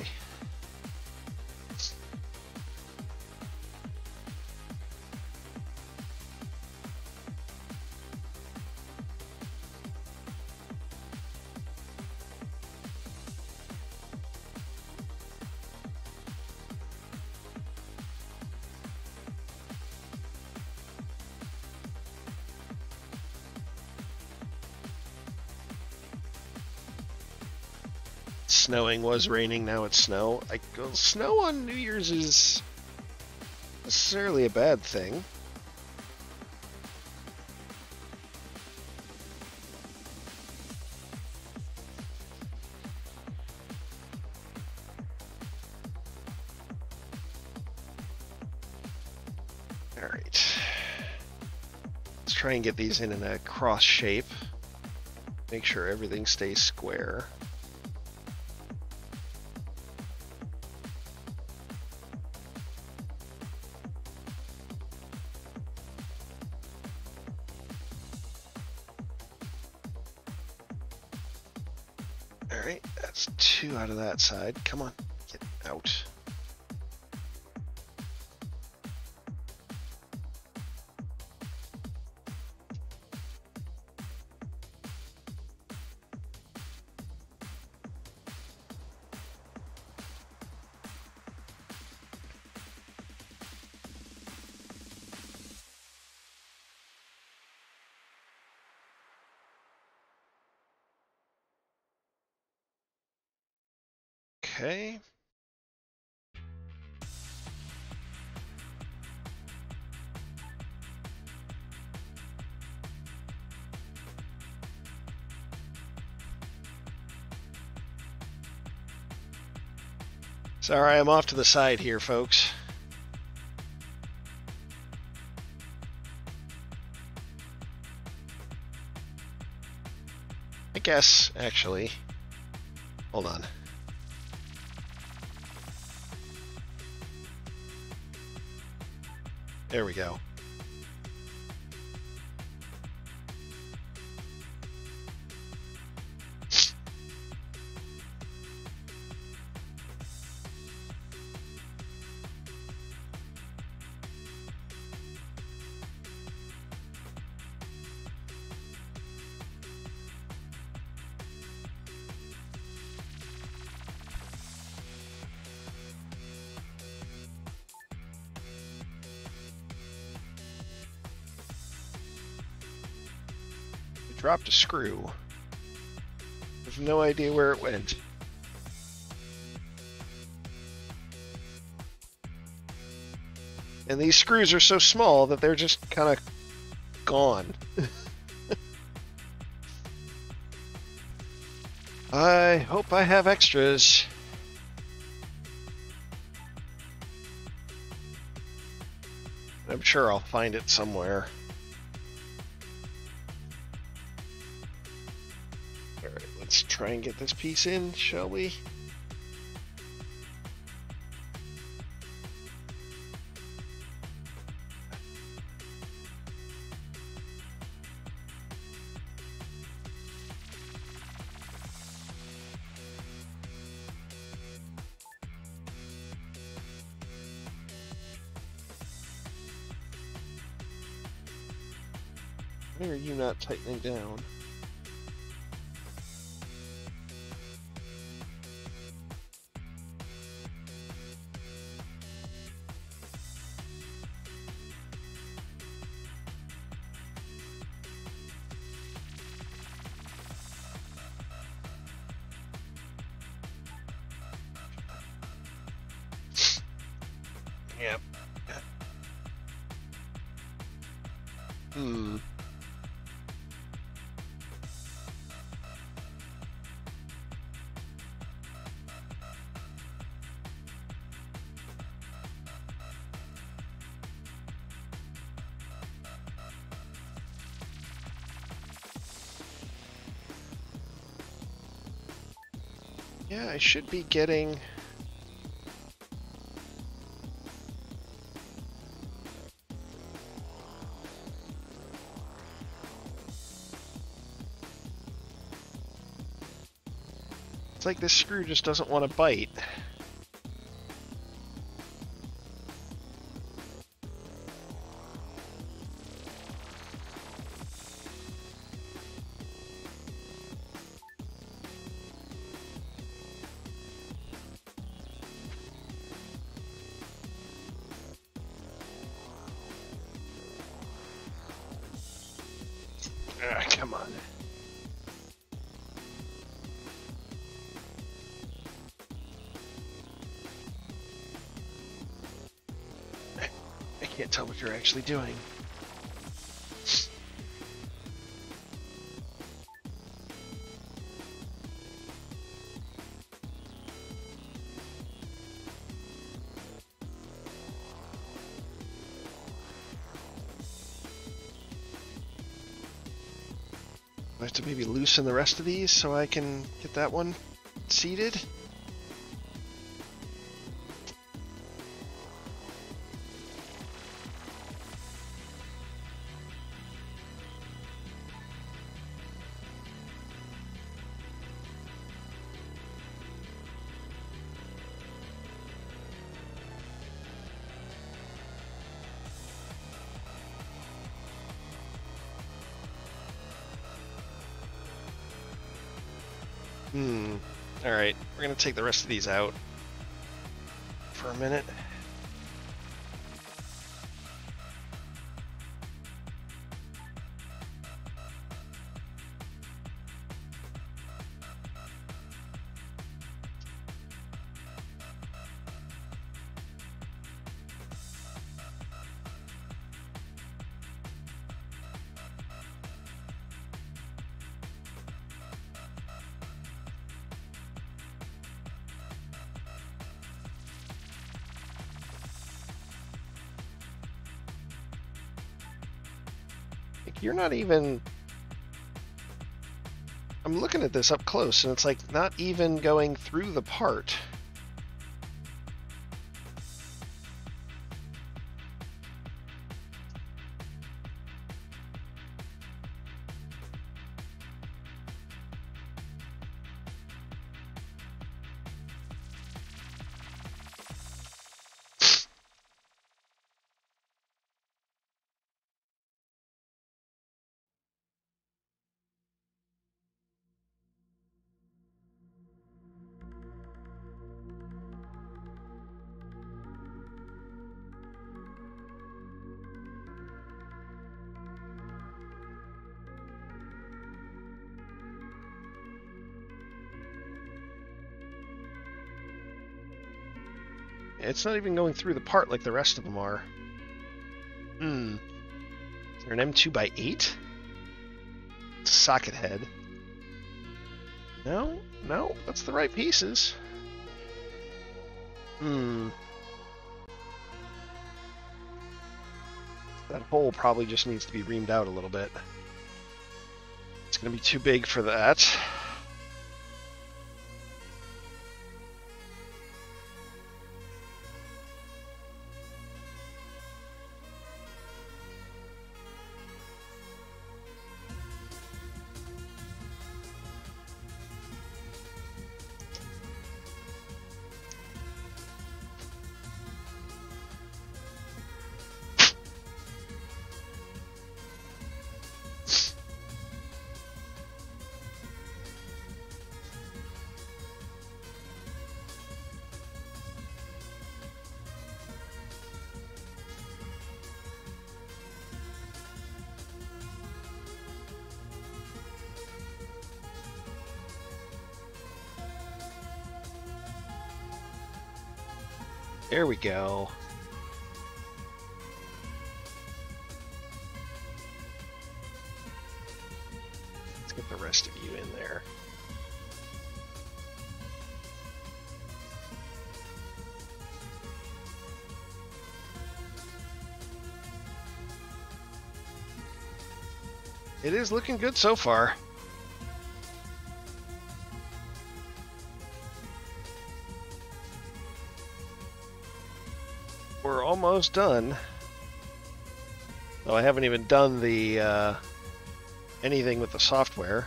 Snowing was raining now it's snow. I, well, snow on new year's is necessarily a bad thing. Try and get these in in a cross shape. Make sure everything stays square side. Come on, Sorry, I'm off to the side here, folks. I guess, actually. Hold on. There we go. Dropped a screw. I have no idea where it went. And these screws are so small that they're just kind of gone. I hope I have extras. I'm sure I'll find it somewhere. Try and get this piece in, shall we? Why are you not tightening down? I should be getting. It's like this screw just doesn't want to bite. Can't tell what you're actually doing. I have to maybe loosen the rest of these so I can get that one seated. Take the rest of these out for a minute. You're not even. I'm looking at this up close, and it's like not even going through the part. It's not even going through the part like the rest of them are. Hmm. Is there an M2 by 8? It's a socket head. No, no, that's the right pieces. Hmm. That hole probably just needs to be reamed out a little bit. It's going to be too big for that. There we go. Let's get the rest of you in there. It is looking good so far. Almost done. Oh, I haven't even done the uh, anything with the software.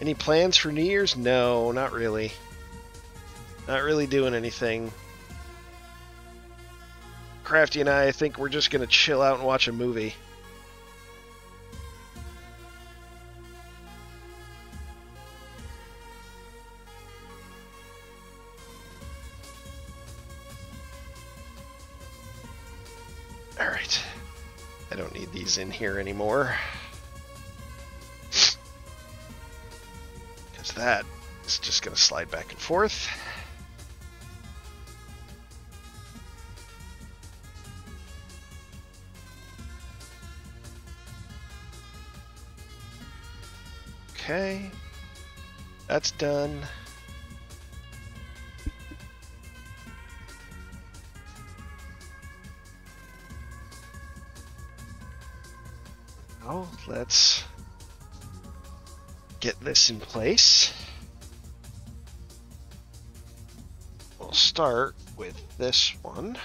Any plans for New Year's? No, not really. Not really doing anything. Crafty and I, I think we're just gonna chill out and watch a movie. In here anymore. Because that is just going to slide back and forth. Okay. That's done. This in place. We'll start with this one.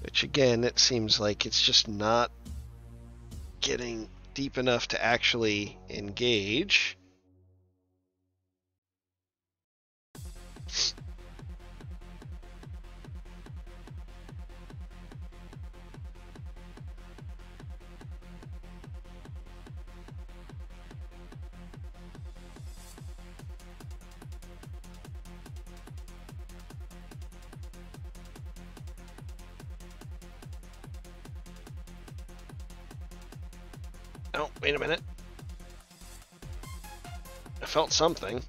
Which again, it seems like it's just not getting deep enough to actually engage. Something.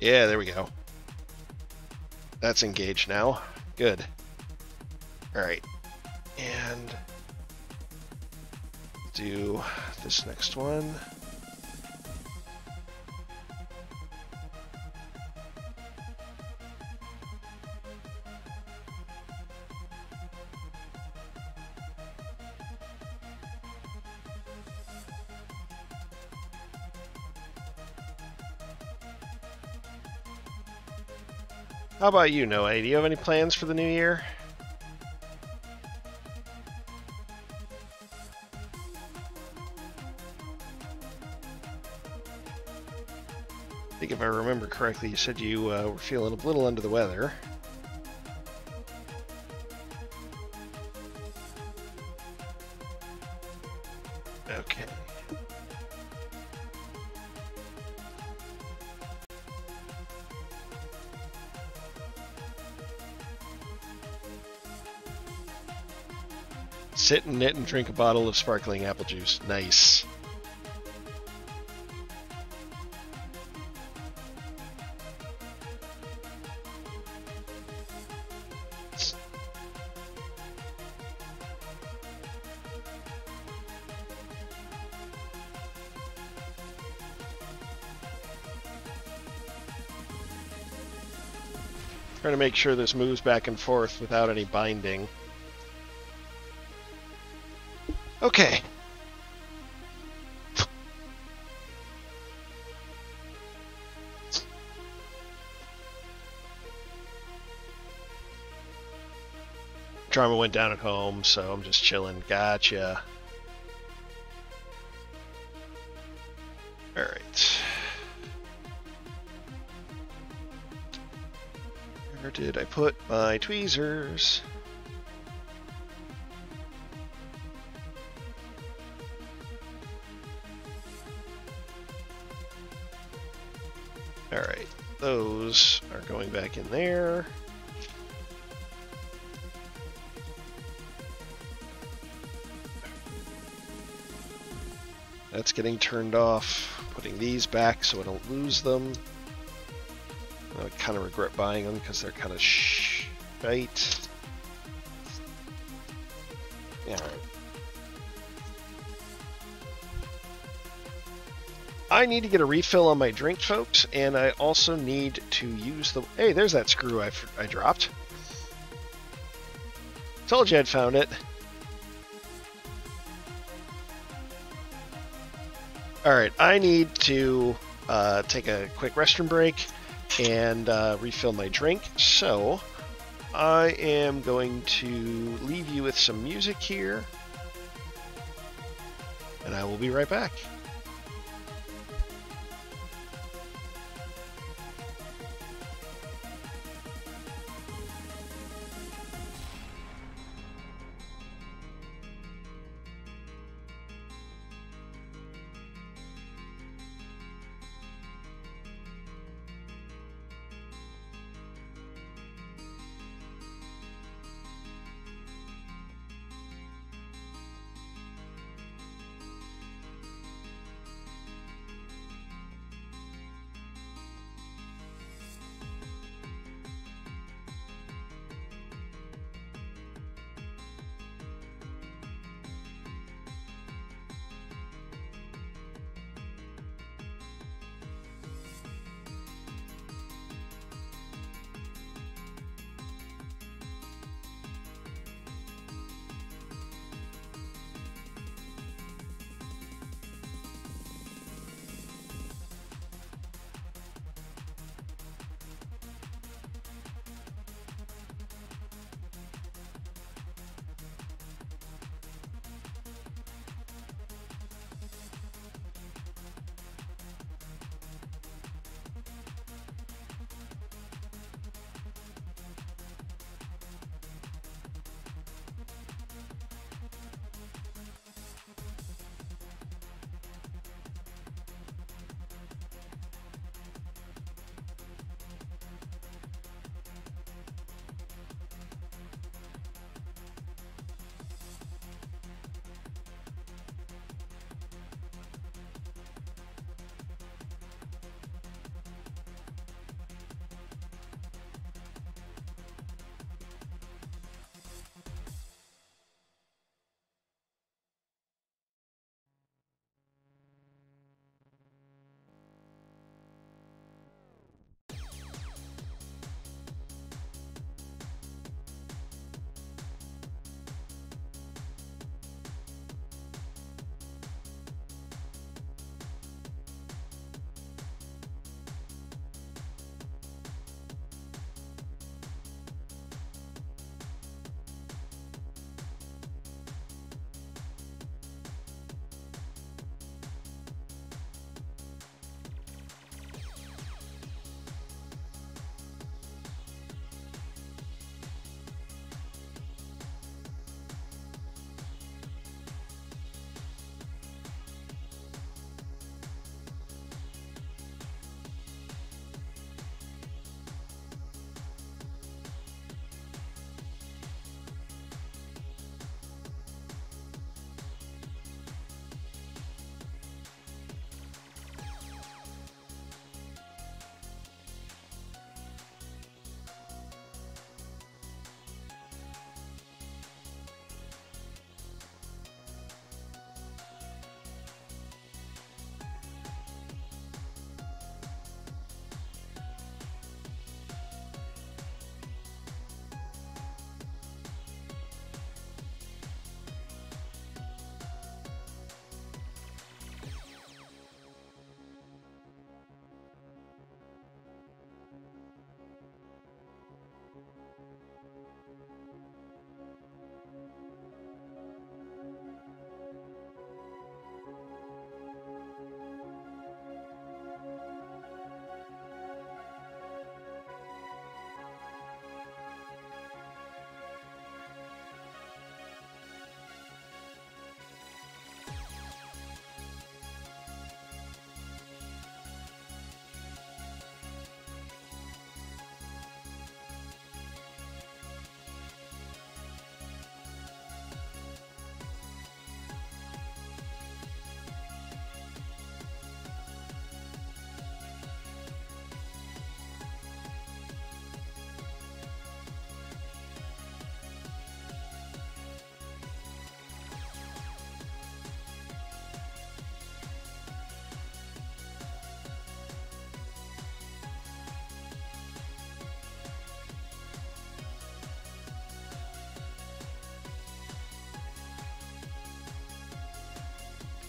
Yeah, there we go. That's engaged now. Good. All right. And do this next one. About you, Noah? Do you have any plans for the new year? I think if I remember correctly, you said you uh, were feeling a little under the weather. Knit and drink a bottle of sparkling apple juice. Nice. Trying to make sure this moves back and forth without any binding. Okay. Drama went down at home, so I'm just chilling. Gotcha. Alright. Where did I put my tweezers? Those are going back in there. That's getting turned off. Putting these back so I don't lose them. I kind of regret buying them because they're kind of shite. I need to get a refill on my drink, folks, and I also need to use the. Hey, there's that screw I, dropped. Told you I'd found it. All right, I need to uh, take a quick restroom break and uh, refill my drink. So I am going to leave you with some music here, and I will be right back.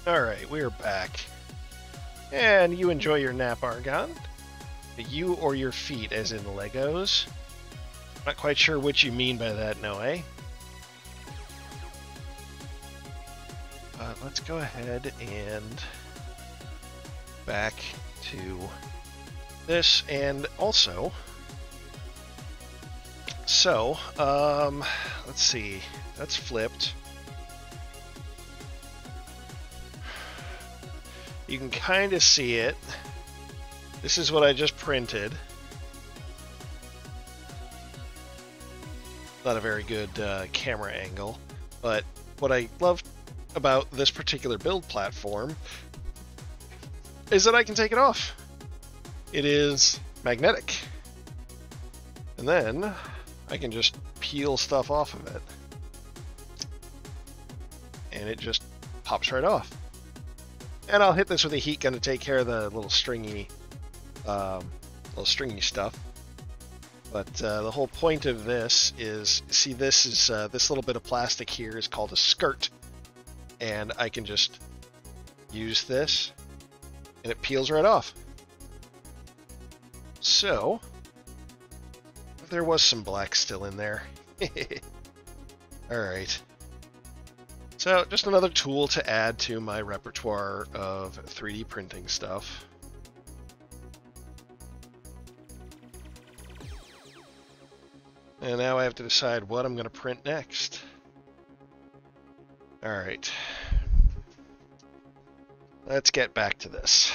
Alright, we're back. And you enjoy your nap, Argon. You or your feet, as in Legos. Not quite sure what you mean by that, Noe. But let's go ahead and back to this and also so um let's see that's flipped you can kind of see it this is what I just printed not a very good uh, camera angle but what I love about this particular build platform is that I can take it off it is magnetic. And then I can just peel stuff off of it. And it just pops right off. And I'll hit this with a heat gun to take care of the little stringy, um, little stringy stuff. But uh, the whole point of this is, see, this is uh, this little bit of plastic here is called a skirt, and I can just use this, and it peels right off. So, there was some black still in there. Alright. So, just another tool to add to my repertoire of 3D printing stuff. And now I have to decide what I'm going to print next. Alright. Let's get back to this.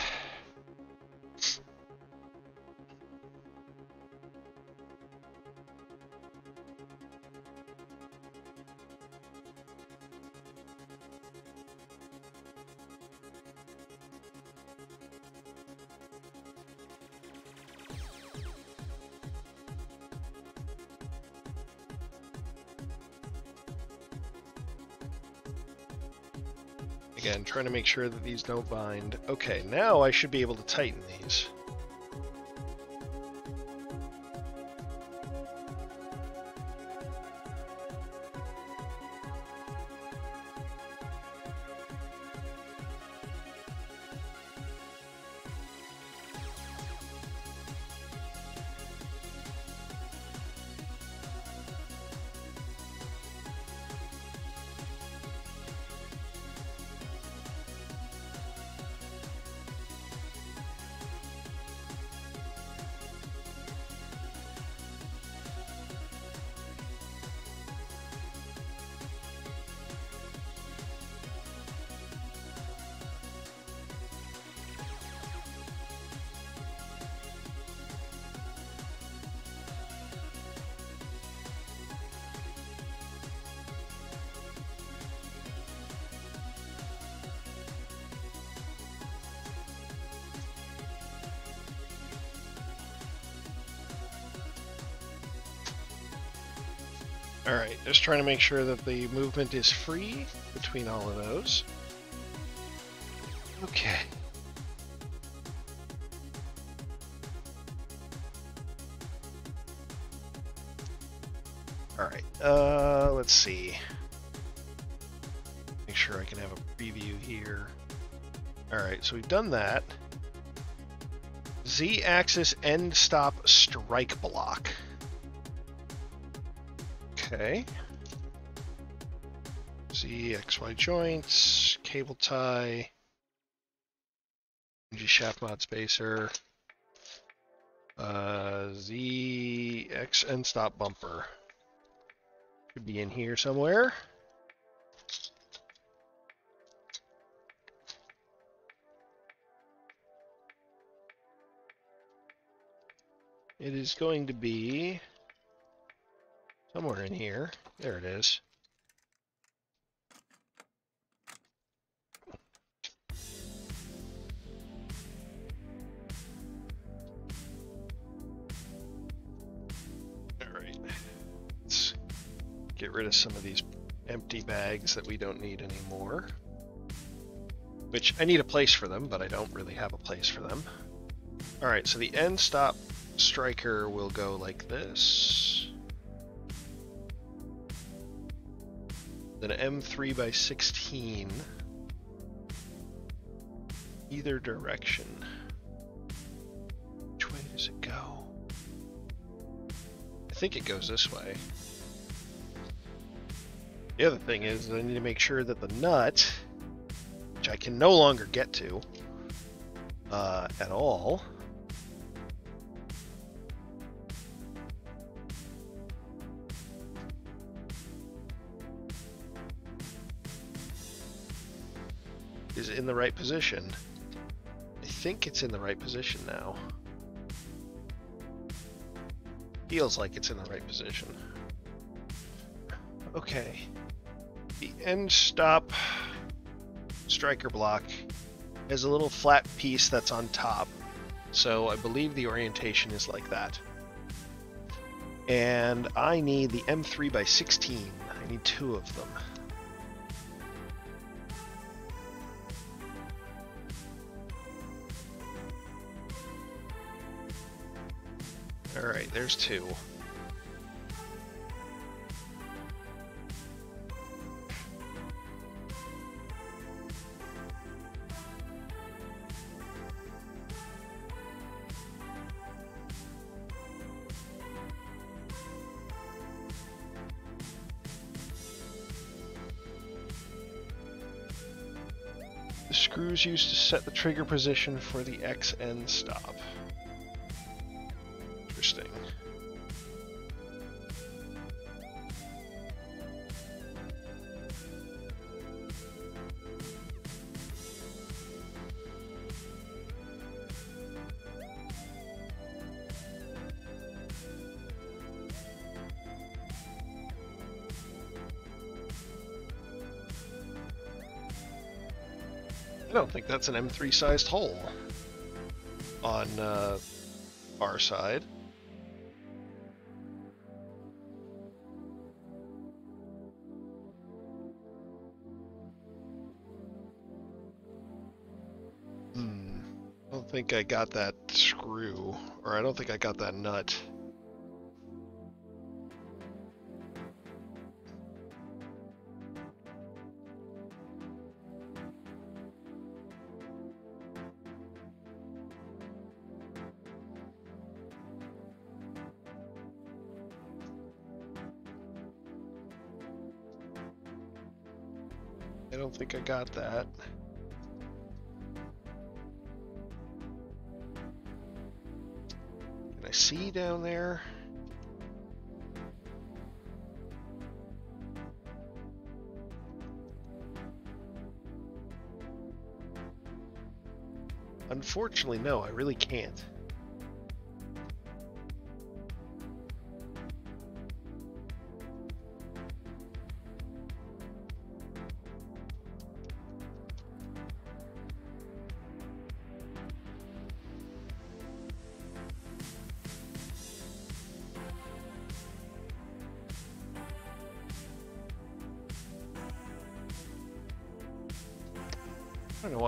Trying to make sure that these don't bind. Okay, now I should be able to tighten these. Trying to make sure that the movement is free between all of those. Okay. Alright, uh, let's see. Make sure I can have a preview here. Alright, so we've done that. Z-axis end stop strike block. Okay. Z, XY joints, cable tie, G shaft mod spacer, uh, Z, X end stop bumper. Should be in here somewhere. It is going to be somewhere in here. There it is. Get rid of some of these empty bags that we don't need anymore. Which I need a place for them, but I don't really have a place for them. Alright, so the end stop striker will go like this. Then M3 by 16 either direction. Which way does it go? I think it goes this way. The other thing is I need to make sure that the nut, which I can no longer get to uh, at all, is in the right position. I think it's in the right position now. Feels like it's in the right position. Okay. The end stop striker block has a little flat piece that's on top. So I believe the orientation is like that. And I need the M3 by 16. I need two of them. Alright, there's two. Used to set the trigger position for the X XN stop. An M3 sized hole on uh, our side. Hmm. I don't think I got that screw, or I don't think I got that nut. Got that. Can I see down there? Unfortunately, no, I really can't.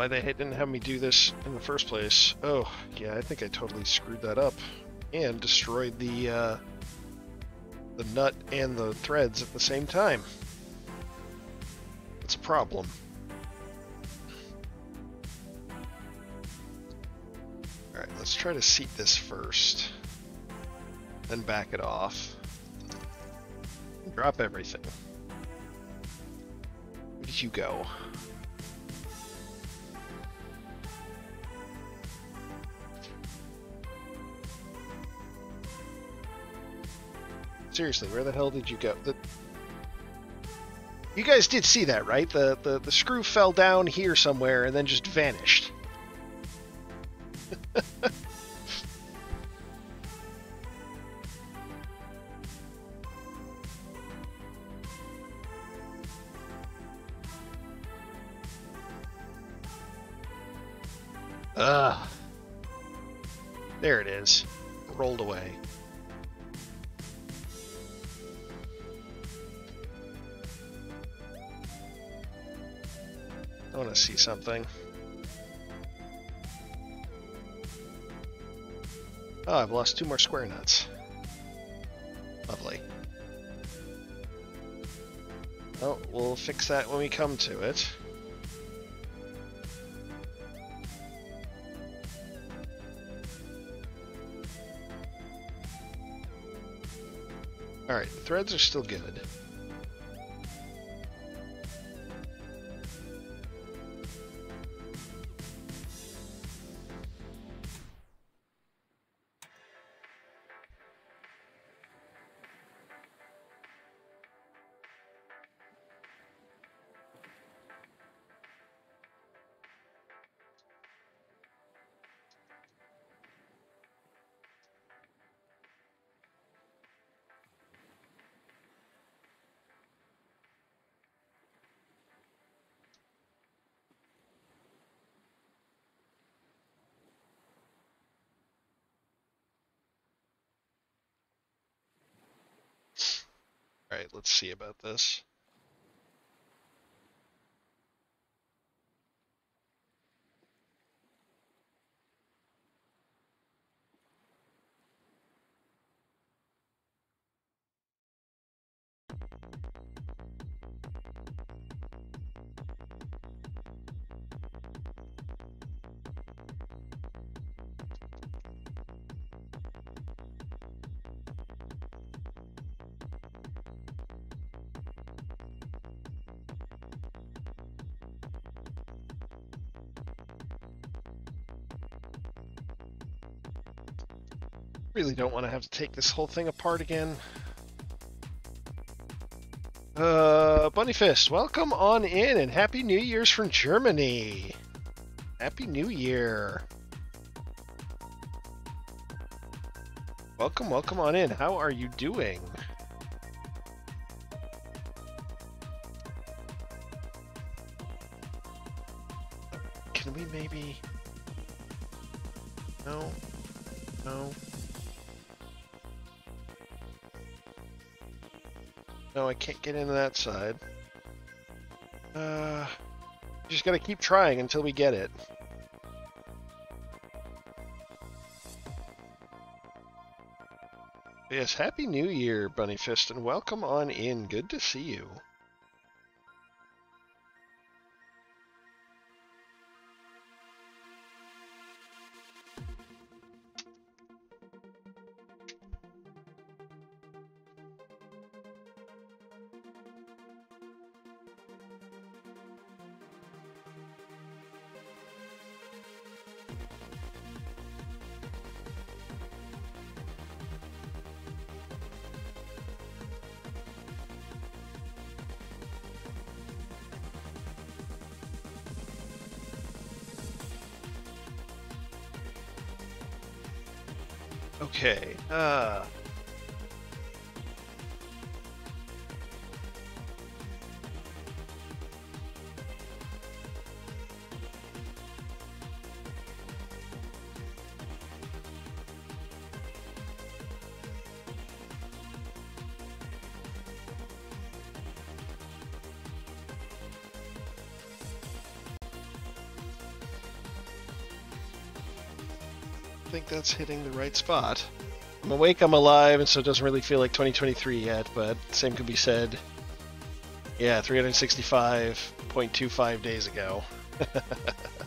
They didn't have me do this in the first place. Oh, yeah, I think I totally screwed that up and destroyed the uh, the nut and the threads at the same time. It's a problem. All right, let's try to seat this first, then back it off. Drop everything. Where did you go? Seriously, where the hell did you go? The... You guys did see that, right? The, the the screw fell down here somewhere and then just vanished. Ugh. There it is. I want to see something. Oh, I've lost two more square nuts. Lovely. Well, we'll fix that when we come to it. Alright, threads are still good. See about this. Really don't want to have to take this whole thing apart again. Uh, Bunny Fist, welcome on in and Happy New Year's from Germany. Happy New Year. Welcome, welcome on in. How are you doing? Get into that side. Uh, just gotta keep trying until we get it. Yes, Happy New Year, Bunny Fist, and welcome on in. Good to see you. Uh. I think that's hitting the right spot. I'm awake, I'm alive, and so it doesn't really feel like 2023 yet, but same could be said. Yeah, 365.25 days ago.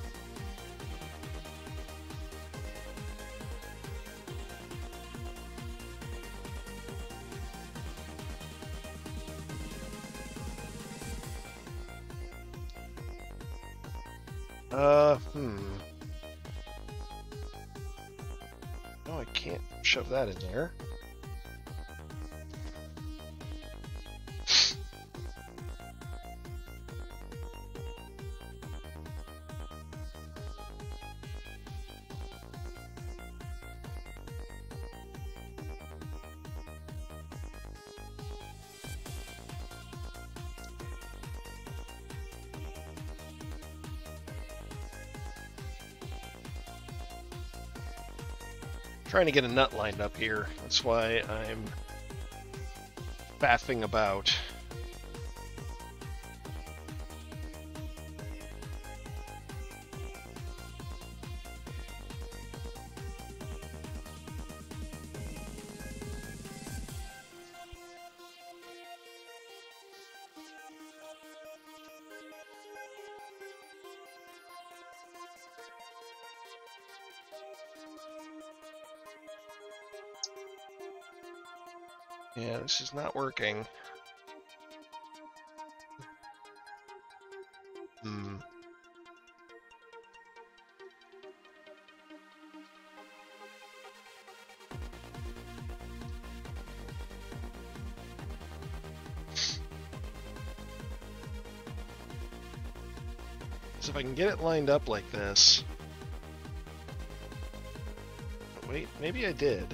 Trying to get a nut lined up here. That's why I'm faffing about. This is not working. Hmm. So if I can get it lined up like this. Wait, maybe I did.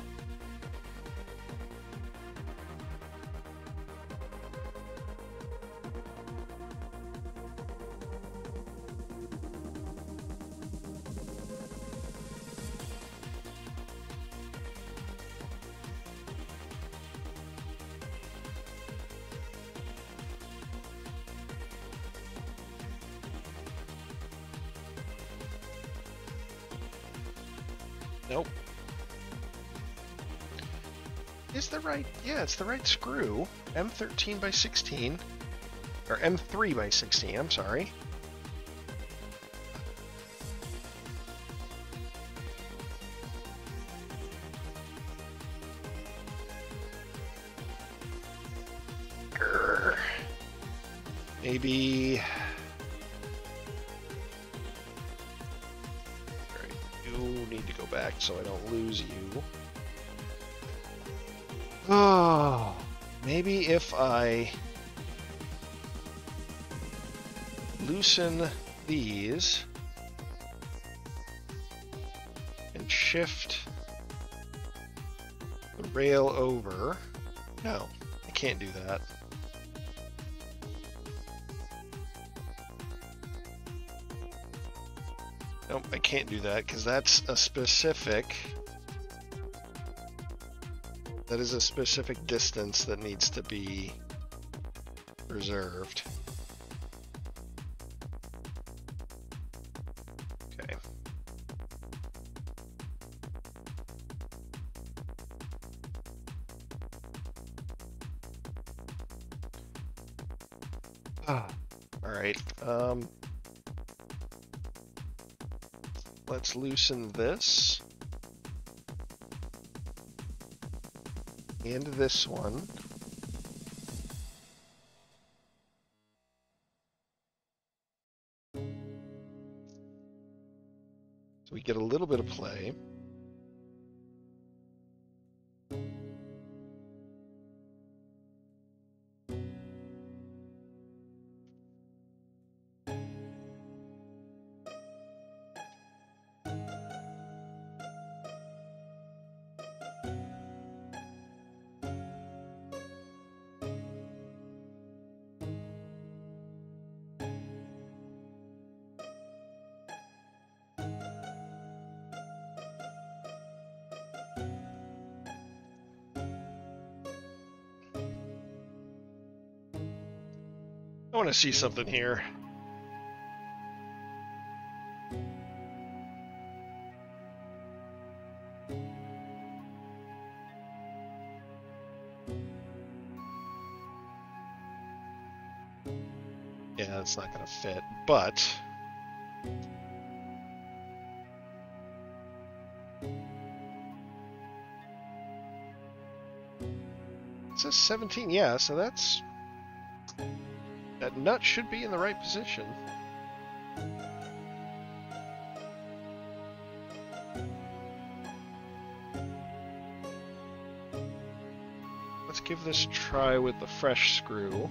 It's the right screw. M13 by 16, or M3 by 16. I'm sorry. Can't do that. Nope, I can't do that because that's a specific. That is a specific distance that needs to be reserved. Loosen this. And this one. So we get a little bit of play. I want to see something here. Yeah, it's not going to fit, but it says 17. Yeah, so that's that nut should be in the right position. Let's give this try with the fresh screw.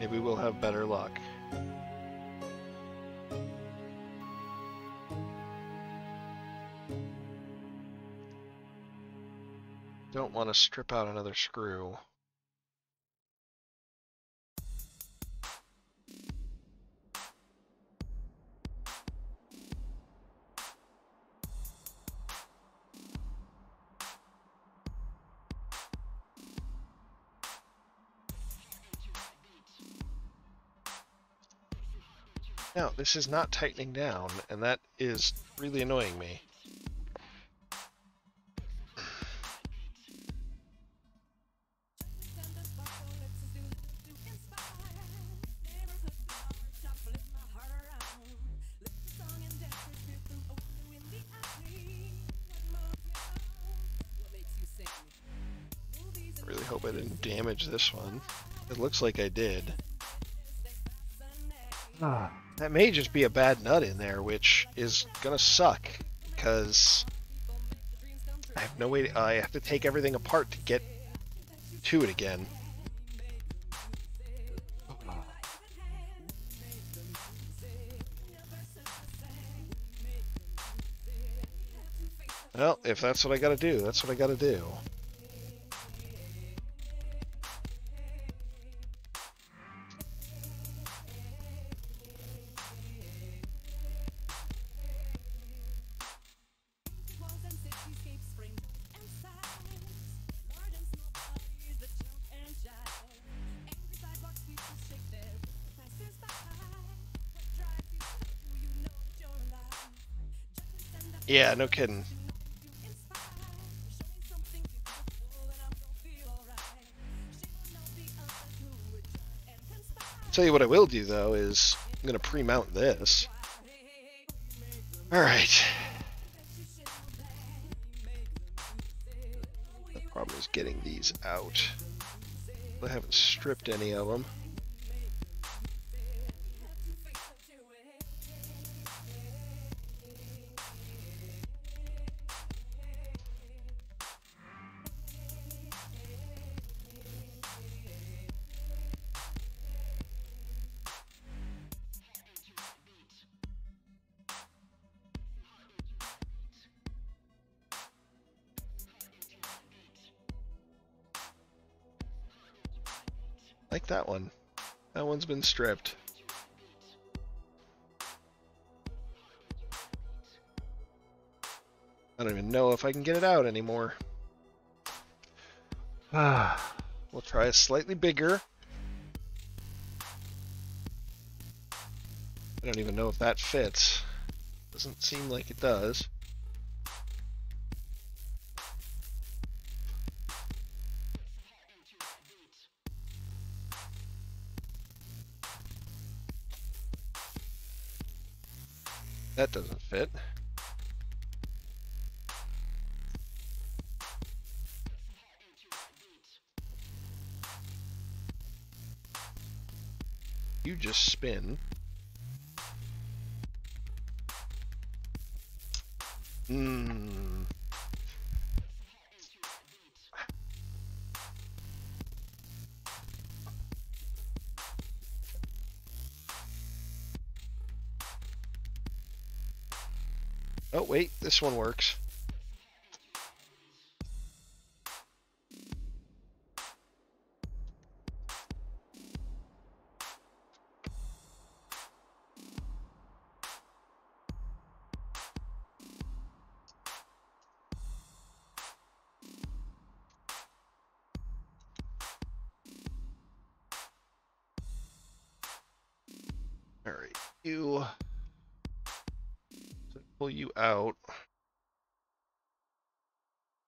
Maybe we'll have better luck. Want to strip out another screw. Now, this is not tightening down, and that is really annoying me. This one. It looks like I did. Ah, that may just be a bad nut in there, which is gonna suck because I have no way. To, I have to take everything apart to get to it again. Well, if that's what I gotta do, that's what I gotta do. Try no kidding. Tell you what I will do though is I'm gonna pre-mount this. All right. The problem is getting these out. I haven't stripped any of them. Stripped. I don't even know if I can get it out anymore. Ah, we'll try a slightly bigger. I don't even know if that fits. Doesn't seem like it does. Just spin. Hmm. Oh, wait, this one works. Out.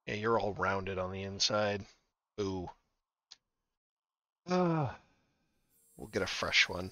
Yeah, you're all rounded on the inside. Ooh. Ah. We'll get a fresh one.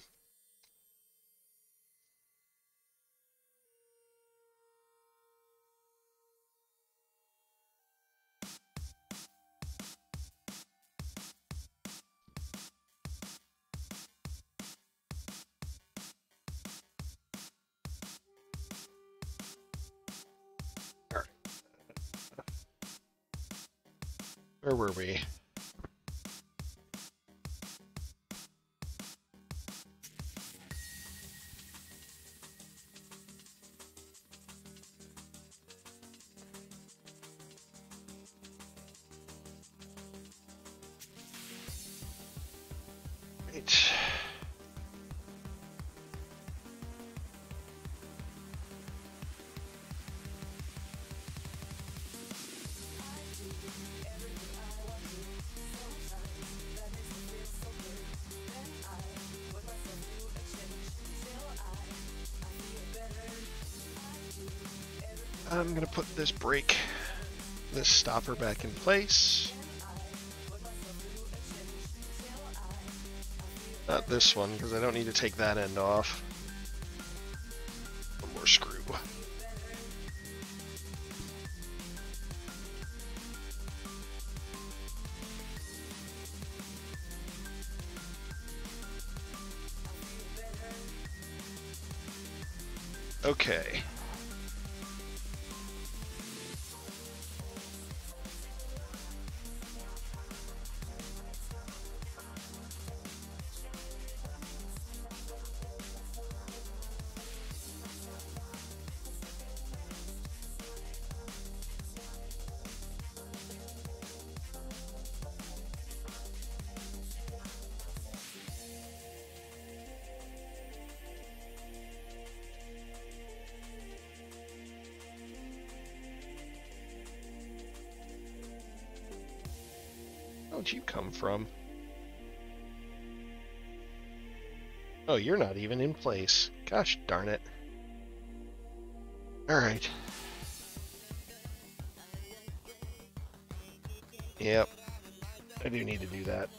This brake, this stopper back in place. Not this one, because I don't need to take that end off. You come from? Oh, you're not even in place. Gosh darn it. Alright. Yep. I do need to do that.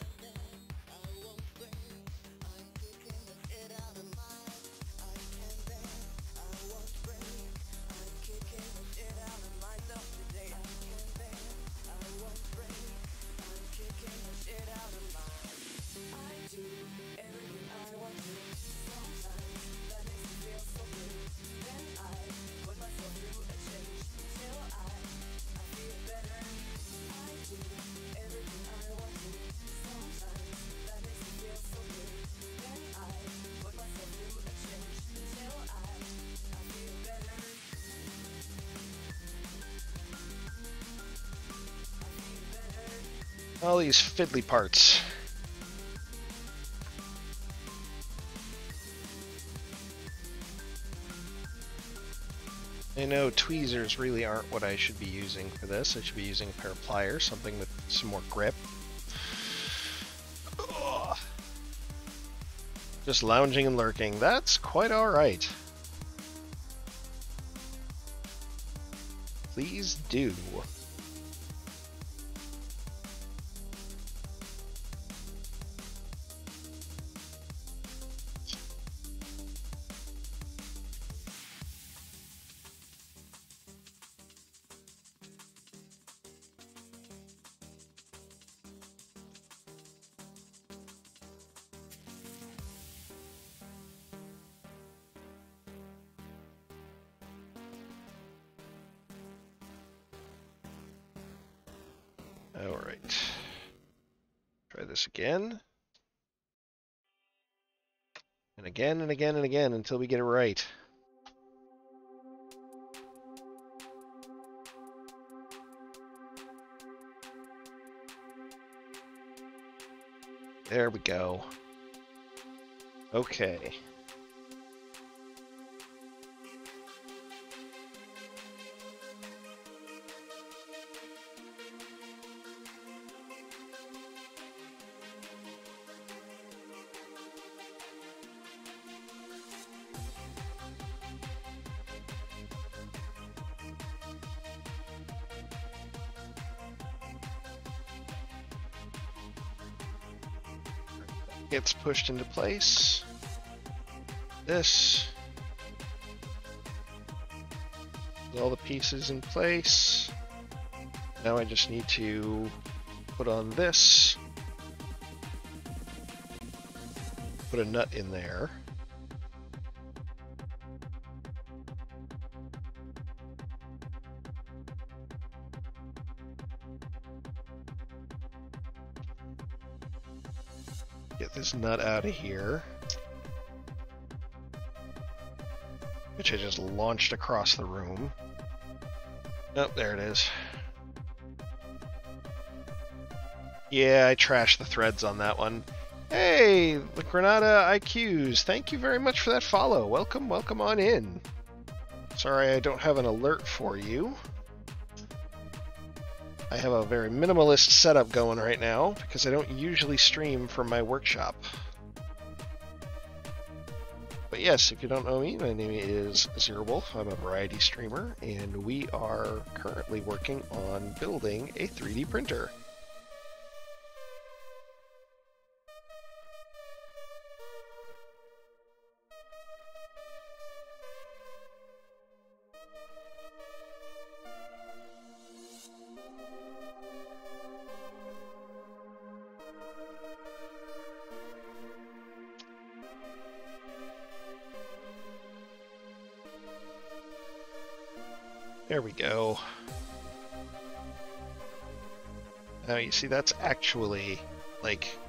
These fiddly parts. I know tweezers really aren't what I should be using for this. I should be using a pair of pliers, something with some more grip. Ugh. Just lounging and lurking. That's quite alright. Please do. Until we get it right. There we go. Okay. Pushed into place. This. All the pieces in place. Now I just need to put on this. Put a nut in there. Nut out of here. Which I just launched across the room. Oh, there it is. Yeah, I trashed the threads on that one. Hey, the Granada IQs, thank you very much for that follow. Welcome, welcome on in. Sorry I don't have an alert for you. I have a very minimalist setup going right now because I don't usually stream from my workshop. Yes, if you don't know me, my name is ZROwolf. I'm a variety streamer, and we are currently working on building a 3D printer. There we go. Now you see that's actually like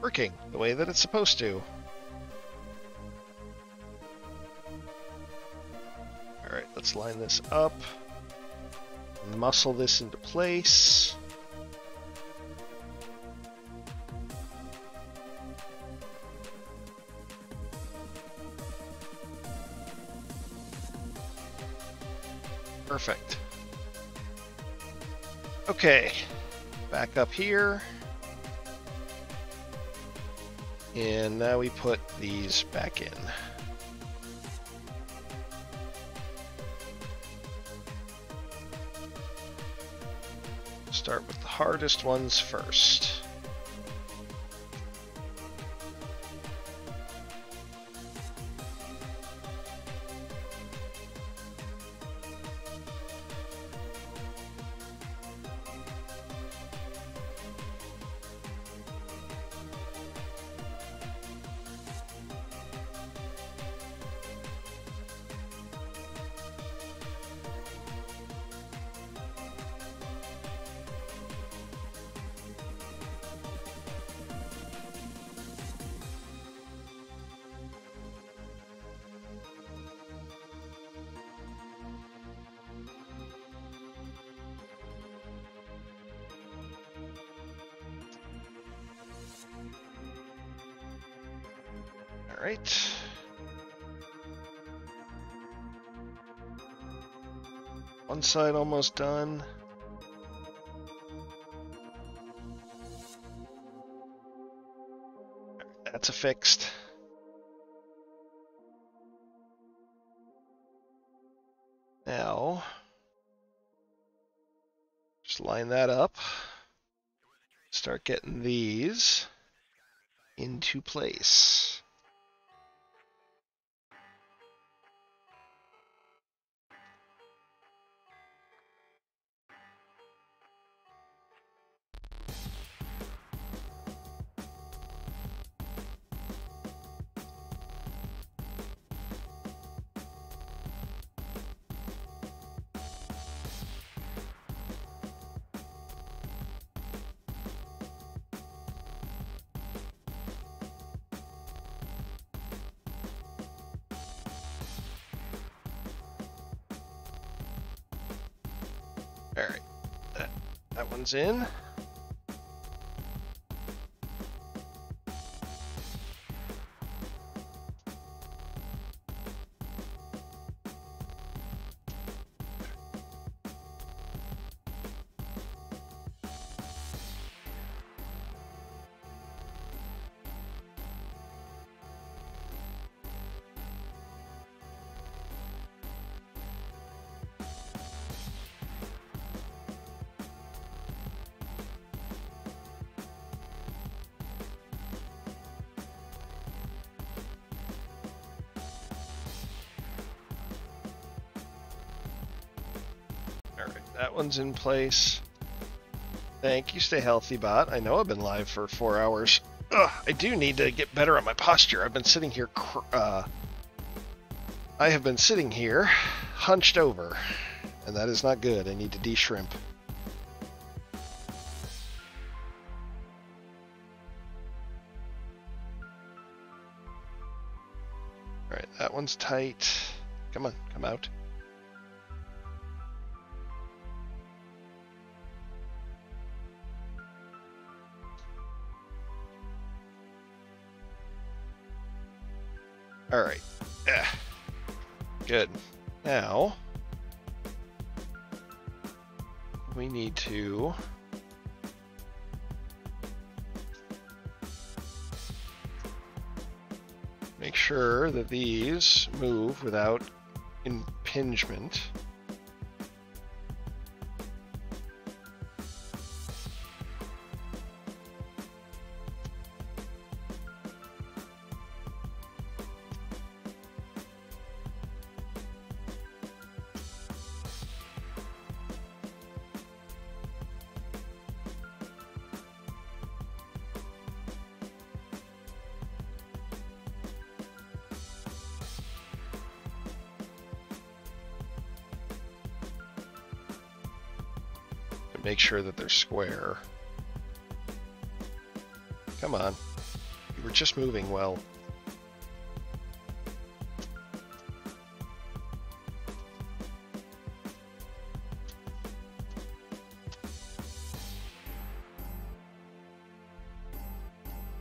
working the way that it's supposed to. Alright, let's line this up. Muscle this into place. Okay, back up here. And now we put these back in. Start with the hardest ones first. Side almost done. That's a fixed. Now, just line that up. Start getting these into place. In. One's in place. Thank you. Stay healthy, bot. I know I've been live for four hours. Ugh, I do need to get better at my posture. I've been sitting here. Uh, I have been sitting here, hunched over, and that is not good. I need to de-shrimp. All right, that one's tight. Come on, come out. All right. Good. Now we need to make sure that these move without impingement. Square. Come on. You were just moving well.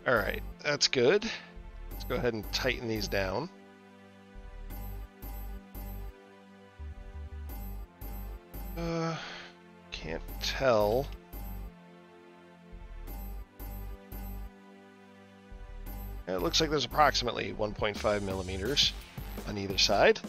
All right, that's good. Let's go ahead and tighten these down. Looks like there's approximately 1.5 millimeters on either side.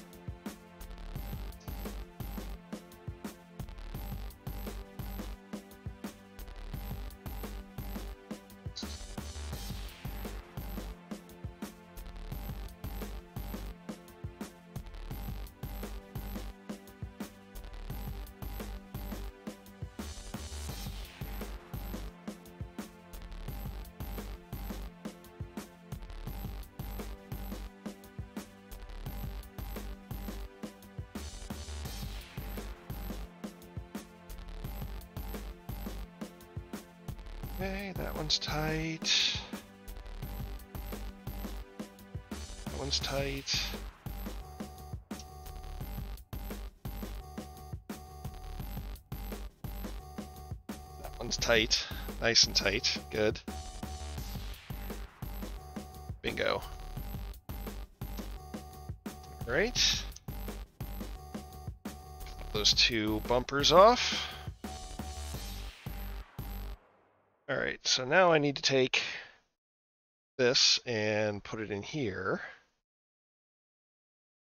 One's tight. That one's tight. That one's tight. Nice and tight. Good. Bingo. Alright. Those two bumpers off. So now I need to take this and put it in here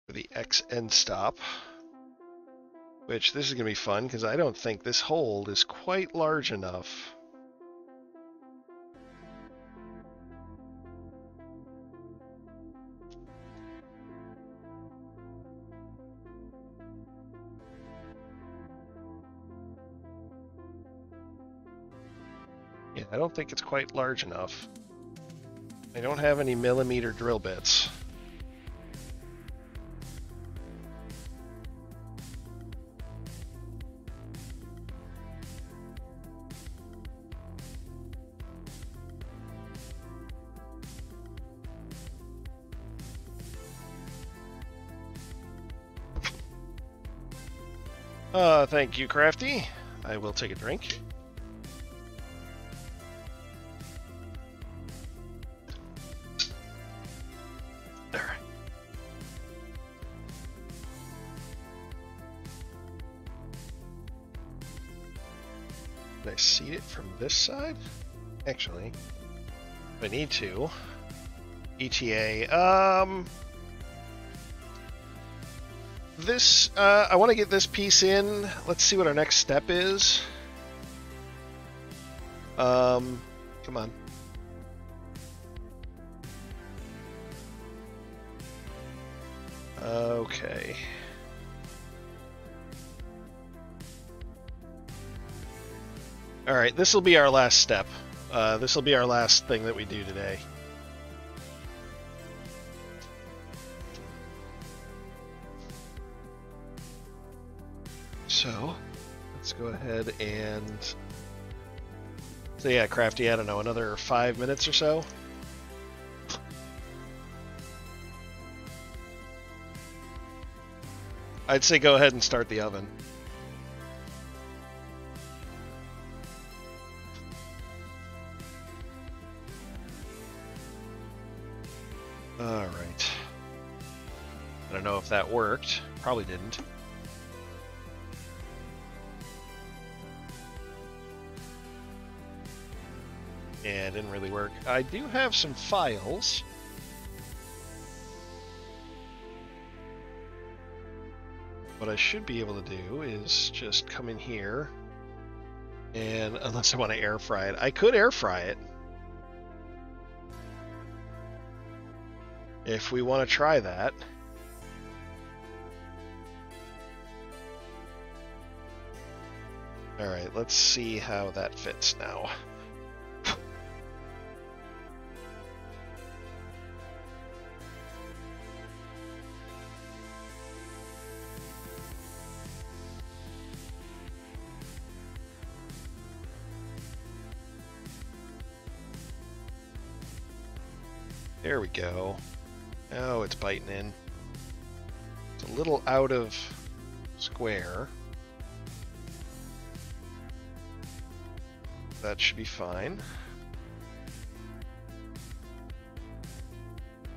for the X end stop. Which this is going to be fun because I don't think this hold is quite large enough. Think it's quite large enough. I don't have any millimeter drill bits. Uh, thank you, Crafty. I will take a drink. From this side? Actually, I need to. ETA. Um, this, uh, I want to get this piece in. Let's see what our next step is. Um, come on. Right, this will be our last step. Uh, this will be our last thing that we do today. So, let's go ahead and. So, yeah, Crafty, I don't know, another five minutes or so? I'd say go ahead and start the oven. Worked. Probably didn't. Yeah, it didn't really work. I do have some files. What I should be able to do is just come in here and unless I want to air fry it, I could air fry it. If we want to try that. let's see how that fits now. There we go. Oh, it's biting in. It's a little out of square. That should be fine.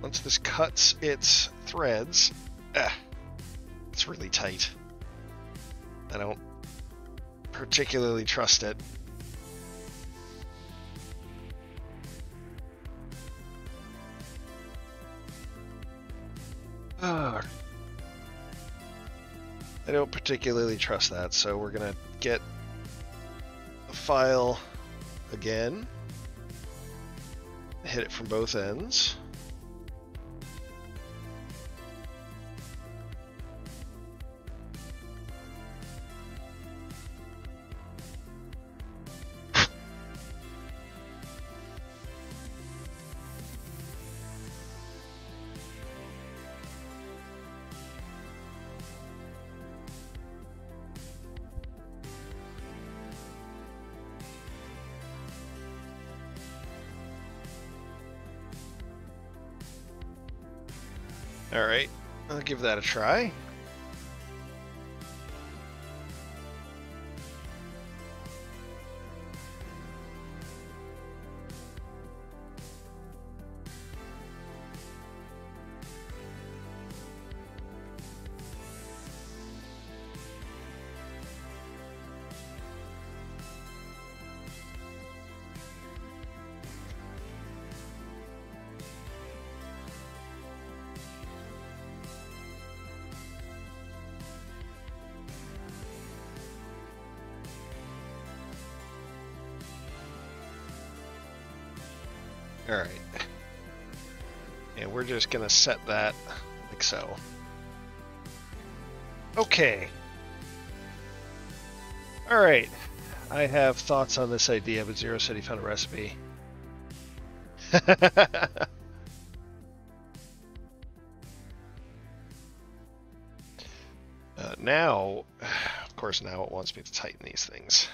Once this cuts its threads, ah, it's really tight. I don't particularly trust it. Ah. I don't particularly trust that, so we're gonna get a file again. Hit it from both ends. That a try. All right. And we're just to set that like so. Okay. All right. I have thoughts on this idea, but Zero said he found a recipe. uh, now, of course, now it wants me to tighten these things.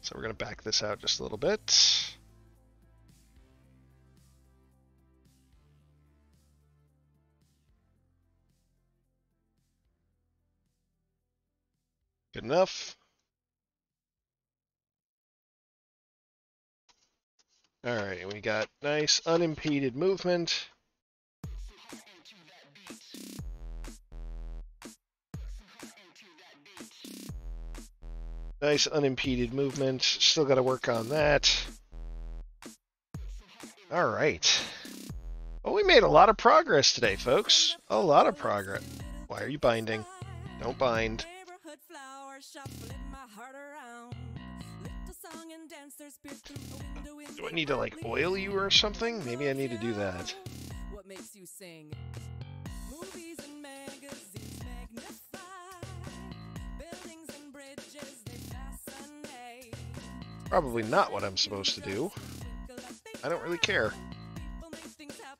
So we're going to back this out just a little bit. All right, we got nice unimpeded movement. Nice unimpeded movement. Still got to work on that. All right. Well, we made a lot of progress today, folks. A lot of progress. Why are you binding? Don't bind. Do I need to like oil you or something? Maybe I need to do that. What makes you sing? Movies and magazines magnify. Buildings and bridges. Probably not what I'm supposed to do. Twinkle as they I don't really care. People make things happen.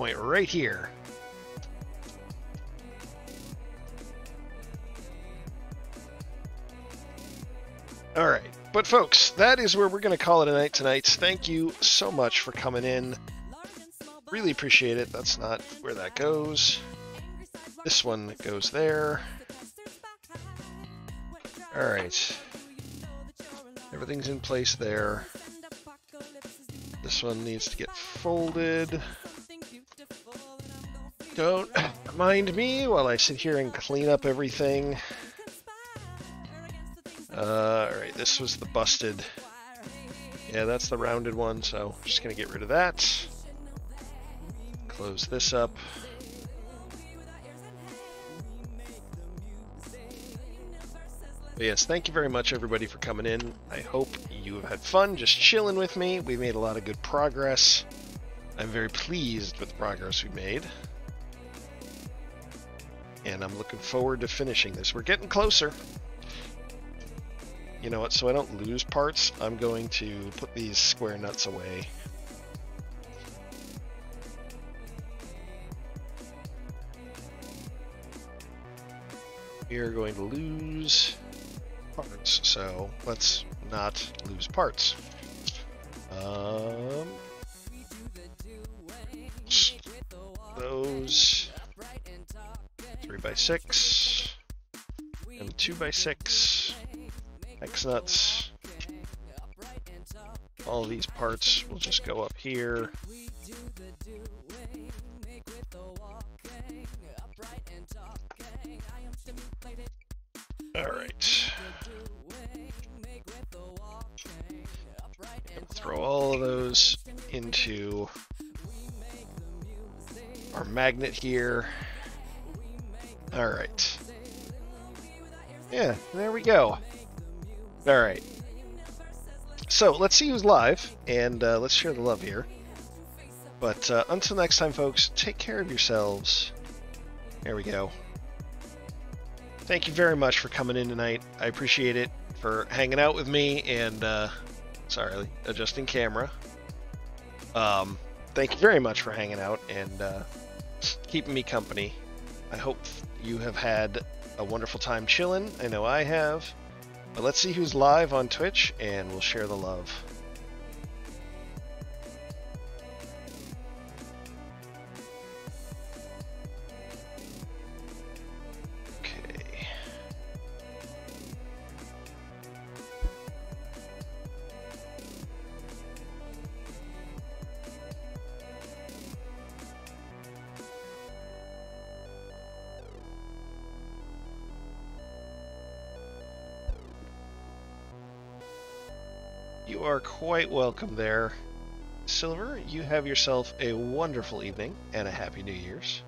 Point right here. All right. But folks, that is where we're going to call it a night tonight. Thank you so much for coming in. Really appreciate it. That's not where that goes. This one goes there. All right. Everything's in place there. This one needs to get folded. Don't mind me while I sit here and clean up everything. Uh, all right, this was the busted. Yeah, that's the rounded one, so I'm just gonna get rid of that. Close this up. But yes, thank you very much, everybody, for coming in. I hope you have had fun just chilling with me. We made a lot of good progress. I'm very pleased with the progress we made. And I'm looking forward to finishing this. We're getting closer. You know what? So I don't lose parts, I'm going to put these square nuts away. We are going to lose parts, so let's not lose parts. Um, those three by six and two by six X nuts. All these parts will just go up here. All right. Throw all of those into our magnet here. All right. Yeah, there we go. All right. So let's see who's live, and uh, let's share the love here. But uh, until next time, folks, take care of yourselves. There we go. Thank you very much for coming in tonight. I appreciate it for hanging out with me and uh, sorry, adjusting camera. Um, thank you very much for hanging out and uh, keeping me company. I hope you have had a wonderful time chilling. I know I have. But let's see who's live on Twitch and we'll share the love. You are quite welcome there. Silver, you have yourself a wonderful evening and a happy New Year's.